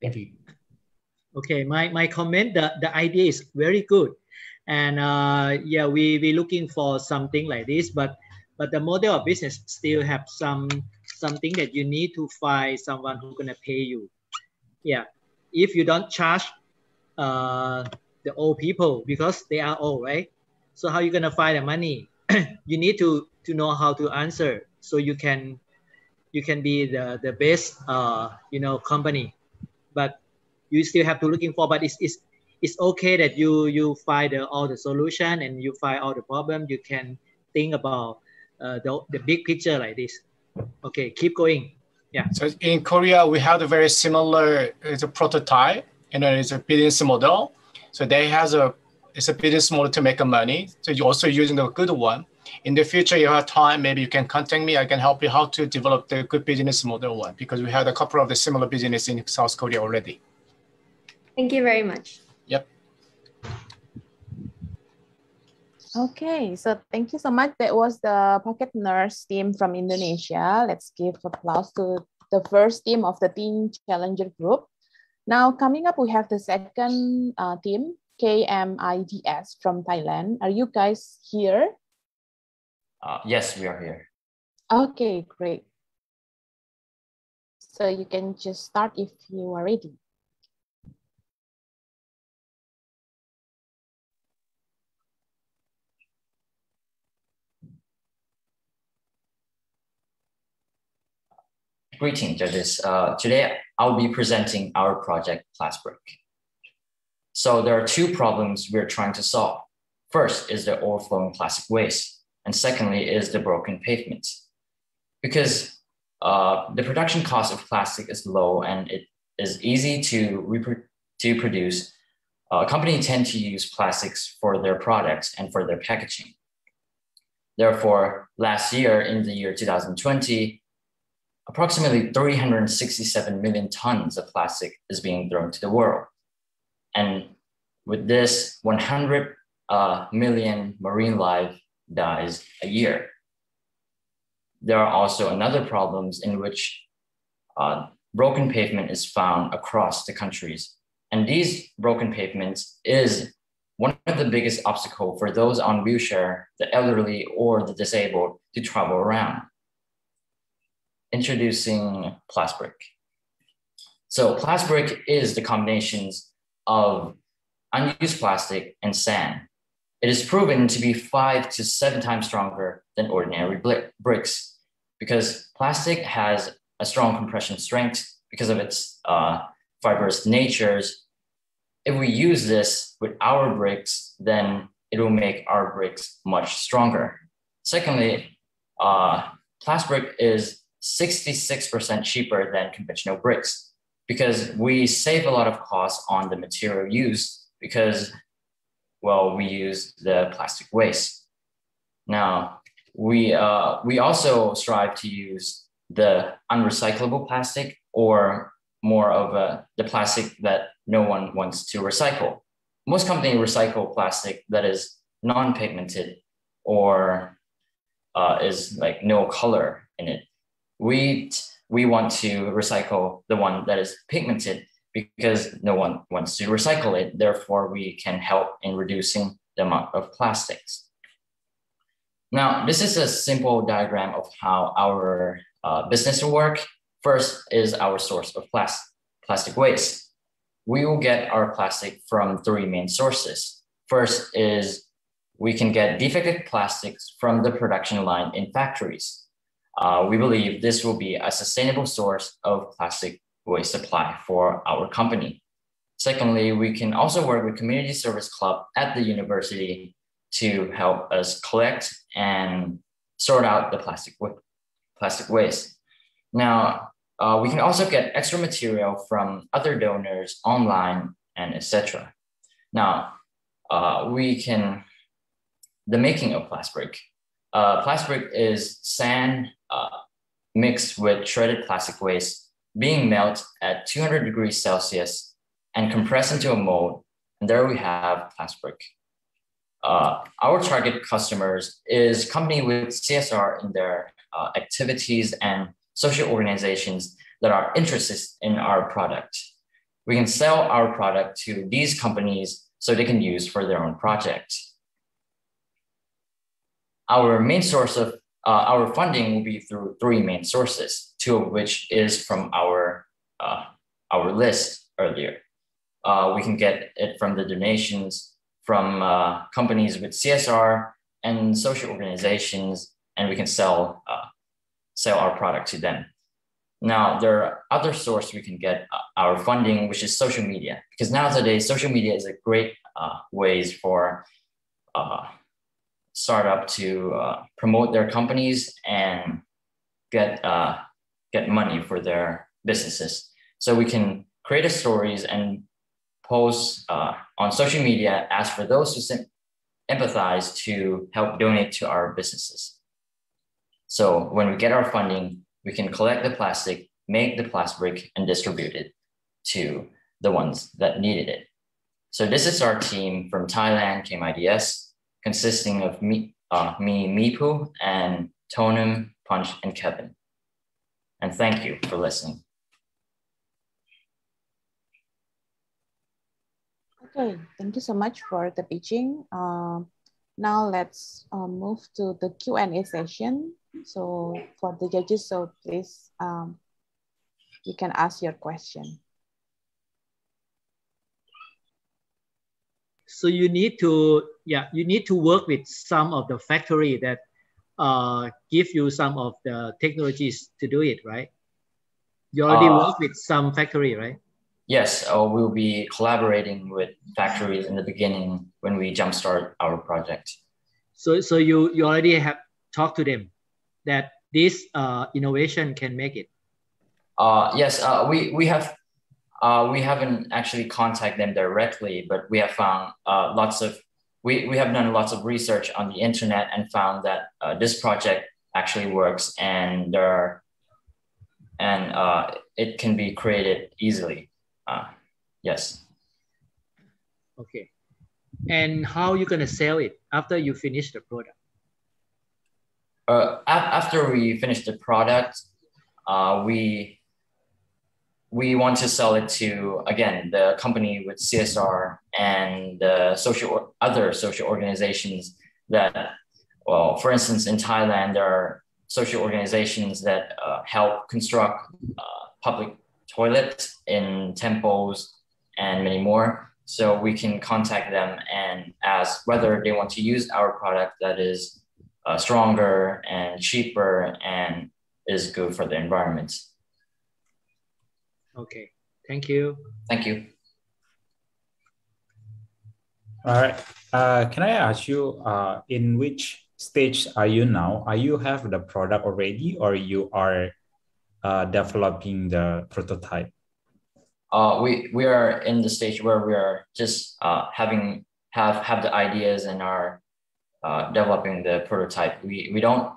S8: Thank you.
S3: Okay, my, my comment, the, the idea is very good. And uh, yeah, we, we looking for something like this, but but the model of business still have some something that you need to find someone who's gonna pay you. Yeah, if you don't charge uh, the old people because they are old, right? So how you gonna find the money? you need to to know how to answer so you can you can be the the best uh, you know company. But you still have to looking for but it's it's, it's okay that you you find the, all the solution and you find all the problem. You can think about uh, the, the big picture like this. Okay keep going. Yeah.
S1: So in korea we have a very similar it's a prototype you know it's a business model. So they has a it's a business model to make money. So you're also using the good one. In the future, you have time, maybe you can contact me. I can help you how to develop the good business model one because we have a couple of the similar business in South Korea already.
S23: Thank you very much.
S1: Yep.
S4: Okay, so thank you so much. That was the Pocket Nurse team from Indonesia. Let's give applause to the first team of the Teen Challenger group. Now coming up, we have the second uh, team KMIDS from Thailand. Are you guys here?
S24: Uh, yes, we are here.
S4: Okay, great. So you can just start if you are ready.
S24: Greetings, judges. Uh, today, I'll be presenting our project Plastbrick. So there are two problems we're trying to solve. First is the overflowing plastic waste, and secondly is the broken pavement. because uh, the production cost of plastic is low and it is easy to, to produce, uh, companies tend to use plastics for their products and for their packaging. Therefore, last year, in the year 2020, approximately 367 million tons of plastic is being thrown to the world. And with this, 100 uh, million marine life dies a year. There are also another problems in which uh, broken pavement is found across the countries. And these broken pavements is one of the biggest obstacle for those on wheelchair, the elderly or the disabled to travel around. Introducing Plastbrick. So Plastbrick is the combinations of unused plastic and sand. It is proven to be five to seven times stronger than ordinary bricks because plastic has a strong compression strength because of its uh, fibrous natures. If we use this with our bricks, then it will make our bricks much stronger. Secondly, uh, Plastbrick is 66% cheaper than conventional bricks because we save a lot of costs on the material used because, well, we use the plastic waste. Now, we, uh, we also strive to use the unrecyclable plastic or more of a, the plastic that no one wants to recycle. Most companies recycle plastic that is non-pigmented or uh, is like no color in it. We, we want to recycle the one that is pigmented because no one wants to recycle it. Therefore, we can help in reducing the amount of plastics. Now, this is a simple diagram of how our uh, business will work. First is our source of plastic, plastic waste. We will get our plastic from three main sources. First is we can get defective plastics from the production line in factories. Uh, we believe this will be a sustainable source of plastic waste supply for our company. Secondly, we can also work with community service club at the university to help us collect and sort out the plastic, plastic waste. Now, uh, we can also get extra material from other donors online and etc. Now, uh, we can, the making of Plastbrick. Uh, Plastbrick is sand uh, mixed with shredded plastic waste being melted at 200 degrees Celsius and compressed into a mold. And there we have Plastbrick. Uh, our target customers is company with CSR in their uh, activities and social organizations that are interested in our product. We can sell our product to these companies so they can use for their own project. Our main source of uh, our funding will be through three main sources, two of which is from our, uh, our list earlier. Uh, we can get it from the donations from uh, companies with CSR and social organizations, and we can sell uh, sell our product to them. Now, there are other sources we can get uh, our funding, which is social media, because nowadays social media is a great ways for startup to uh, promote their companies and get uh, get money for their businesses. So we can create a stories and post uh, on social media, ask for those who empathize to help donate to our businesses. So when we get our funding, we can collect the plastic, make the plastic, and distribute it to the ones that needed it. So this is our team from Thailand, KMIDS, consisting of me, uh, me Mipu, and Tonum, Punch, and Kevin. And thank you for listening.
S4: Okay, thank you so much for the pitching. Uh, now let's uh, move to the Q&A session. So for the judges, so please, um, you can ask your question.
S3: So you need to, yeah, you need to work with some of the factory that uh, give you some of the technologies to do it, right? You already uh, work with some factory, right?
S24: Yes, uh, we'll be collaborating with factories in the beginning when we jumpstart our project.
S3: So, so you you already have talked to them that this uh, innovation can make it?
S24: Uh, yes, uh, we, we have uh, we haven't actually contacted them directly, but we have found uh, lots of we, we have done lots of research on the internet and found that uh, this project actually works and there are, and uh, it can be created easily. Uh, yes.
S3: Okay. And how you gonna sell it after you finish the product?
S24: Uh, after we finish the product, uh, we we want to sell it to again the company with CSR and the social other social organizations that well for instance in Thailand there are social organizations that uh, help construct uh, public toilets in temples and many more so we can contact them and ask whether they want to use our product that is uh, stronger and cheaper and is good for the environment.
S3: Okay, thank you.
S24: Thank you.
S6: All right. Uh, can I ask you, uh, in which stage are you now? Are you have the product already, or you are uh, developing the prototype?
S24: Uh, we we are in the stage where we are just uh, having have have the ideas and are uh, developing the prototype. We we don't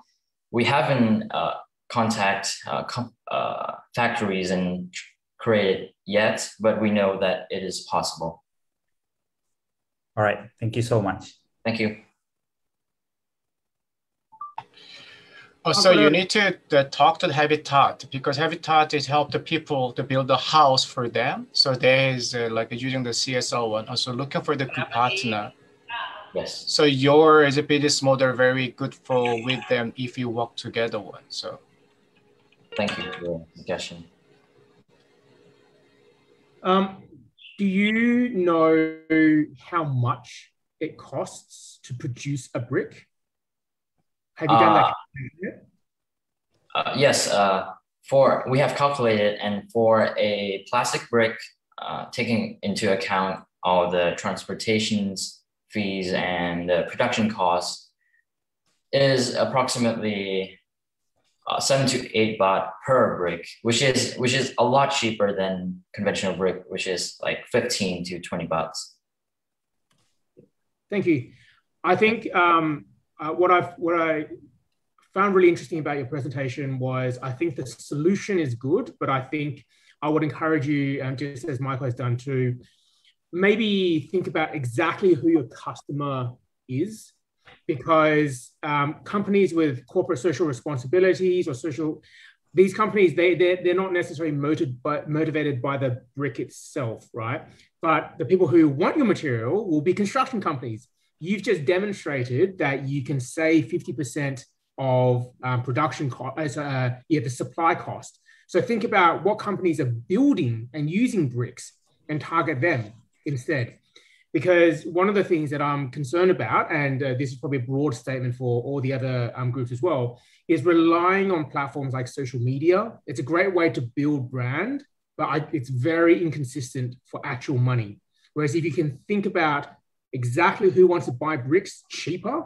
S24: we haven't uh, contact uh, com- uh, factories and create it yet, but we know that it is possible.
S6: All right. Thank you so much.
S24: Thank you.
S1: Also, you need to uh, talk to the Habitat because Habitat is help the people to build a house for them. So there is uh, like using the CSO one. Also looking for the good partner.
S24: Yes.
S1: So your is a business model very good for with them if you work together one. So.
S24: Thank you for your suggestion.
S8: Um, do you know how much it costs to produce a brick? Have you done that?
S24: Uh, yes, uh, for we have calculated, and for a plastic brick, uh, taking into account all the transportations fees and the production costs, is approximately uh, seven to eight baht per brick, which is which is a lot cheaper than conventional brick, which is like fifteen to twenty bahts.
S8: Thank you. I think um, uh, what I what I found really interesting about your presentation was I think the solution is good, but I think I would encourage you, um, just as Michael has done, to maybe think about exactly who your customer is, because um, companies with corporate social responsibilities or social these companies they they're, they're not necessarily motivated by, motivated by the brick itself right but the people who want your material will be construction companies you've just demonstrated that you can save 50% of um, production cost, uh, yeah, the supply cost. So think about what companies are building and using bricks and target them instead. Because one of the things that I'm concerned about, and uh, this is probably a broad statement for all the other um, groups as well, is relying on platforms like social media. It's a great way to build brand, but I, it's very inconsistent for actual money. Whereas if you can think about exactly who wants to buy bricks cheaper,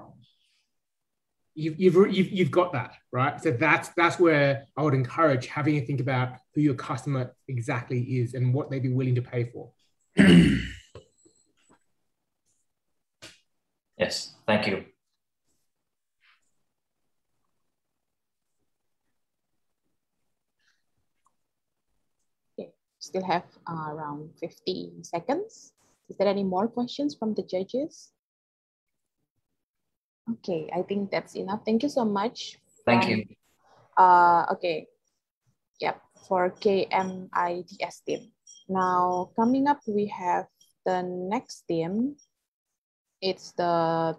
S8: you've, you've, you've, you've got that, right? So that's, that's where I would encourage having a think about who your customer exactly is and what they'd be willing to pay for.
S24: yes, thank you.
S4: Okay, still have uh, around 50 seconds. Is there any more questions from the judges? Okay, I think that's enough. Thank you so much.
S24: Thank you.
S4: Uh, okay. Yep, for KMIDS team. Now, coming up, we have the next team. It's the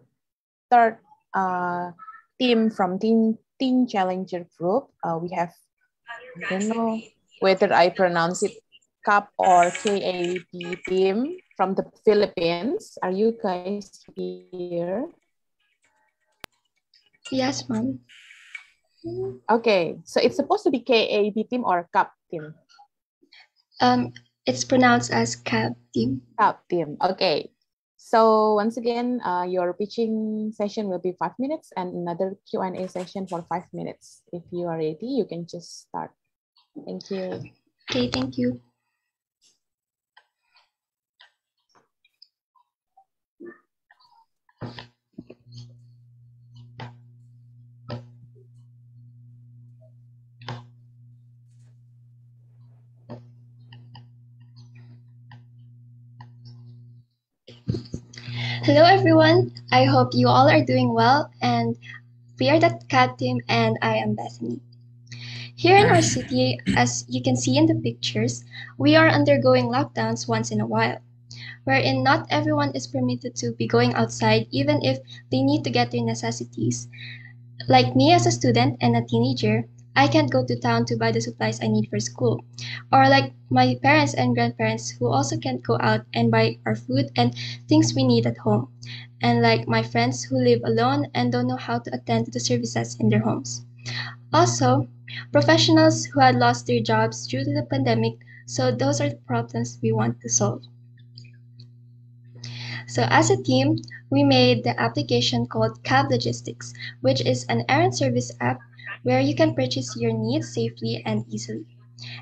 S4: third uh, team from Teen, Teen Challenger Group. Uh, we have, I don't know whether I pronounce it CAP or KAP team from the Philippines. Are you guys here?
S25: Yes, ma'am.
S4: Okay, so it's supposed to be KAB team or CAP team?
S25: Um, it's pronounced as CAP team.
S4: CAP team, okay. So once again, uh, your pitching session will be five minutes and another Q&A session for five minutes. If you are ready, you can just start. Thank you.
S26: Okay, thank you. Hello everyone. I hope you all are doing well and we are the CAB team and I am Bethany. Here in our city, as you can see in the pictures, we are undergoing lockdowns once in a while, wherein not everyone is permitted to be going outside even if they need to get their necessities. Like me as a student and a teenager, I can't go to town to buy the supplies I need for school. Or like my parents and grandparents who also can't go out and buy our food and things we need at home. And like my friends who live alone and don't know how to attend to the services in their homes. Also, professionals who had lost their jobs due to the pandemic. So those are the problems we want to solve. So as a team, we made the application called Cab Logistics, which is an errand service app where you can purchase your needs safely and easily.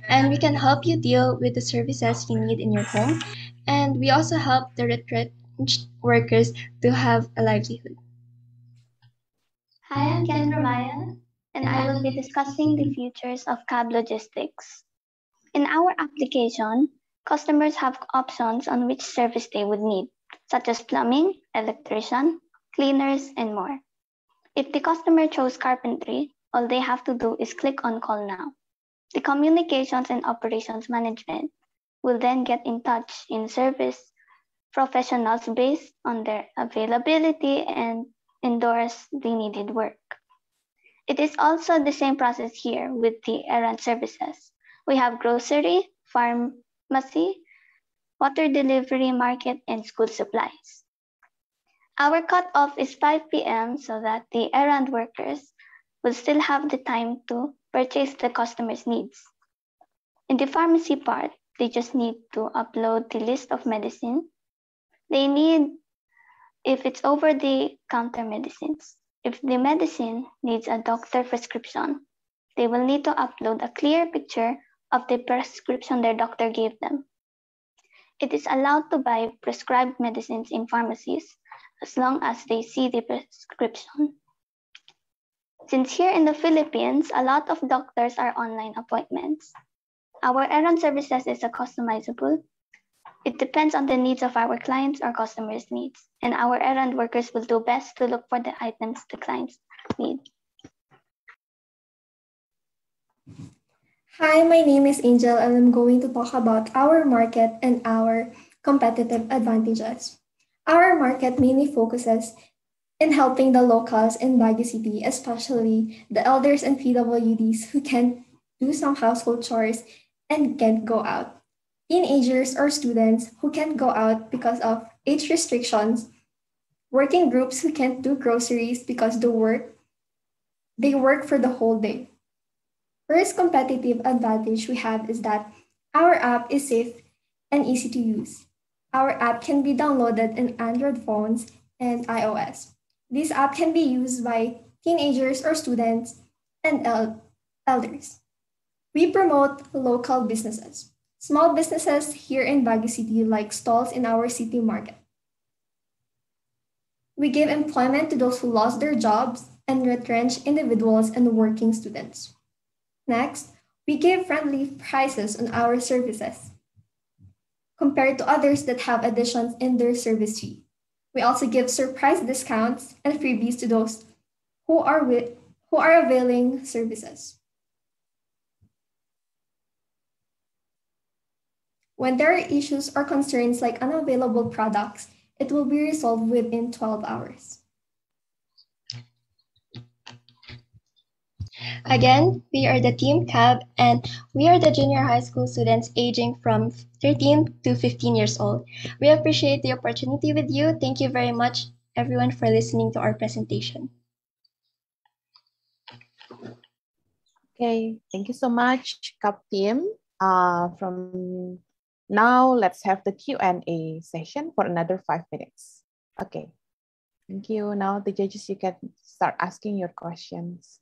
S26: And we can help you deal with the services you need in your home. And we also help the retrenched workers to have a livelihood.
S27: Hi, I'm Kendra Maya, and I will be discussing the features of cab logistics. In our application, customers have options on which service they would need, such as plumbing, electrician, cleaners, and more. If the customer chose carpentry, all they have to do is click on Call Now. The Communications and Operations Management will then get in touch in service professionals based on their availability and endorse the needed work. It is also the same process here with the errand services. We have grocery, pharmacy, water delivery, market, and school supplies. Our cutoff is 5 p.m. so that the errand workers will still have the time to purchase the customer's needs. In the pharmacy part, they just need to upload the list of medicine. They need, if it's over the counter medicines, if the medicine needs a doctor prescription, they will need to upload a clear picture of the prescription their doctor gave them. It is allowed to buy prescribed medicines in pharmacies as long as they see the prescription. Since here in the Philippines, a lot of doctors are online appointments. Our errand services is a customizable. It depends on the needs of our clients or customers' needs, and our errand workers will do best to look for the items the clients need.
S21: Hi, my name is Angel, and I'm going to talk about our market and our competitive advantages. Our market mainly focuses in helping the locals in Baguio City, especially the elders and PWDs who can do some household chores and can't go out. Teenagers or students who can't go out because of age restrictions, working groups who can't do groceries because the work they work for the whole day. First competitive advantage we have is that our app is safe and easy to use. Our app can be downloaded in Android phones and iOS. This app can be used by teenagers or students and el elders. We promote local businesses. Small businesses here in Baguio City like stalls in our city market. We give employment to those who lost their jobs and retrench individuals and working students. Next, we give friendly prices on our services compared to others that have additions in their service fee. We also give surprise discounts and freebies to those who are, with, who are availing services. When there are issues or concerns like unavailable products, it will be resolved within 12 hours.
S26: Again, we are the Team CAB and we are the junior high school students aging from 13 to 15 years old. We appreciate the opportunity with you. Thank you very much, everyone, for listening to our presentation.
S4: Okay, thank you so much, CAB team. Uh, from now, let's have the Q&A session for another five minutes. Okay. Thank you. Now the judges, you can start asking your questions.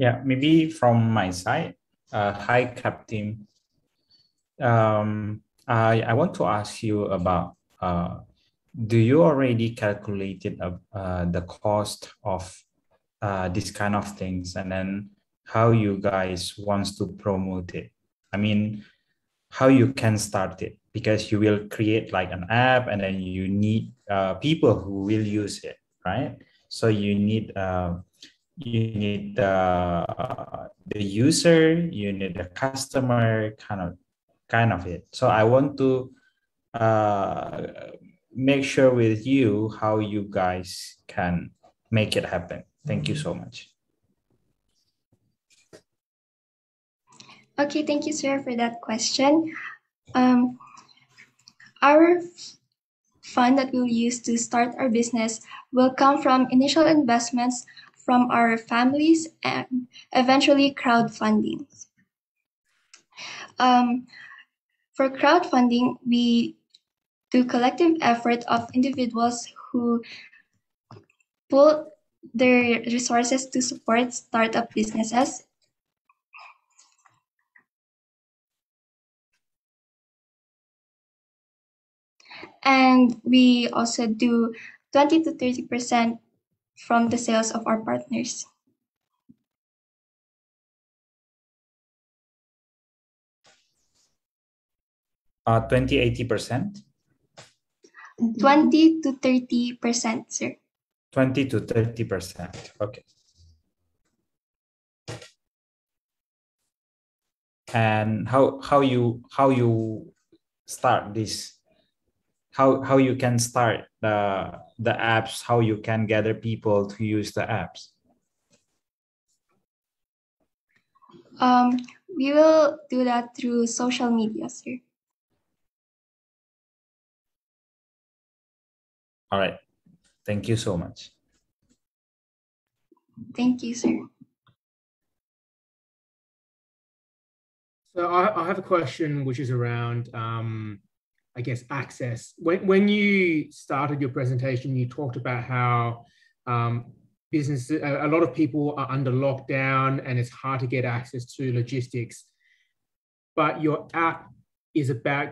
S6: Yeah, maybe from my side. Uh, hi, Captain. Um, I, I want to ask you about uh, do you already calculated uh, uh, the cost of uh, these kind of things and then how you guys wants to promote it? I mean, how you can start it because you will create like an app and then you need uh, people who will use it, right? So you need uh, you need the the user, you need the customer, kind of kind of it. So I want to uh, make sure with you how you guys can make it happen. Thank you so much.
S26: Okay, thank you, sir, for that question. Um, our fund that we'll use to start our business will come from initial investments from our families and eventually crowdfunding. Um, for crowdfunding, we do collective effort of individuals who pull their resources to support startup businesses and we also do 20 to 30% from the sales of our partners.
S6: Uh, 20, 80%?
S26: 20 to 30%, sir.
S6: 20 to 30%. Okay. And how how you how you start this how how you can start the the apps how you can gather people to use the apps?
S26: Um, we will do that through social media sir.
S6: All right. Thank you so much.
S26: Thank you sir.
S8: So i, I have a question which is around um, I guess, access. When, when you started your presentation, you talked about how um, business, a, a lot of people are under lockdown and it's hard to get access to logistics. But your app is about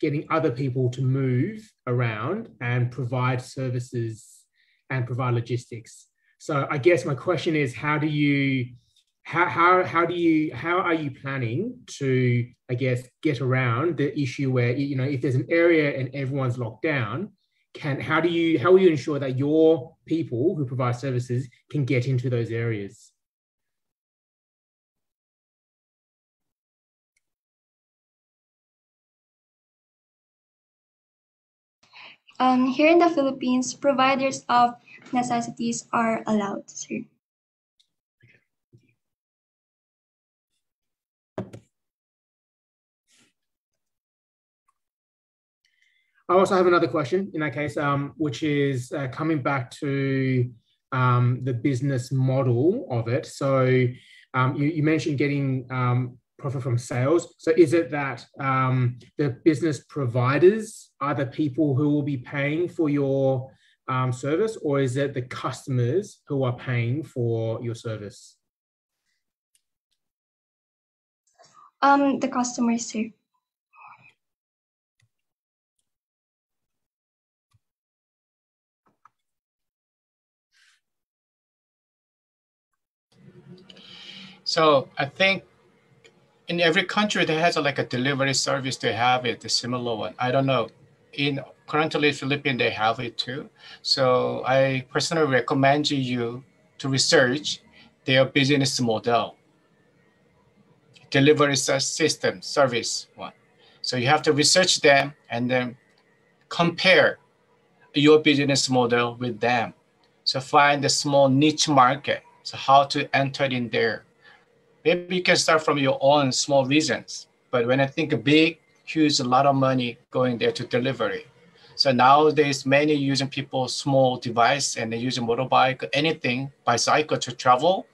S8: getting other people to move around and provide services and provide logistics. So I guess my question is, how do you how, how, how do you how are you planning to i guess get around the issue where you know if there's an area and everyone's locked down can how do you how will you ensure that your people who provide services can get into those areas
S26: um, here in the philippines providers of necessities are allowed sir.
S8: I also have another question in that case, um, which is uh, coming back to um, the business model of it. So um, you, you, mentioned getting um, profit from sales. So is it that um, the business providers are the people who will be paying for your um, service, or is it the customers who are paying for your service?
S26: The customers, sir.
S1: So I think in every country that has a, like a delivery service, they have it, the similar one. I don't know. In currently Philippines, they have it too. So I personally recommend you to research their business model, delivery system, service one. So you have to research them and then compare your business model with them. So find the small niche market. So how to enter in there maybe you can start from your own small reasons. But when I think big, huge, a lot of money going there to delivery. So nowadays, many using people small device and they using motorbike, anything, bicycle to travel.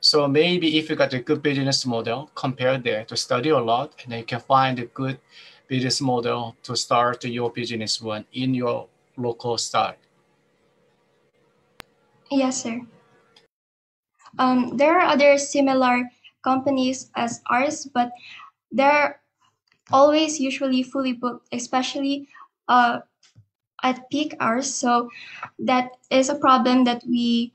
S1: So maybe if you got a good business model, compare there to study a lot, and then you can find a good business model to start your business one in your local style.
S21: Yes, sir. Um, there are other similar companies as ours, but they're always usually fully booked, especially uh, at peak hours. So that is a problem that we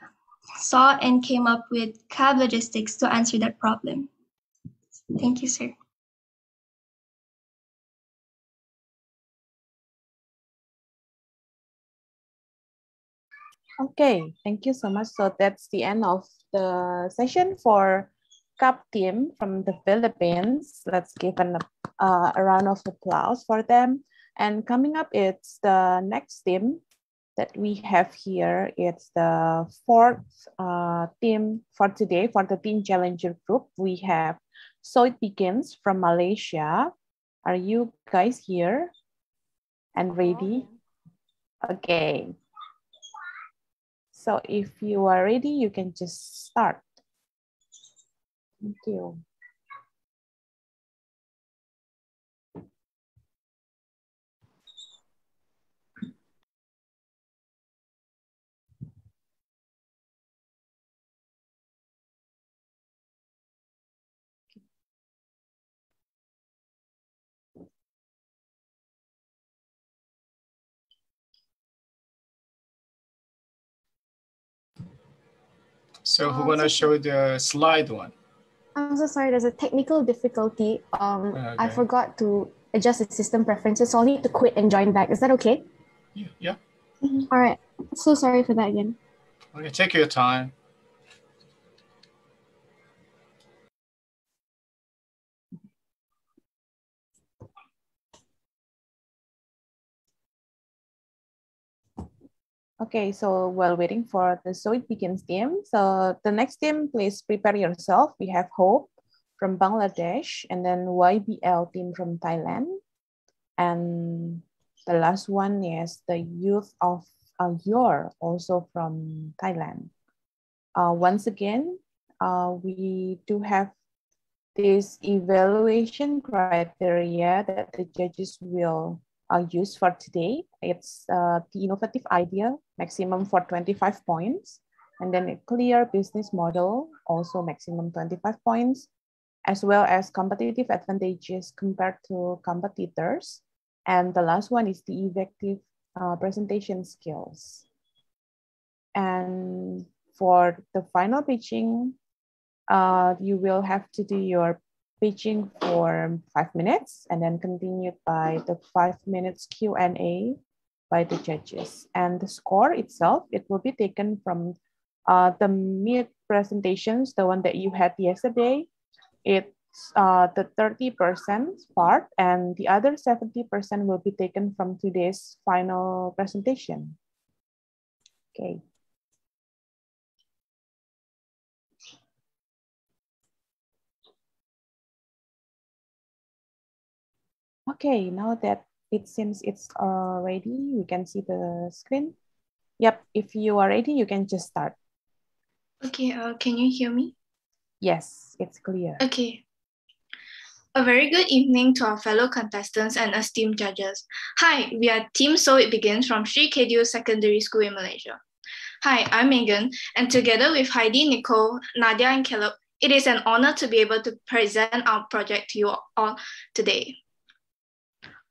S21: saw and came up with cab logistics to answer that problem. Thank you, sir.
S4: Okay, thank you so much. So that's the end of the session for CAP team from the Philippines. Let's give an, uh, a round of applause for them. And coming up, it's the next team that we have here. It's the fourth uh, team for today for the Team Challenger group. We have So It Begins from Malaysia. Are you guys here and ready? Okay. So if you are ready, you can just start. Thank you.
S1: So who wanna show the slide one?
S25: I'm so sorry, there's a technical difficulty. Um, I forgot to adjust the system preferences, so I'll need to quit and join back. Is that okay?
S1: Yeah.
S25: All right. So sorry for that again.
S1: Okay, take your time.
S4: Okay, so while waiting for the So It Begins team, so the next team, please prepare yourself. We have Hope from Bangladesh and then YBL team from Thailand. And the last one is the youth of uh, Yor, also from Thailand. Uh, once again, uh, we do have this evaluation criteria that the judges will uh, use for today. It's uh, the innovative idea, maximum for 25 points, and then a clear business model, also maximum 25 points, as well as competitive advantages compared to competitors. And the last one is the effective uh, presentation skills. And for the final pitching, uh, you will have to do your for five minutes and then continued by the five minutes Q&A by the judges. And the score itself, it will be taken from uh, the mid presentations, the one that you had yesterday. It's uh, the 30% part and the other 70% will be taken from today's final presentation. Okay. Okay, now that it seems it's uh, ready, we can see the screen. Yep, if you are ready, you can just start.
S28: Okay, uh, can you hear me?
S4: Yes, it's clear.
S28: Okay. A very good evening to our fellow contestants and esteemed judges. Hi, we are Team So It Begins from Sri Kedu Secondary School in Malaysia. Hi, I'm Megan, and together with Heidi, Nicole, Nadia, and Caleb, it is an honor to be able to present our project to you all today.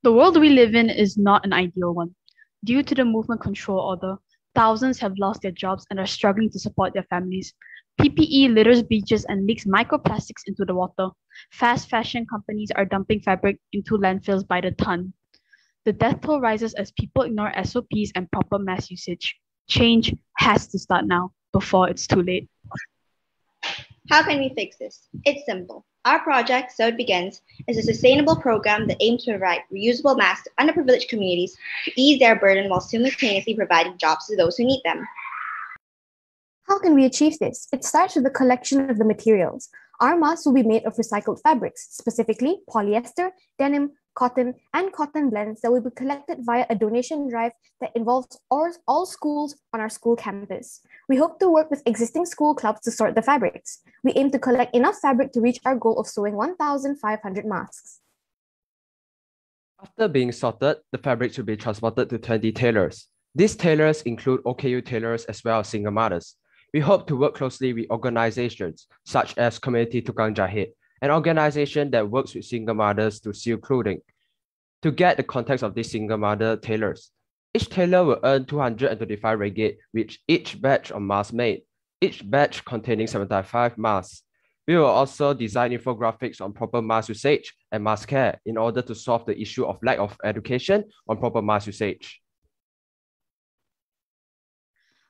S29: The world we live in is not an ideal one. Due to the movement control order, thousands have lost their jobs and are struggling to support their families. PPE litters beaches and leaks microplastics into the water. Fast fashion companies are dumping fabric into landfills by the ton. The death toll rises as people ignore SOPs and proper mass usage. Change has to start now before it's too late.
S30: How can we fix this? It's simple. Our project, So It Begins, is a sustainable program that aims to provide reusable masks to underprivileged communities to ease their burden while simultaneously providing jobs to those who need them.
S25: How can we achieve this? It starts with the collection of the materials. Our masks will be made of recycled fabrics, specifically polyester, denim,
S31: cotton, and cotton blends that will be collected via a donation drive that involves all, all schools on our school campus. We hope to work with existing school clubs to sort the fabrics. We aim to collect enough fabric to reach our goal of sewing 1,500 masks.
S32: After being sorted, the fabrics will be transported to 20 tailors. These tailors include OKU tailors as well as single mothers. We hope to work closely with organizations such as Community Tukang Jahit, an organization that works with single mothers to sew clothing. To get the context of these single mother tailors, each tailor will earn 225 ringgit with each batch of masks made, each batch containing 75 masks. We will also design infographics on proper mask usage and mask care in order to solve the issue of lack of education on proper mask usage.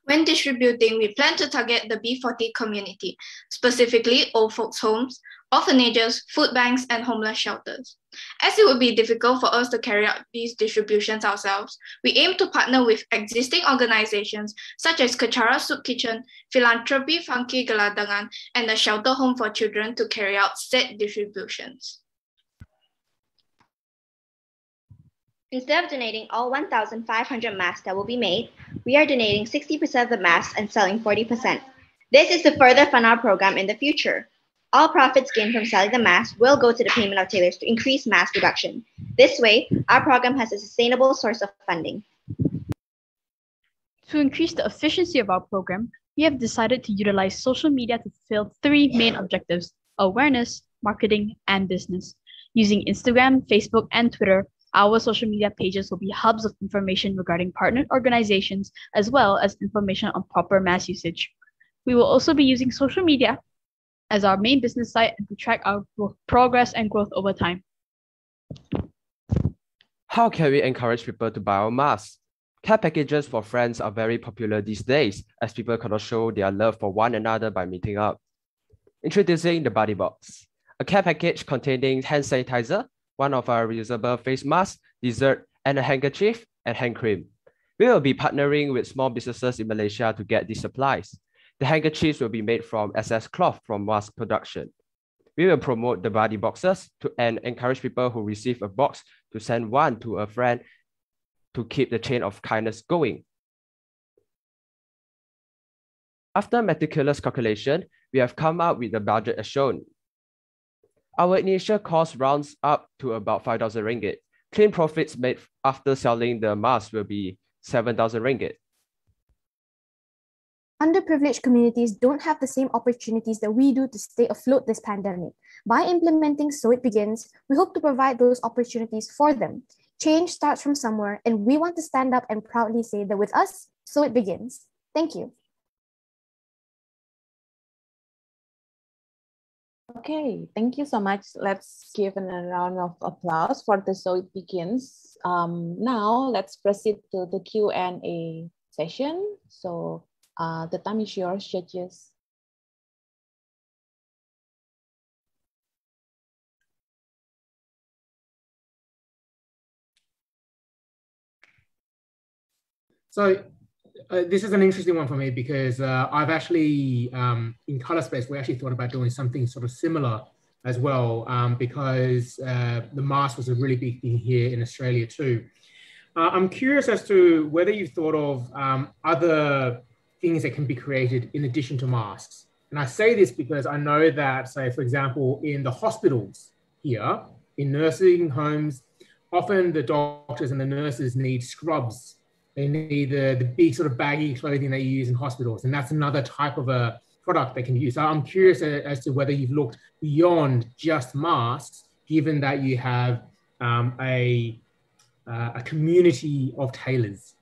S28: When distributing, we plan to target the B40 community, specifically old folks' homes, orphanages, food banks, and homeless shelters. As it would be difficult for us to carry out these distributions ourselves, we aim to partner with existing organizations such as Kechara Soup Kitchen, Philanthropy Funky Gelandangan, and the Shelter Home for Children to carry out said distributions.
S30: Instead of donating all 1,500 masks that will be made, we are donating 60% of the masks and selling 40%. This is to further fund our program in the future. All profits gained from selling the mask will go to the payment of tailors to increase mask production. This way, our program has a sustainable source of funding.
S29: To increase the efficiency of our program, we have decided to utilize social media to fulfill three main objectives awareness, marketing, and business. Using Instagram, Facebook, and Twitter, our social media pages will be hubs of information regarding partner organizations as well as information on proper mask usage. We will also be using social media as our main business site and to track our progress and growth over time.
S32: How can we encourage people to buy our masks? Care packages for friends are very popular these days as people cannot show their love for one another by meeting up. Introducing the Buddy Box, a care package containing hand sanitizer, one of our reusable face masks, dessert, and a handkerchief and hand cream. We will be partnering with small businesses in Malaysia to get these supplies. The handkerchiefs will be made from SS cloth from mask production. We will promote the buddy boxes to and encourage people who receive a box to send one to a friend to keep the chain of kindness going. After meticulous calculation, we have come up with the budget as shown. Our initial cost rounds up to about 5,000 ringgit. Clean profits made after selling the mask will be 7,000 ringgit.
S31: Underprivileged communities don't have the same opportunities that we do to stay afloat this pandemic. By implementing So It Begins, we hope to provide those opportunities for them. Change starts from somewhere, and we want to stand up and proudly say that with us, So It Begins. Thank you.
S4: Okay, thank you so much. Let's give a round of applause for the So It Begins. Um, now let's proceed to the Q&A session. So uh, the time is yours, judges.
S8: So uh, this is an interesting one for me because uh, I've actually, um, in color space, we actually thought about doing something sort of similar as well um, because uh, the mask was a really big thing here in Australia too. Uh, I'm curious as to whether you've thought of um, other things that can be created in addition to masks. And I say this because I know that, say, for example, in the hospitals here, in nursing homes, often the doctors and the nurses need scrubs. They need the, the big sort of baggy clothing they use in hospitals. And that's another type of a product they can use. So I'm curious as to whether you've looked beyond just masks, given that you have um, a, uh, a community of tailors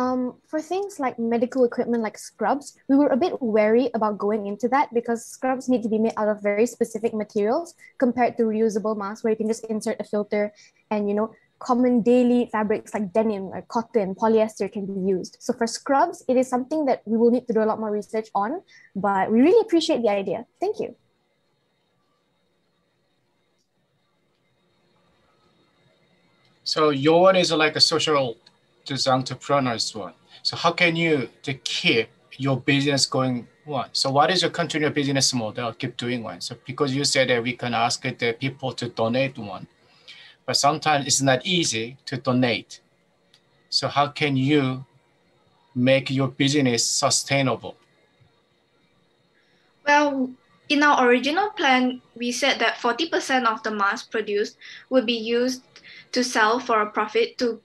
S31: um, for things like medical equipment like scrubs, we were a bit wary about going into that because scrubs need to be made out of very specific materials compared to reusable masks where you can just insert a filter and you know common daily fabrics like denim or cotton, polyester can be used. So for scrubs, it is something that we will need to do a lot more research on, but we really appreciate the idea. Thank you.
S1: So your is like a social this entrepreneur's one. So how can you to keep your business going one. So what is your continual business model? Keep doing one. So because you said that we can ask the people to donate one, but sometimes it's not easy to donate. So how can you make your business sustainable?
S28: Well, in our original plan, we said that 40% of the mask produced would be used to sell for a profit to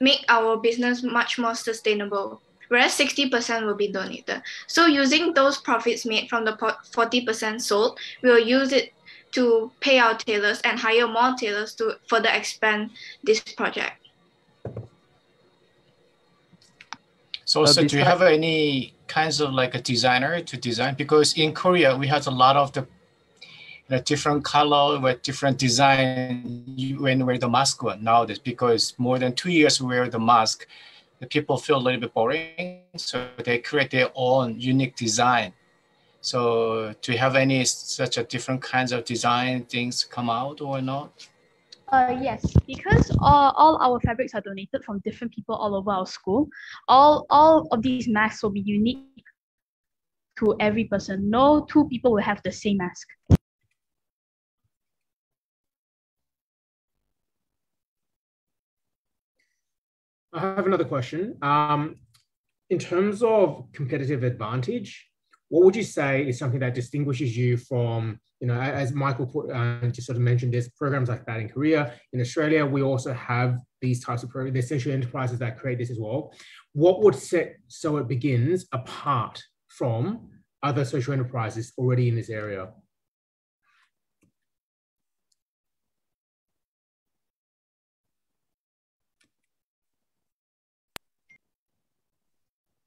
S28: make our business much more sustainable, whereas 60% will be donated. So using those profits made from the 40% sold, we'll use it to pay our tailors and hire more tailors to further expand this project.
S1: So, uh, so do you have any kinds of like a designer to design? Because in Korea, we have a lot of the know, different color with different design when wear the mask nowadays because more than two years wear the mask, the people feel a little bit boring. So they create their own unique design. So do you have any such a different kinds of design things come out or not?
S29: Uh, yes, because all, all our fabrics are donated from different people all over our school. All, all of these masks will be unique to every person. No two people will have the same mask.
S8: I have another question. Um, in terms of competitive advantage, what would you say is something that distinguishes you from, you know, as Michael put, uh, just sort of mentioned, there's programs like that in Korea. In Australia, we also have these types of programs, there's social enterprises that create this as well. What would set So It Begins apart from other social enterprises already in this area?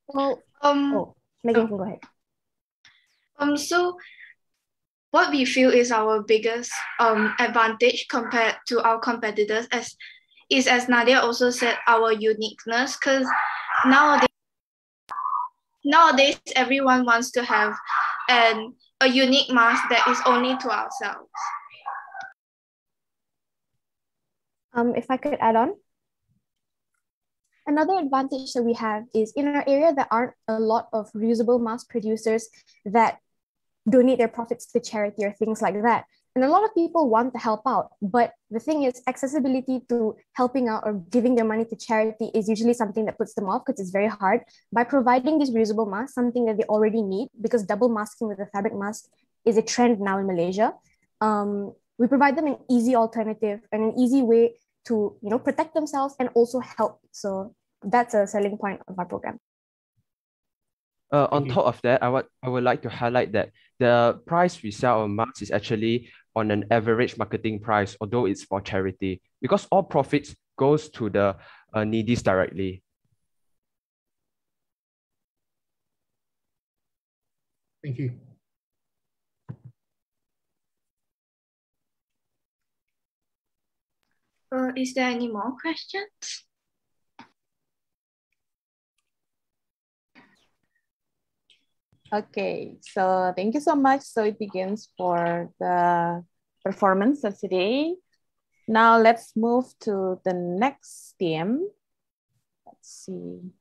S31: Well,
S28: um,
S31: oh, Megan, can go ahead.
S28: Um, so what we feel is our biggest um, advantage compared to our competitors as is as Nadia also said our uniqueness because nowadays nowadays everyone wants to have an a unique mask that is only to ourselves.
S31: Um, if I could add on, another advantage that we have is in our area there aren't a lot of reusable mask producers that donate their profits to charity or things like that. And a lot of people want to help out, but the thing is, accessibility to helping out or giving their money to charity is usually something that puts them off because it's very hard. By providing these reusable masks, something that they already need, because double masking with a fabric mask is a trend now in Malaysia, um, we provide them an easy alternative and an easy way to you know protect themselves and also help. So that's a selling point of our program.
S32: Uh, on top of that, I would I would like to highlight that the price we sell on masks is actually on an average marketing price, although it's for charity, because all profits goes to the uh, needies directly.
S8: Thank you.
S28: Uh, is there any more questions?
S4: Okay, so thank you so much. So it begins for the performance of today. Now let's move to the next theme. Let's see.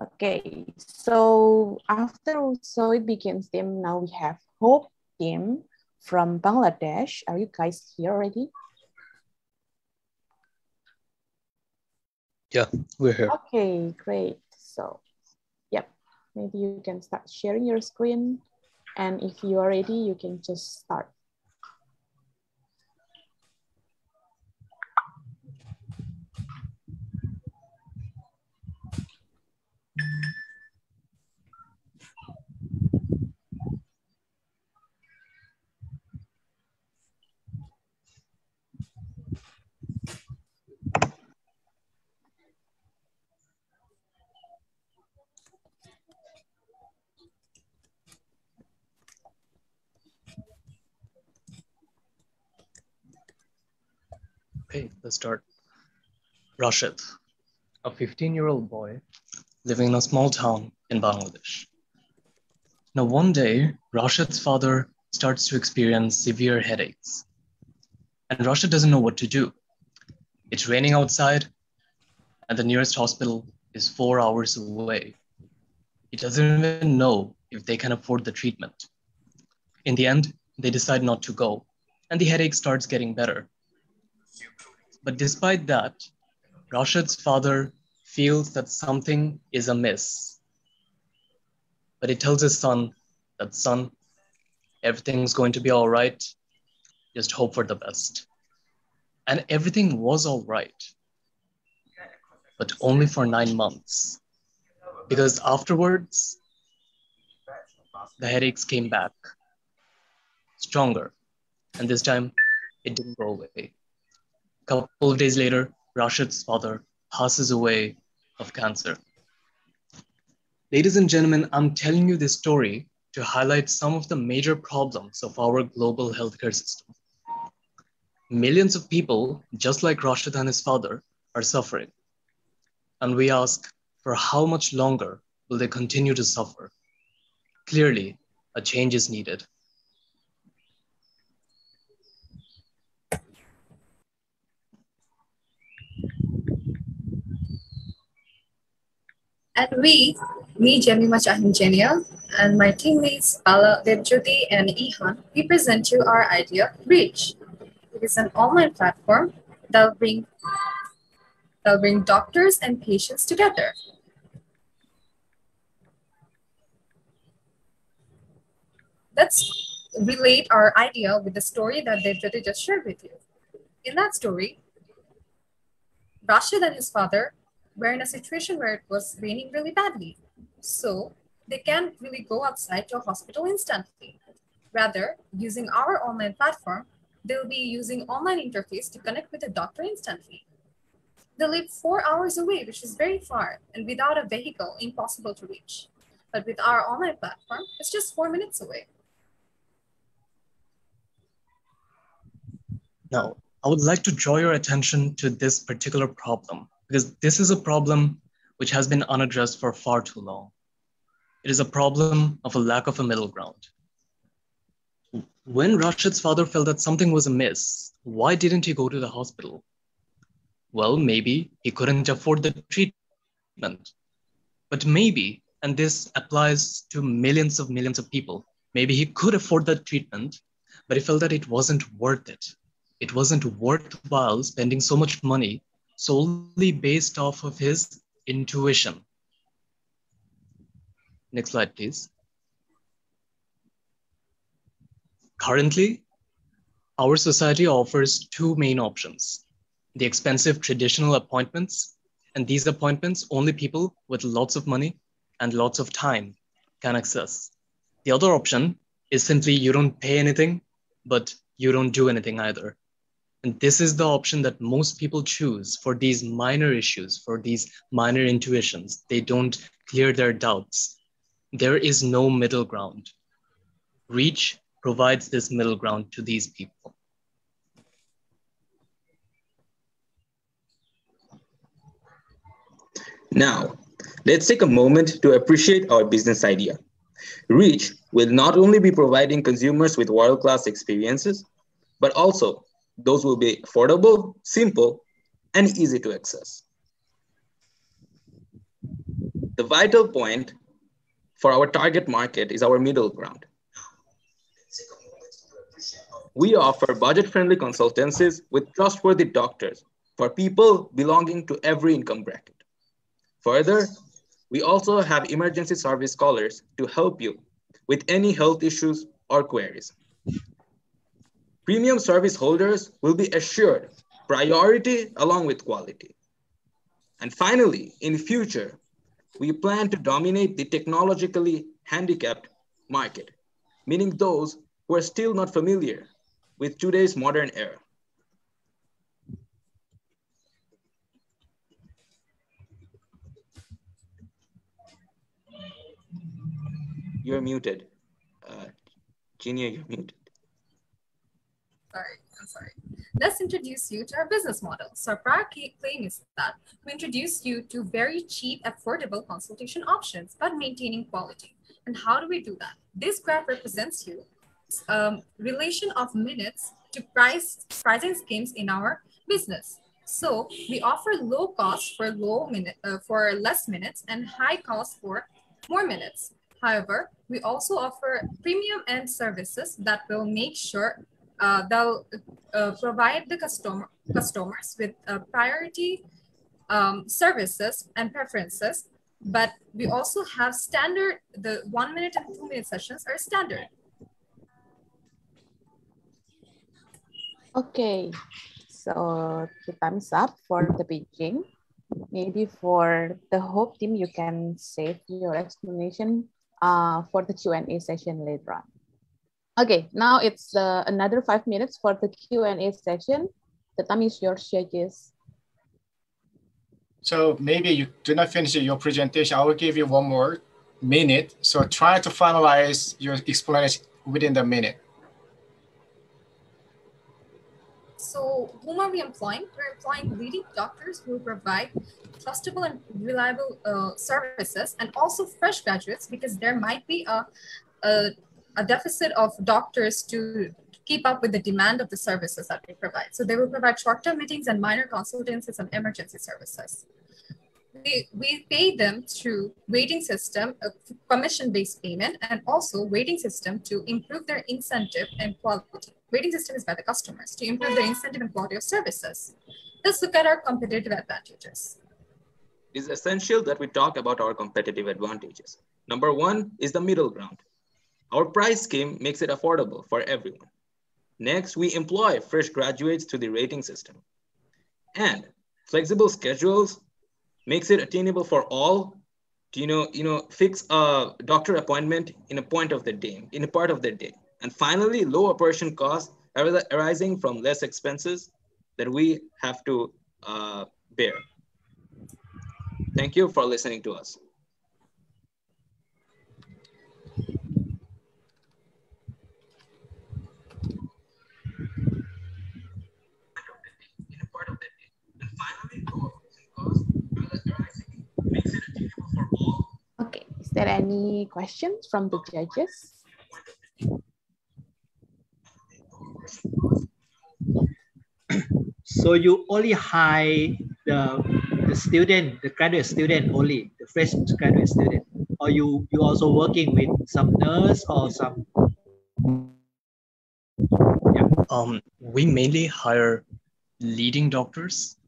S4: Okay, so after so it begins theme, now we have Hope team from Bangladesh. Are you guys here already?
S33: Yeah, we're here.
S4: Okay, great. So, yep, maybe you can start sharing your screen. And if you are ready, you can just start.
S33: Okay, let's start. Rashid, a 15 year old boy living in a small town in Bangladesh. Now, one day, Rashid's father starts to experience severe headaches. And Rashid doesn't know what to do. It's raining outside, and the nearest hospital is four hours away. He doesn't even know if they can afford the treatment. In the end, they decide not to go, and the headache starts getting better. But despite that, Rashid's father feels that something is amiss. But he tells his son that, son, everything's going to be all right. Just hope for the best. And everything was all right, but only for nine months. Because afterwards, the headaches came back stronger. And this time, it didn't go away. Couple of days later, Rashid's father passes away of cancer. Ladies and gentlemen, I'm telling you this story to highlight some of the major problems of our global healthcare system. Millions of people, just like Rashid and his father, are suffering. And we ask, for how much longer will they continue to suffer? Clearly, a change is needed.
S34: And we, me, Jemima Chahingenia, and my teammates Bala, Debjyoti, and Ihan, we present you our idea, Reach. It is an online platform that will bring, that will bring doctors and patients together. Let's relate our idea with the story that Debjyoti just shared with you. In that story, Rashid and his father were in a situation where it was raining really badly. So they can't really go outside to a hospital instantly. Rather, using our online platform, they'll be using online interface to connect with a doctor instantly. They live four hours away, which is very far, and without a vehicle, impossible to reach. But with our online platform, it's just four minutes away.
S33: Now, I would like to draw your attention to this particular problem because this is a problem which has been unaddressed for far too long. It is a problem of a lack of a middle ground. When Rashid's father felt that something was amiss, why didn't he go to the hospital? Well, maybe he couldn't afford the treatment. But maybe, and this applies to millions of millions of people, maybe he could afford that treatment, but he felt that it wasn't worth it. It wasn't worthwhile spending so much money solely based off of his intuition. Next slide, please. Currently, our society offers two main options, the expensive traditional appointments, and these appointments only people with lots of money and lots of time can access. The other option is simply you don't pay anything, but you don't do anything either. And this is the option that most people choose for these minor issues, for these minor intuitions. They don't clear their doubts. There is no middle ground. Reach provides this middle ground to these people.
S35: Now, let's take a moment to appreciate our business idea. Reach will not only be providing consumers with world-class experiences, but also those will be affordable, simple, and easy to access. The vital point for our target market is our middle ground. We offer budget-friendly consultancies with trustworthy doctors for people belonging to every income bracket. Further, we also have emergency service callers to help you with any health issues or queries. Premium service holders will be assured priority along with quality. And finally, in future, we plan to dominate the technologically handicapped market, meaning those who are still not familiar with today's modern era. You're muted. Uh, Genia, you're muted.
S34: Sorry, I'm sorry. Let's introduce you to our business model. So our product claim is that we introduce you to very cheap, affordable consultation options, but maintaining quality. And how do we do that? This graph represents you um, relation of minutes to price pricing schemes in our business. So we offer low cost for low minute uh, for less minutes and high cost for more minutes. However, we also offer premium end services that will make sure uh, they'll uh, provide the customer customers with priority um, services and preferences. But we also have standard, the one minute and two minute sessions are standard.
S4: Okay, so the time's up for the pitching. Maybe for the Hope team, you can save your explanation uh, for the Q&A session later on. Okay, now it's uh, another five minutes for the Q&A session. The time is yours, judges.
S1: So maybe you do not finish your presentation. I will give you one more minute. So try to finalize your explanation within the minute.
S34: So whom are we employing? We're employing leading doctors who provide trustable and reliable uh, services and also fresh graduates because there might be a, a, a deficit of doctors to keep up with the demand of the services that we provide. So they will provide short-term meetings and minor consultancies and emergency services. We, we pay them through waiting system, a commission-based payment, and also waiting system to improve their incentive and quality. Waiting system is by the customers to improve their incentive and quality of services. Let's look at our competitive advantages.
S35: It is essential that we talk about our competitive advantages. Number one is the middle ground. Our price scheme makes it affordable for everyone. Next, we employ fresh graduates to the rating system. And flexible schedules makes it attainable for all to, you know, you know, fix a doctor appointment in a point of the day, in a part of the day. And finally, low operation costs arising from less expenses that we have to uh, bear. Thank you for listening to us.
S4: Okay, is there any questions from the judges?
S3: So you only hire the, the student, the graduate student only, the fresh graduate student, or you you also working with some nurse or some?
S33: Yeah. Um, we mainly hire leading doctors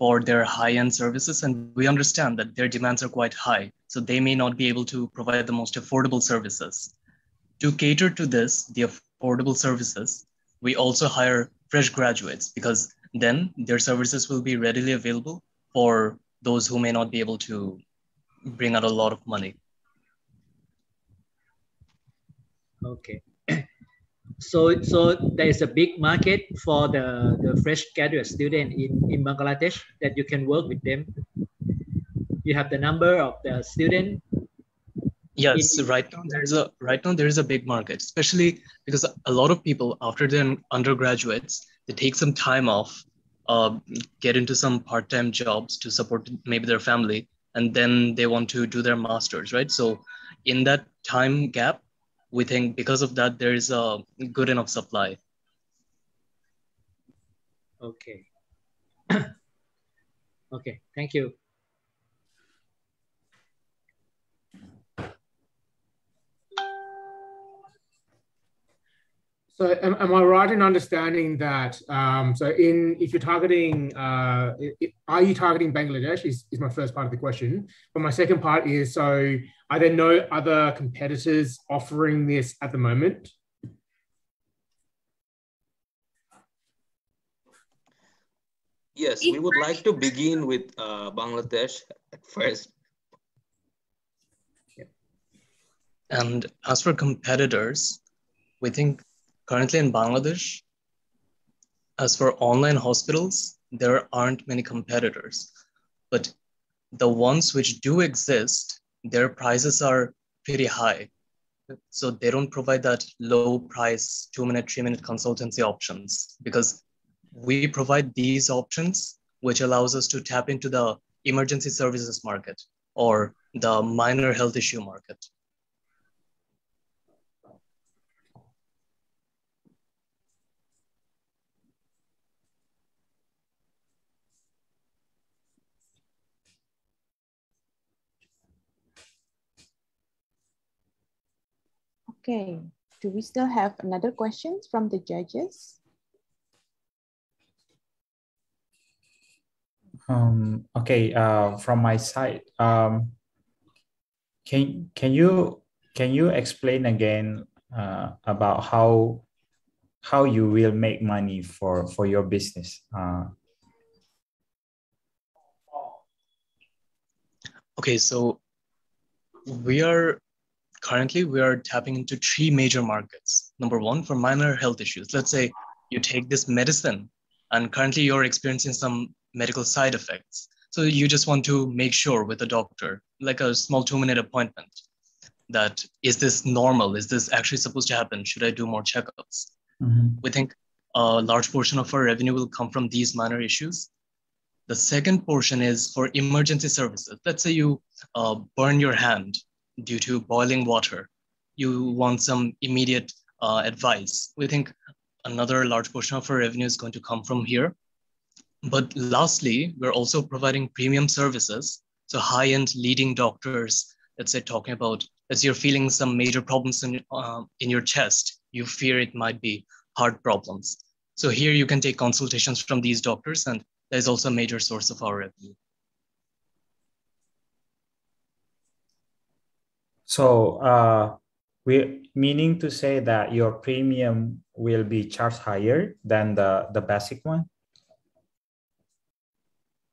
S33: for their high-end services, and we understand that their demands are quite high, so they may not be able to provide the most affordable services. To cater to this, the affordable services, we also hire fresh graduates because then their services will be readily available for those who may not be able to bring out a lot of money.
S3: Okay. So, so there is a big market for the, the fresh graduate student in, in Bangladesh that you can work with them. You have the number of the student.
S33: Yes, in, right now there's a right now there is a big market, especially because a lot of people after their undergraduates they take some time off, uh, get into some part-time jobs to support maybe their family, and then they want to do their masters, right? So in that time gap, we think because of that there is a good enough supply.
S3: Okay. okay, thank you.
S8: So am, am, I right in understanding that, um, so in, if you're targeting, uh, it, are you targeting Bangladesh is, is my first part of the question. But my second part is, so are there no other competitors offering this at the moment?
S35: Yes, we would like to begin with uh, Bangladesh at first.
S33: And as for competitors, we think Currently in Bangladesh, as for online hospitals, there aren't many competitors, but the ones which do exist, their prices are pretty high. So they don't provide that low price, two minute, three minute consultancy options because we provide these options, which allows us to tap into the emergency services market or the minor health issue market.
S4: Okay, do we still have another questions from the judges?
S6: Um, okay, uh, from my side, um, can can you can you explain again uh, about how how you will make money for for your business? Uh,
S33: Okay, so we are currently we are tapping into three major markets. Number one, for minor health issues. Let's say you take this medicine and currently you're experiencing some medical side effects. So you just want to make sure with a doctor, like a small two minute appointment, that is this normal? Is this actually supposed to happen? Should I do more checkups?
S6: Mhm.
S33: We think a large portion of our revenue will come from these minor issues. The second portion is for emergency services. Let's say you uh, burn your hand due to boiling water. You want some immediate uh, advice. We think another large portion of our revenue is going to come from here. But lastly, we're also providing premium services. So high-end leading doctors, let's say talking about as you're feeling some major problems in, uh, in your chest, you fear it might be heart problems. So here you can take consultations from these doctors and there's also a major source of our revenue.
S6: So, uh, we meaning to say that your premium will be charged higher than the the basic one.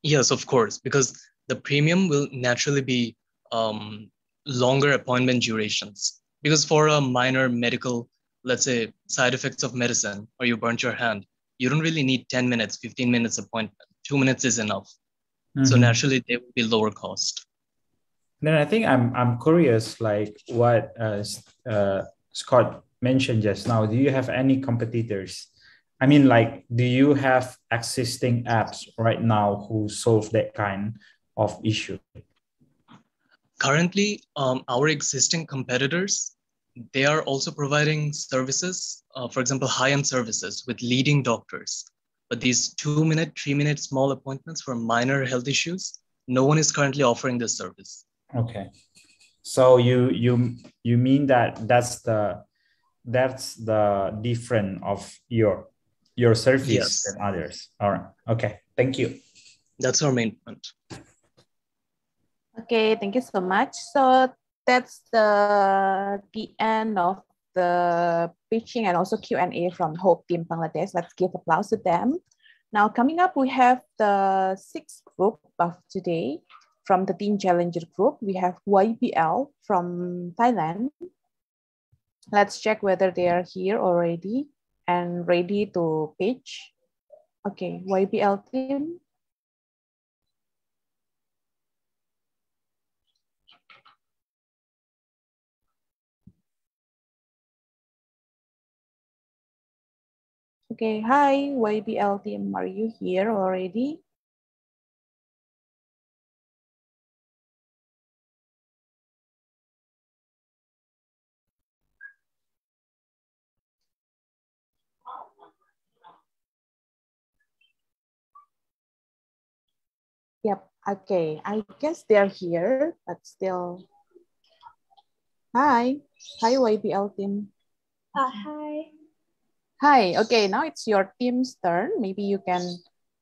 S33: Yes, of course, because the premium will naturally be um, longer appointment durations. Because for a minor medical, let's say, side effects of medicine, or you burnt your hand, you don't really need 10 minutes, 15 minutes appointment. Two minutes is enough. So
S6: Mhm.
S33: naturally, they will be lower cost.
S6: Then I think I'm I'm curious, like what uh, uh, Scott mentioned just now. Do you have any competitors? I mean, like, do you have existing apps right now who solve that kind of issue?
S33: Currently, um, our existing competitors, they are also providing services, uh, for example, high-end services with leading doctors. But these two-minute, three-minute small appointments for minor health issues, no one is currently offering this service.
S6: Okay. So you you you mean that that's the that's the different of your your service
S33: Yes.
S6: than others. All right. Okay. Thank you.
S33: That's our main point.
S4: Okay, thank you so much. So that's the the end of the pitching and also Q&A from Hope Team Bangladesh. Let's give applause to them. Now coming up, we have the sixth group of today from the Team Challenger group. We have YBL from Thailand. Let's check whether they are here already and ready to pitch. Okay, YBL team. Okay, hi, YBL team. Are you here already? Yep, okay. I guess they're here, but still. Hi, hi, YBL team.
S25: Uh, hi.
S4: Hi, okay, now it's your team's turn. Maybe you can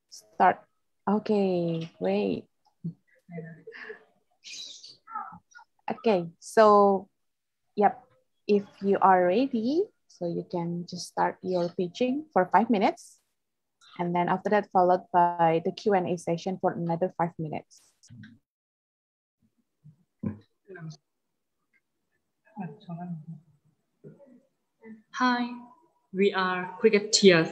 S4: start. Okay, great. Okay, so, yep, if you are ready, so you can just start your pitching for five minutes. And then after that, followed by the Q&A session for another five minutes.
S36: Hi, we are cricketers.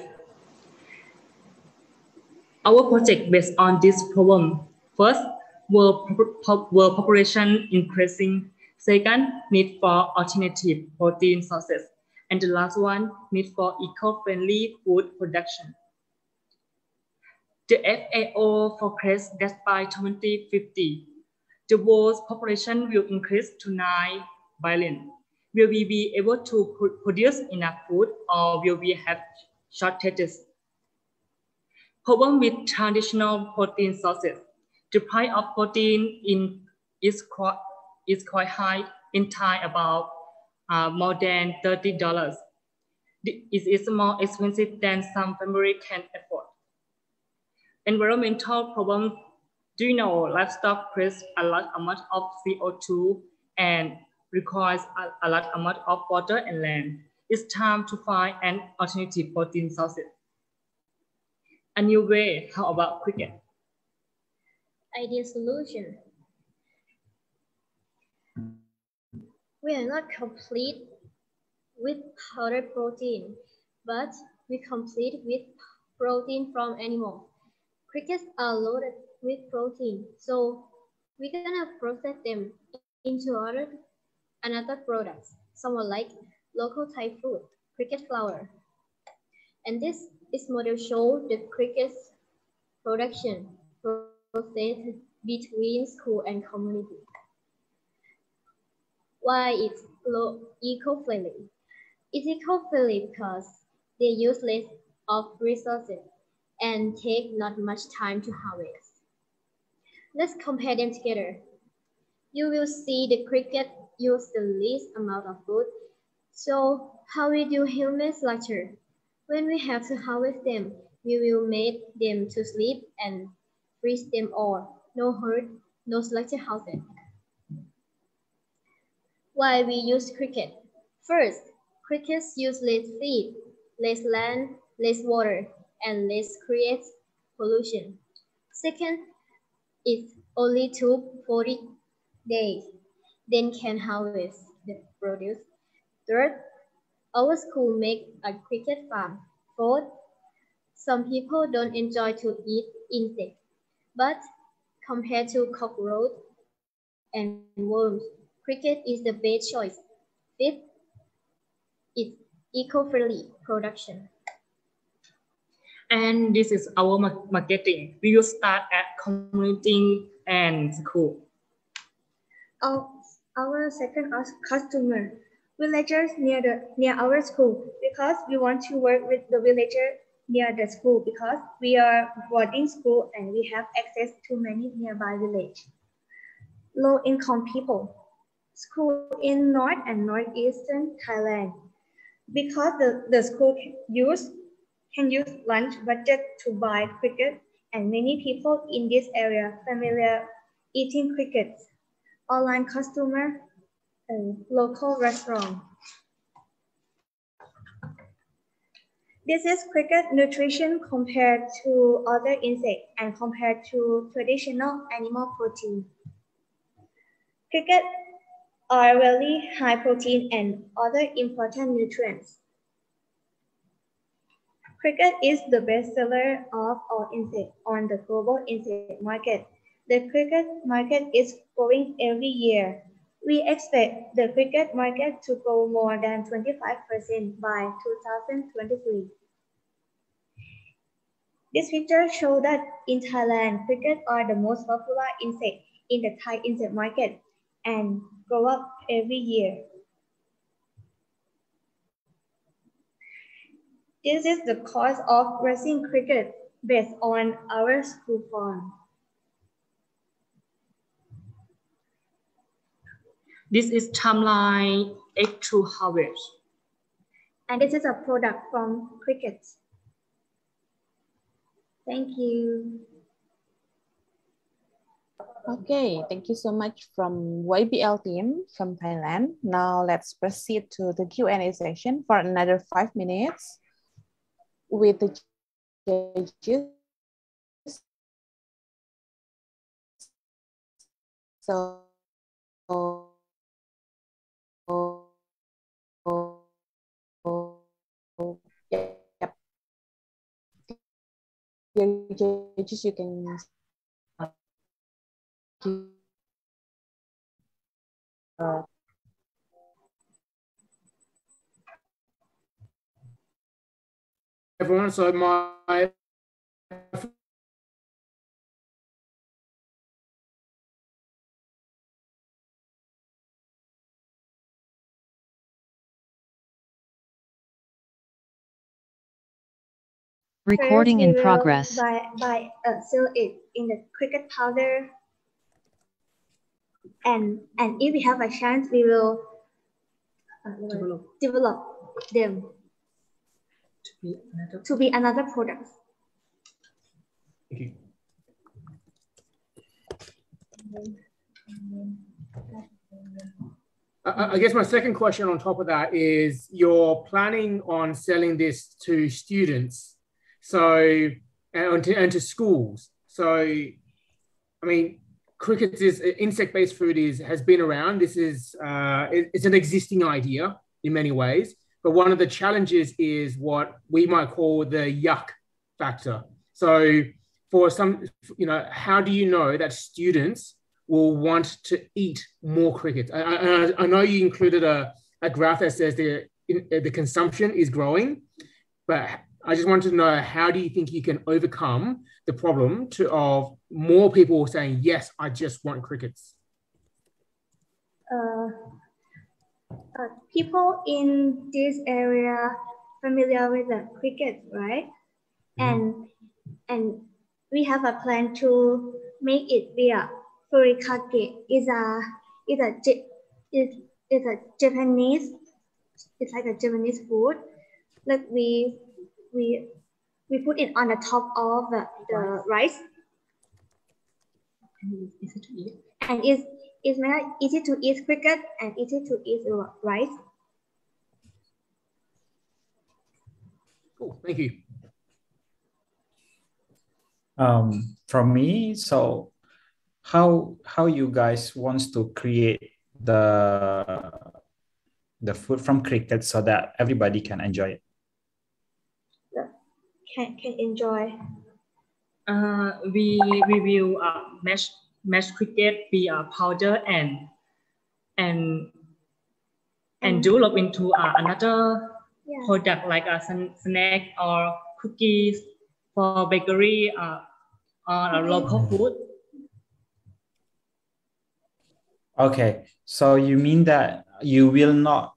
S36: Our project based on this problem. First, world, pop- world population increasing. Second, need for alternative protein sources. And the last one, need for eco-friendly food production. The FAO forecasts that by 2050, the world's population will increase to 9 billion. Will we be able to produce enough food or will we have shortages? Problem with traditional protein sources. The price of protein in is quite, is quite high in Thai, about uh, more than $30. It is more expensive than some family can afford. Environmental problems, do you know livestock creates a large amount of CO2 and requires a, a large amount of water and land. It's time to find an alternative protein sources. A new way, how about cricket?
S25: Ideal solution. We are not complete with powdered protein, but we complete with protein from animals. Crickets are loaded with protein, so we're gonna process them into other another products, somewhat like local Thai food, cricket flour. And this is model show the cricket's production process between school and community. Why it's low eco-friendly? It's eco-friendly because they use less of resources and take not much time to harvest. Let's compare them together. You will see the cricket use the least amount of food. So how we do human slaughter? When we have to harvest them, we will make them to sleep and freeze them all. No hurt, no slaughterhouses. Why we use cricket? First, crickets use less feed, less land, less water, and less creates pollution. Second, it only took 40 days, then can harvest the produce. Third, our school make a cricket farm. Fourth, some people don't enjoy to eat insects, but compared to cockroach and worms, cricket is the best choice. Fifth, it's eco-friendly production.
S36: And this is our marketing. We will start at community and school.
S25: Our, our second customer, villagers near, the, near our school, because we want to work with the villager near the school because we are boarding school and we have access to many nearby village. Low income people, school in North and Northeastern Thailand. Because the, the school use can use lunch budget to buy cricket and many people in this area familiar eating cricket, online customer, and local restaurant. This is cricket nutrition compared to other insects and compared to traditional animal protein. Cricket are really high protein and other important nutrients. Cricket is the bestseller of all insects on the global insect market. The cricket market is growing every year. We expect the cricket market to grow more than 25% by 2023. This picture shows that in Thailand, cricket are the most popular insect in the Thai insect market and grow up every year. This is the cost of raising cricket based on our school farm.
S36: This is timeline egg to harvest.
S25: And this is a product from cricket. Thank you.
S4: Okay, thank you so much from YBL team from Thailand. Now let's proceed to the Q&A session for another five minutes with the judges. So, yep. Your judges, you can uh,
S8: everyone. So my
S37: Recording in
S25: First, we will
S37: progress.
S25: Buy, buy, uh, seal it in the cricket powder. And, and if we have a chance, we will develop, develop them
S36: to be another,
S25: to be another product.
S8: Thank you. I, I guess my second question on top of that is you're planning on selling this to students, so and to, and to schools. So, I mean, cricket is insect-based food is has been around. This is uh, it, it's an existing idea in many ways, but one of the challenges is what we might call the yuck factor. So, for some, you know, how do you know that students will want to eat more crickets. I, I, I know you included a, a graph that says the, the consumption is growing, but I just wanted to know how do you think you can overcome the problem to, of more people saying, yes, I just want crickets?
S25: Uh, uh, people in this area familiar with the cricket, right? Mm. And and we have a plan to make it via furikake is a is a is is a Japanese it's like a Japanese food. Like we we we put it on the top of the, the rice. And it's easy to it's it's easy to eat cricket and easy to eat rice.
S8: Cool, thank you.
S6: Um, from me, so how how you guys wants to create the the food from cricket so that everybody can enjoy it
S25: can can enjoy
S36: uh we we will uh mash mash cricket via powder and and and develop into uh, another yeah. product like a snack or cookies for bakery uh, or a local food.
S6: Okay, so you mean that you will not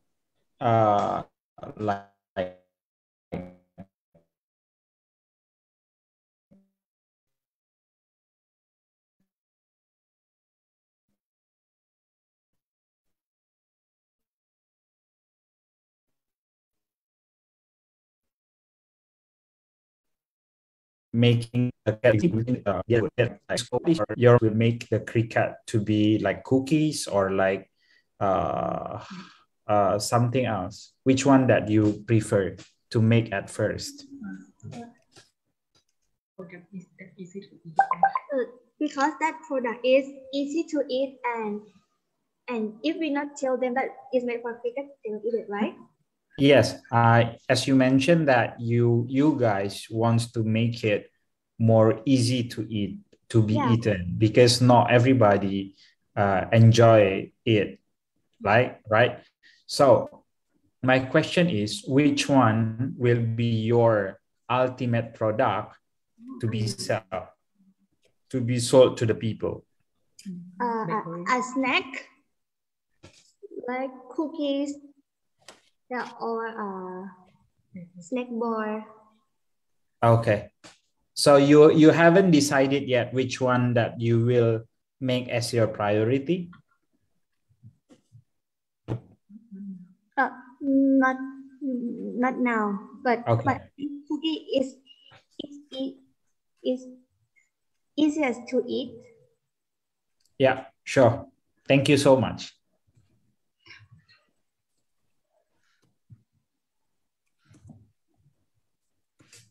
S6: uh like making the uh, you will make the cricket to be like cookies or like uh, uh, something else. Which one that you prefer to make at first?
S25: Because that product is easy to eat and and if we not tell them that it's made for cricket they will eat it right
S6: Yes, uh, as you mentioned that you you guys wants to make it more easy to eat to be yeah. eaten because not everybody uh, enjoy it, right? Right. So my question is, which one will be your ultimate product to be sold to be sold to the people?
S25: Uh, a, a snack like cookies yeah, or a snack bar.
S6: Okay. So you you haven't decided yet which one that you will make as your priority?
S25: Uh, not not now, but
S6: okay.
S25: but cookie is is is easiest to eat.
S6: Yeah, sure. Thank you so much.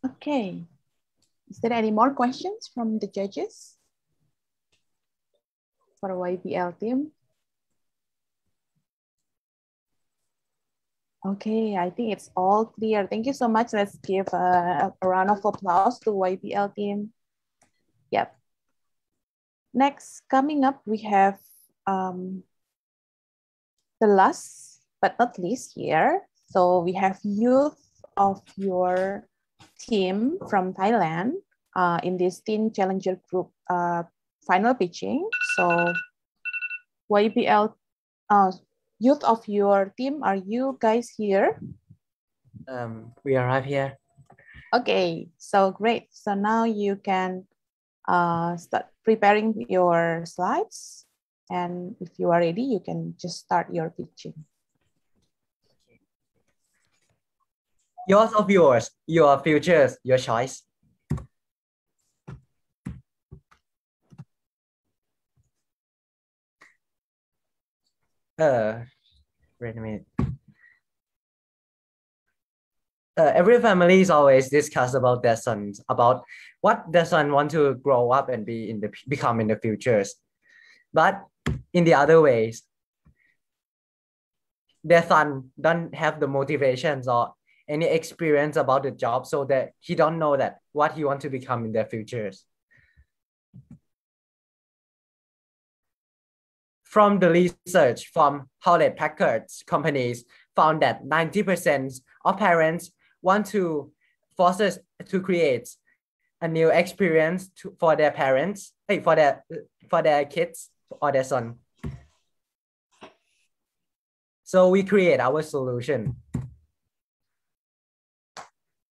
S4: Okay. Is there any more questions from the judges for YBL team? Okay, I think it's all clear. Thank you so much. Let's give a, a round of applause to YBL team. Yep. Next, coming up, we have um, the last but not least here. So we have youth of your team from Thailand uh, in this Teen Challenger Group uh, final pitching. So YPL uh, youth of your team, are you guys here?
S37: Um, we are right here.
S4: Okay, so great. So now you can uh, start preparing your slides. And if you are ready, you can just start your pitching.
S37: Yours of yours, your futures, your choice. Uh, wait a minute. Uh, every family is always discuss about their sons, about what their son want to grow up and be in the become in the futures. But in the other ways, their son don't have the motivations or any experience about the job so that he don't know that what he want to become in their futures. From the research from Hewlett Packard companies found that 90% of parents want to foster to create a new experience to, for their parents, hey, for their for their kids or their son. So we create our solution.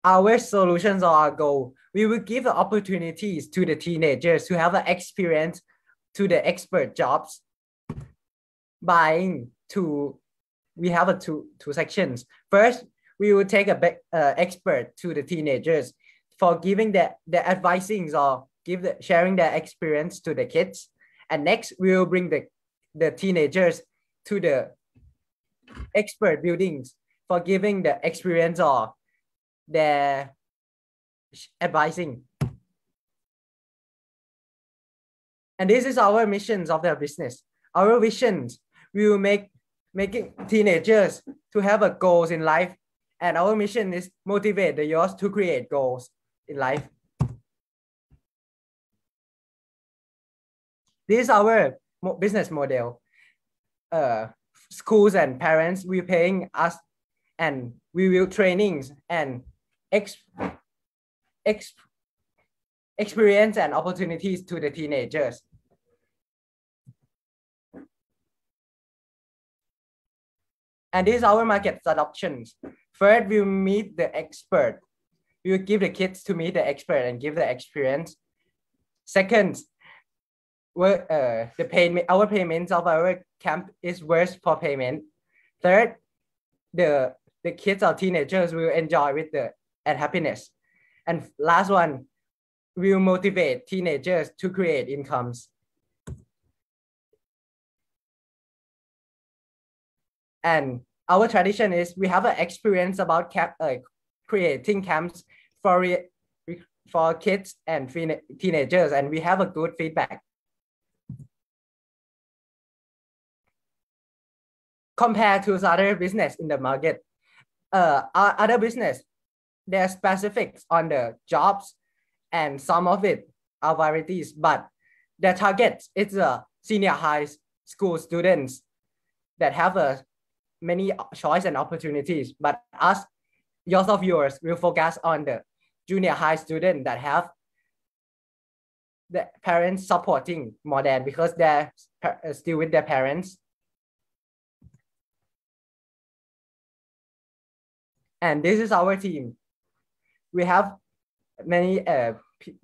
S37: Our solutions are our goal. We will give the opportunities to the teenagers to have an experience to the expert jobs buying to we have a two two sections. First, we will take a uh, expert to the teenagers for giving the the advisings or give the sharing their experience to the kids. And next, we will bring the the teenagers to the expert buildings for giving the experience or their advising. And this is our missions of their business. Our visions we will make making teenagers to have a goals in life. And our mission is motivate the youth to create goals in life. This is our business model. Uh, schools and parents will paying us and we will trainings and ex, ex, experience and opportunities to the teenagers. And this is our market adoptions. First, we'll meet the expert. We will give the kids to meet the expert and give the experience. Second, well, uh, the payment, our payments of our camp is worse for payment. Third, the the kids or teenagers will enjoy with the and happiness. And last one, will motivate teenagers to create incomes. And our tradition is we have an experience about camp, uh, creating camps for, for kids and teenagers, and we have a good feedback. Compared to other business in the market, uh, other business, there are specifics on the jobs, and some of it are varieties, but the target is a senior high school students that have a many choice and opportunities, but us, yours of yours, will focus on the junior high student that have the parents supporting more than because they're uh, still with their parents. And this is our team. We have many uh,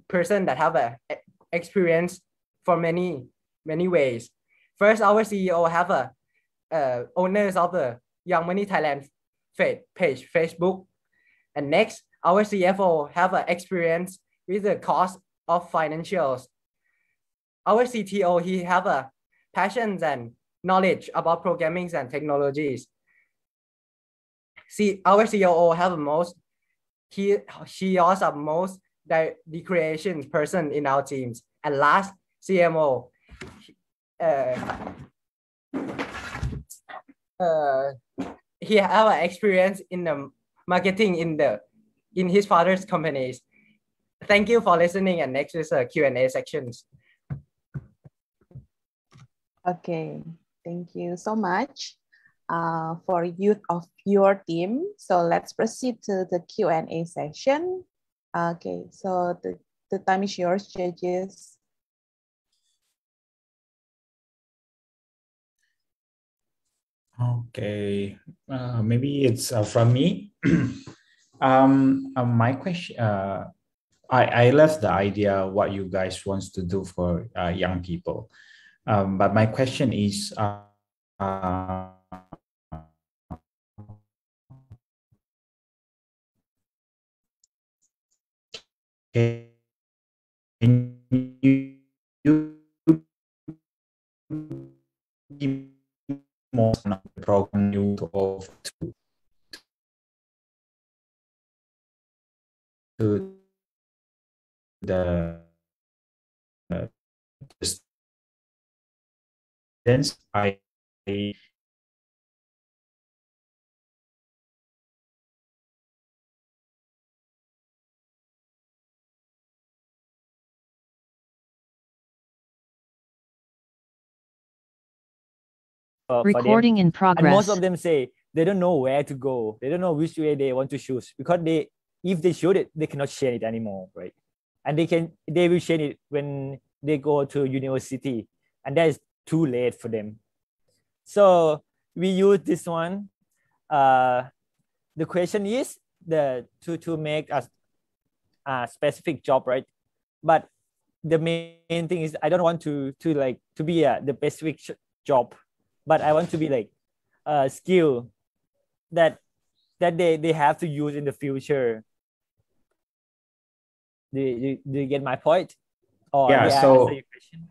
S37: person that have a experience for many, many ways. First, our CEO have a uh, owners of the Young Money Thailand page Facebook. And next, our CFO have an experience with the cost of financials. Our CTO, he have a passions and knowledge about programming and technologies. See, our COO have most, he, she also most the, the creation person in our teams. And last, CMO, uh, uh, he have experience in the marketing in the in his father's companies. Thank you for listening. And next is a Q&A sections.
S4: Okay, thank you so much uh, for youth of your team. So let's proceed to the Q&A session. Okay, so the, the time is yours, judges.
S6: Okay, uh, maybe it's uh, from me. um, uh, my question, uh, I, I love the idea what you guys wants to do for uh, young people. Um, but my question is, uh, uh, can you, you give more on the program you offer to to the uh, students I
S20: for, for them.
S38: Recording in
S20: And most of them say they don't know where to go. They don't know which way they want to choose because they, if they shoot it, they cannot share it anymore, right? And they can, they will change it when they go to university, and that is too late for them. So we use this one. Uh, the question is the to to make a, a specific job, right? But the main thing is I don't want to to like to be a the specific job, but I want to be like a skill that that they they have to use in the future. Do you, do you get my point? Or
S6: yeah so
S20: answer your question?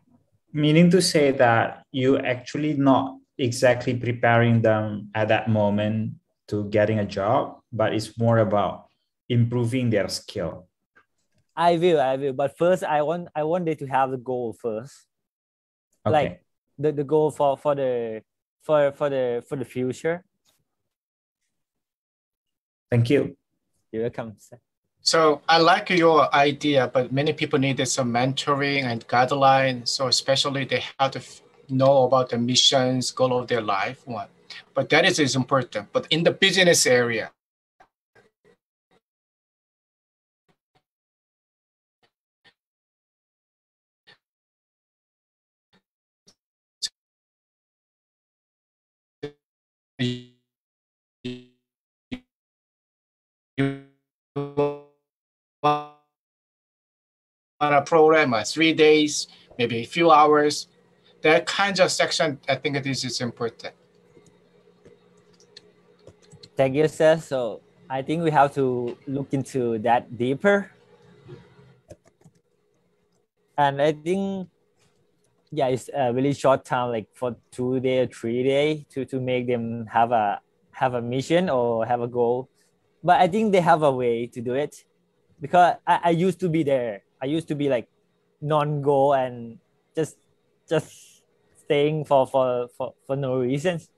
S6: meaning to say that you actually not exactly preparing them at that moment to getting a job but it's more about improving their skill
S20: I will, I will. But first, I want I want them to have the goal first.
S6: Okay.
S20: Like the, the goal for for the for for the for the future.
S6: thank you
S20: You're welcome. sir.
S1: So I like your idea, but many people needed some mentoring and guideline. So especially they have to f- know about the missions, goal of their life. One, but that is, is important. But in the business area, you a program, uh, three days, maybe a few hours. That kind of section, I think this is important.
S20: Thank you, sir. So I think we have to look into that deeper. And I think, yeah, it's a really short time, like for two day or three day, to to make them have a have a mission or have a goal. But I think they have a way to do it, because I, I used to be there. I used to be like non-goal and just just staying for for for, for no reasons.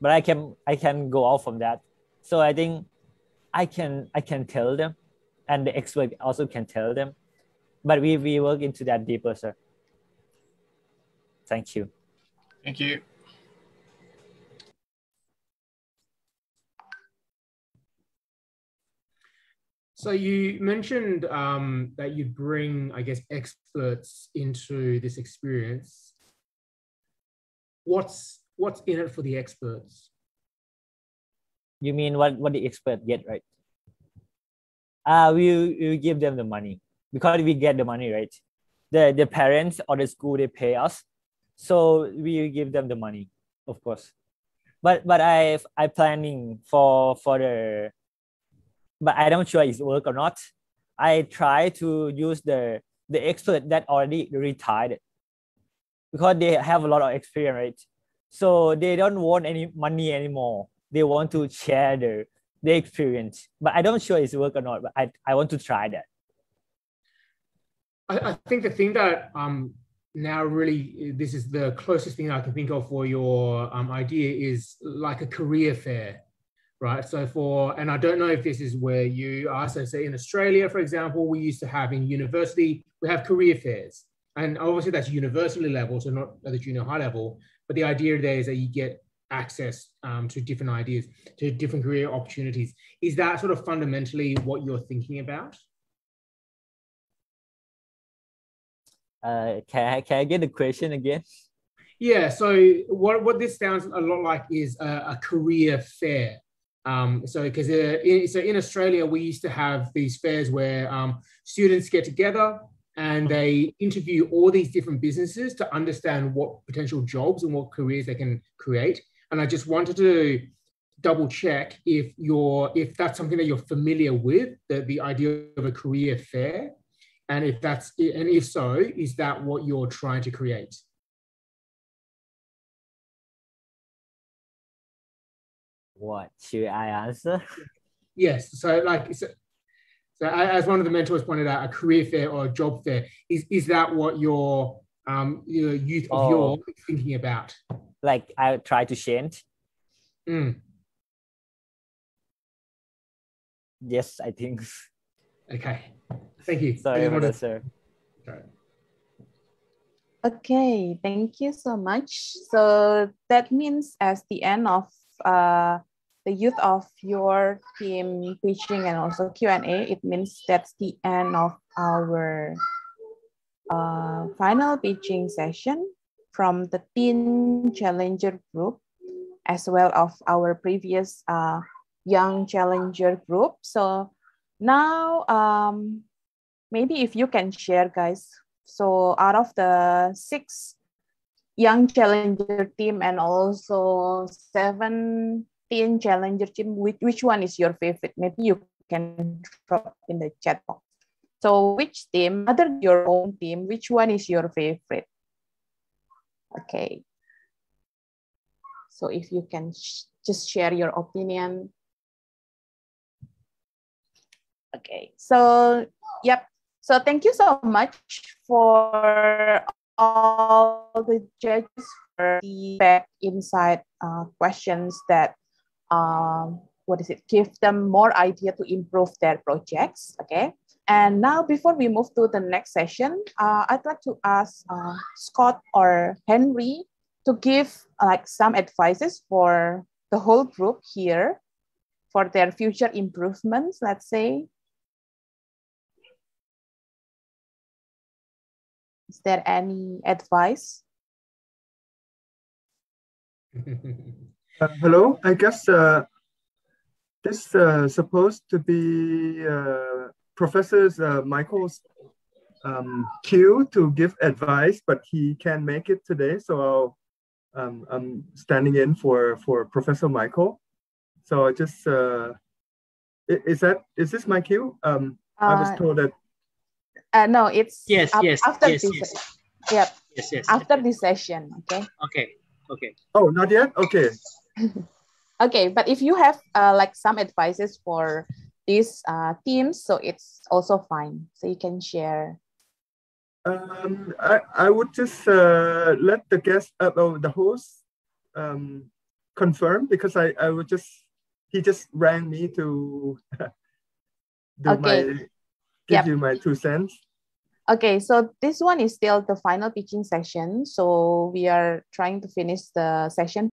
S20: But I can I can go out from that. So I think I can I can tell them, and the expert also can tell them. But we we work into that deeper, sir. Thank you.
S1: Thank you.
S8: So you mentioned um, that you bring, I guess, experts into this experience. What's what's in it for the experts?
S20: You mean what what the expert get right? Uh we we give them the money because we get the money right. The the parents or the school they pay us, so we give them the money, of course. But but I I planning for for the, but I don't sure it's work or not. I try to use the the expert that already retired because they have a lot of experience, right? So they don't want any money anymore. They want to share their their experience. But I don't sure it's work or not. But I, I want to try that.
S8: I, I think the thing that um, now really this is the closest thing I can think of for your um, idea is like a career fair, right? So for and I don't know if this is where you are. So say in Australia, for example, we used to have in university we have career fairs, and obviously that's university level, so not at the junior high level. But the idea there is that you get access um, to different ideas, to different career opportunities. Is that sort of fundamentally what you're thinking about?
S20: Uh, can I, can I get the question again?
S8: Yeah. So what what this sounds a lot like is a, a career fair. Um, so because uh, in, so in Australia we used to have these fairs where um, students get together and they interview all these different businesses to understand what potential jobs and what careers they can create. And I just wanted to double check if you're if that's something that you're familiar with the, the idea of a career fair And if that's and if so, is that what you're trying to create?
S20: What should I answer?
S8: Yes. So like so, so as one of the mentors pointed out, a career fair or a job fair is is that what your um your youth of
S20: Oh.
S8: your thinking about?
S20: Like I try to change.
S8: Mm.
S20: Yes, I think.
S8: Okay. Thank you.
S20: Sorry
S8: I
S20: about
S8: just
S20: that,
S8: wanted-
S20: sir.
S4: Okay, thank you so much. So that means as the end of uh, the youth of your team pitching and also Q&A, it means that's the end of our uh, final pitching session from the Teen Challenger group, as well of our previous uh, Young Challenger group. So now, um, maybe if you can share, guys. So out of the six young challenger team and also seven teen challenger team, which, which one is your favorite? Maybe you can drop in the chat box. So which team, other than your own team, which one is your favorite? Okay. So if you can sh- just share your opinion. Okay, so yep. So thank you so much for all the judges for the back inside uh, questions that um, what is it give them more idea to improve their projects. Okay. And now before we move to the next session, uh, I'd like to ask uh, Scott or Henry to give like some advices for the whole group here for their future improvements, let's say. Is there any advice?
S38: Uh, hello, I guess uh, this uh, supposed to be uh, Professor uh, Michael's um, cue to give advice, but he can't make it today, so I'll, um, I'm standing in for for Professor Michael. So I just uh, is that is this my cue? Um, I was
S4: Uh,
S38: told that
S4: Uh, no, it's
S3: Yes,
S4: af-
S3: yes,
S4: after
S3: yes,
S4: this.
S3: yes.
S4: Yep.
S3: Yes, yes.
S4: After this session, okay.
S3: Okay, okay.
S38: Oh, not yet. Okay.
S4: Okay, but if you have uh, like some advices for these uh, teams, so it's also fine. So you can share.
S38: Um, I, I would just uh, let the guest, uh, oh, the host, um, confirm because I, I would just, he just rang me to do my,
S4: Okay.
S38: Give
S4: Yep.
S38: you my two cents.
S4: Okay, so this one is still the final pitching session. So we are trying to finish the session